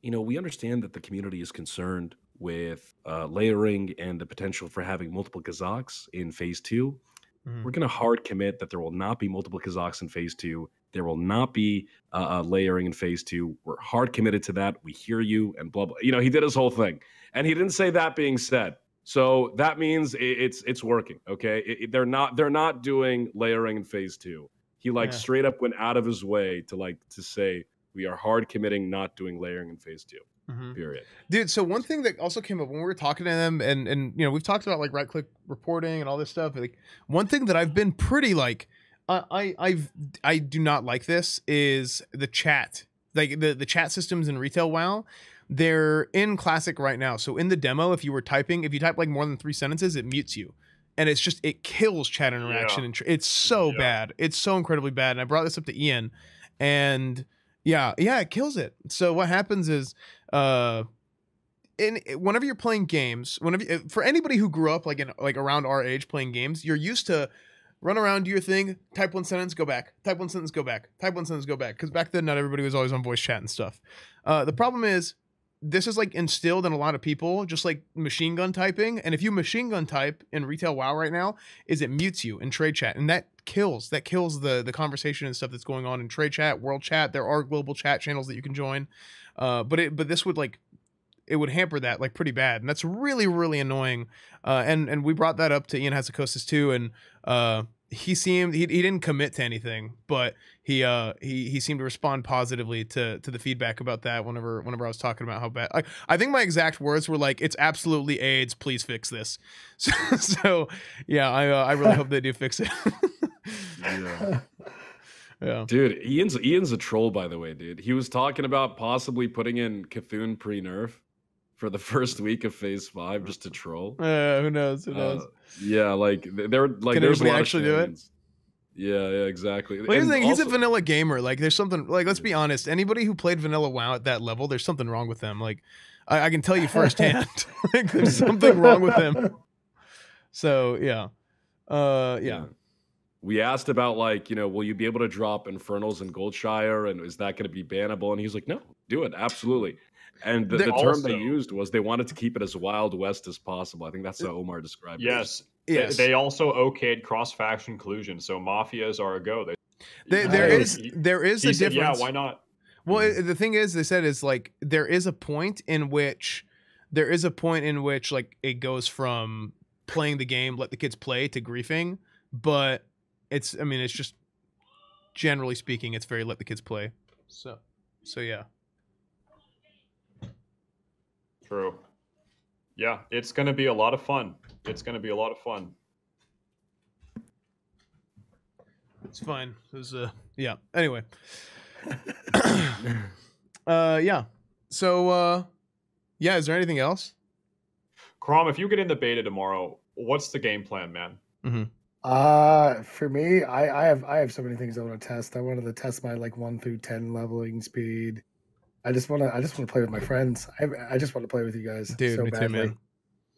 you know, we understand that the community is concerned with uh, layering and the potential for having multiple Kazzaks in phase 2 mm-hmm. We're going to hard commit that there will not be multiple Kazzaks in phase two. There will not be uh, layering in phase two. We're hard committed to that. We hear you and blah blah. You know, he did his whole thing, and he didn't say that being said. So that means it's it's working. Okay, it, it, they're not they're not doing layering in phase two. He like yeah. straight up went out of his way to like to say we are hard committing, not doing layering in phase 2 mm-hmm. Period. Dude, so one thing that also came up when we were talking to them, and and you know we've talked about like right click reporting and all this stuff. Like one thing that I've been pretty like, uh, I I've I do not like this is the chat, like the the chat systems in retail WoW. They're in classic right now. So in the demo, if you were typing, if you type like more than three sentences, it mutes you and it's just it kills chat interaction yeah. and tr- it's so yeah. bad it's so incredibly bad and i brought this up to ian and yeah yeah it kills it so what happens is uh in whenever you're playing games whenever you, for anybody who grew up like in like around our age playing games you're used to run around do your thing type one sentence go back type one sentence go back type one sentence go back because back then not everybody was always on voice chat and stuff uh, the problem is this is like instilled in a lot of people, just like machine gun typing. And if you machine gun type in retail WoW right now, is it mutes you in trade chat, and that kills that kills the the conversation and stuff that's going on in trade chat, world chat. There are global chat channels that you can join, uh, but it but this would like it would hamper that like pretty bad, and that's really really annoying. Uh, and and we brought that up to Ion Hazzikostas too, and uh, he seemed he, he didn't commit to anything, but he uh he he seemed to respond positively to to the feedback about that whenever whenever I was talking about how bad like I think my exact words were like it's absolutely AIDS please fix this so, so yeah I uh, I really hope they do fix it yeah yeah dude Ion's Ion's a troll by the way dude he was talking about possibly putting in C'Thun pre nerf for the first week of Phase Five just to troll. Uh, who knows? Who uh, knows? Uh, yeah, like they're like Can there's anybody actually do it? Yeah, yeah, exactly. Well, here's the thing, he's a vanilla gamer. Like, there's something. Like, let's be honest. Anybody who played vanilla WoW at that level, there's something wrong with them. Like, I, I can tell you firsthand. like, there's something wrong with them. So yeah, uh, yeah. yeah. We asked about like, you know, will you be able to drop Infernals in Goldshire, and is that going to be bannable? And he's like, no, do it, absolutely. And the, the term also, they used was they wanted to keep it as wild west as possible. I think that's how Omar described yes, it. Yes. They, they also okayed cross faction collusion. So mafias are a go. They, they there is there is a said, difference. Yeah, why not? Well, mm-hmm. the thing is, they said is like there is a point in which there is a point in which like it goes from playing the game, let the kids play, to griefing. But it's, I mean, it's just generally speaking, it's very let the kids play. So, so yeah. True. Yeah, it's going to be a lot of fun. It's going to be a lot of fun. It's fine. It was uh yeah. Anyway. uh yeah. So uh yeah, is there anything else? Crom, if you get in the beta tomorrow, what's the game plan, man? Mm-hmm. Uh for me, I, I have I have so many things I want to test. I wanted to test my like one through ten leveling speed. I just want to I just want to play with my friends. I I just want to play with you guys Dude, so me badly. too, man.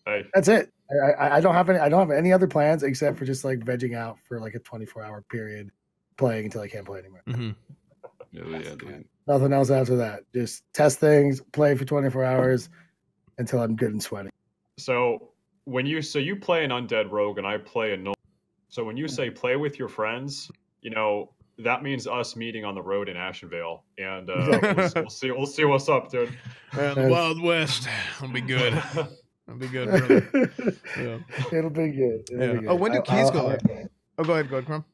Hey, That's it. I, I I don't have any I don't have any other plans except for just like vegging out for like a 24 hour period playing until I can't play anymore. hmm Yeah, yeah, dude. Nothing else after that. Just test things, play for 24 hours until I'm good and sweaty. so when you so you play an undead rogue and I play a no. So when you say play with your friends, you know that means us meeting on the road in Ashenvale, and uh, we'll, we'll see we'll see what's up, dude. Man, the Wild West. It'll be good. It'll be good, brother. Yeah. It'll be good. It'll Yeah. be good. Oh, when do I- keys I'll- go I'll- Oh, go ahead, go ahead, Crom.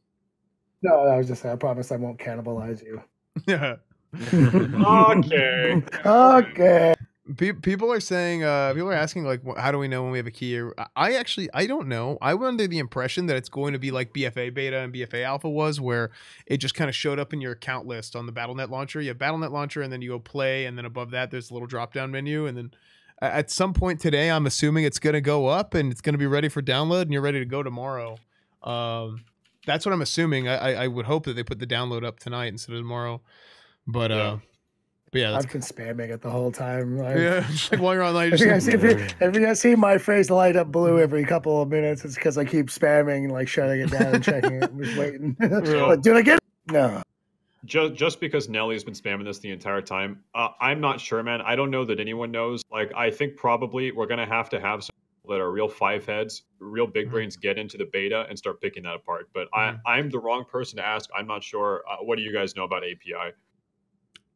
No, I was just saying, I promise I won't cannibalize you. Yeah. okay. Okay. Pe- people are saying, uh, people are asking, like, how do we know when we have a key? Or I- actually, I don't know. I went under the impression that it's going to be like BFA beta and BFA alpha was, where it just kind of showed up in your account list on the BattleNet launcher. You have BattleNet launcher, and then you go play, and then above that, there's a little drop down menu, and then at some point today, I'm assuming it's going to go up and it's going to be ready for download, and you're ready to go tomorrow. Um, that's what I'm assuming. I, I, would hope that they put the download up tonight instead of tomorrow. But uh, Yeah. But yeah, that's I've been spamming it the whole time. I've- yeah. Just like while you're online, If you're you, guys, if, you, if you guys see my face light up blue every couple of minutes, it's because I keep spamming and like shutting it down and checking it. I'm just waiting. but did I get it? No. just just because Nelly's been spamming this the entire time, uh, I'm not sure, man. I don't know that anyone knows. Like, I think probably we're gonna have to have some that are real five heads, real big Mhm. brains, get into the beta and start picking that apart. But I, I'm the wrong person to ask. I'm not sure. Uh, what do you guys know about API?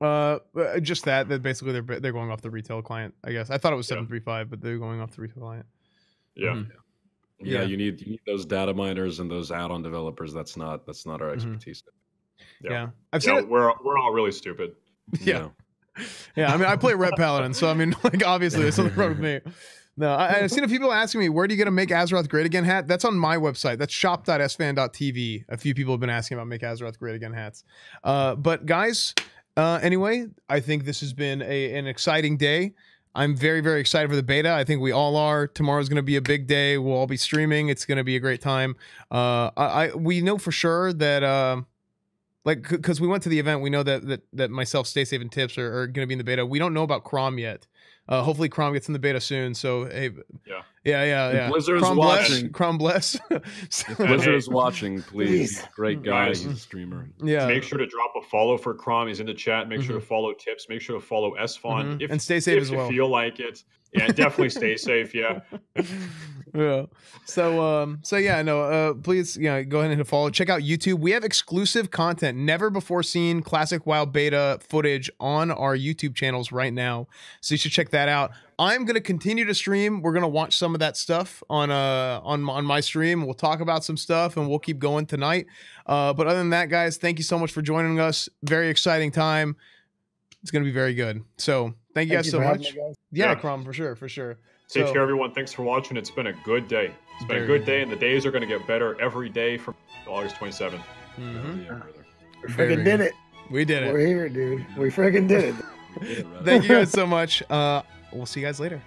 Uh, uh, just that that basically they're they're going off the retail client. I guess I thought it was Yeah. seven three five, but they're going off the retail client. Yeah. Mhm. Yeah, Yeah. you need you need those data miners and those add-on developers. That's not that's not our Mhm. expertise. Yeah, Yeah. I've seen Yeah, it. we're we're all really stupid. Yeah. Yeah, I mean, I play Ret Paladin, so I mean, like obviously there's something wrong with me. No, I, I've seen a few people asking me, where do you get a Make Azeroth Great Again hat? That's on my website. That's shop.esfand.tv. A few people have been asking about Make Azeroth Great Again hats. Uh, but guys, uh, anyway, I think this has been a, an exciting day. I'm very, very excited for the beta. I think we all are. Tomorrow's going to be a big day. We'll all be streaming. It's going to be a great time. Uh, I, I we know for sure that. Uh, like because we went to the event we know that that, that myself stay safe and tips are, are going to be in the beta we don't know about crom yet uh hopefully crom gets in the beta soon so hey Yeah. yeah yeah yeah Blizzard's crom bless watching. crom bless So- If Blizzard is watching, please. Please. Great guy. Guys. He's a streamer. yeah Make sure to drop a follow for Crom. He's in the chat. Make sure Mhm. to follow Tips. Make sure to follow Esfand. Mhm. If and stay safe if as you feel like it. Yeah, definitely stay safe. Yeah. yeah. So um so yeah, no, uh please yeah, go ahead and follow. Check out YouTube. We have exclusive content, never before seen classic WoW beta footage on our YouTube channels right now. So you should check that out. I'm gonna continue to stream. We're gonna watch some of that stuff on uh on on my stream. We'll talk about some stuff and we'll keep going tonight. Uh but other than that, guys, thank you so much for joining us. Very exciting time. It's gonna be very good. So thank you Thank guys you so much. me, guys. Yeah, Yeah. Crom, for sure, for sure. Take So- care, everyone. Thanks for watching. It's been a good day. It's been a good good. day, and the days are going to get better every day from August 27th. Mhm. Yeah. We Very freaking did it. We did it. We're here, dude. We freaking did it. Did it. Thank you guys so much. Uh, we'll see you guys later.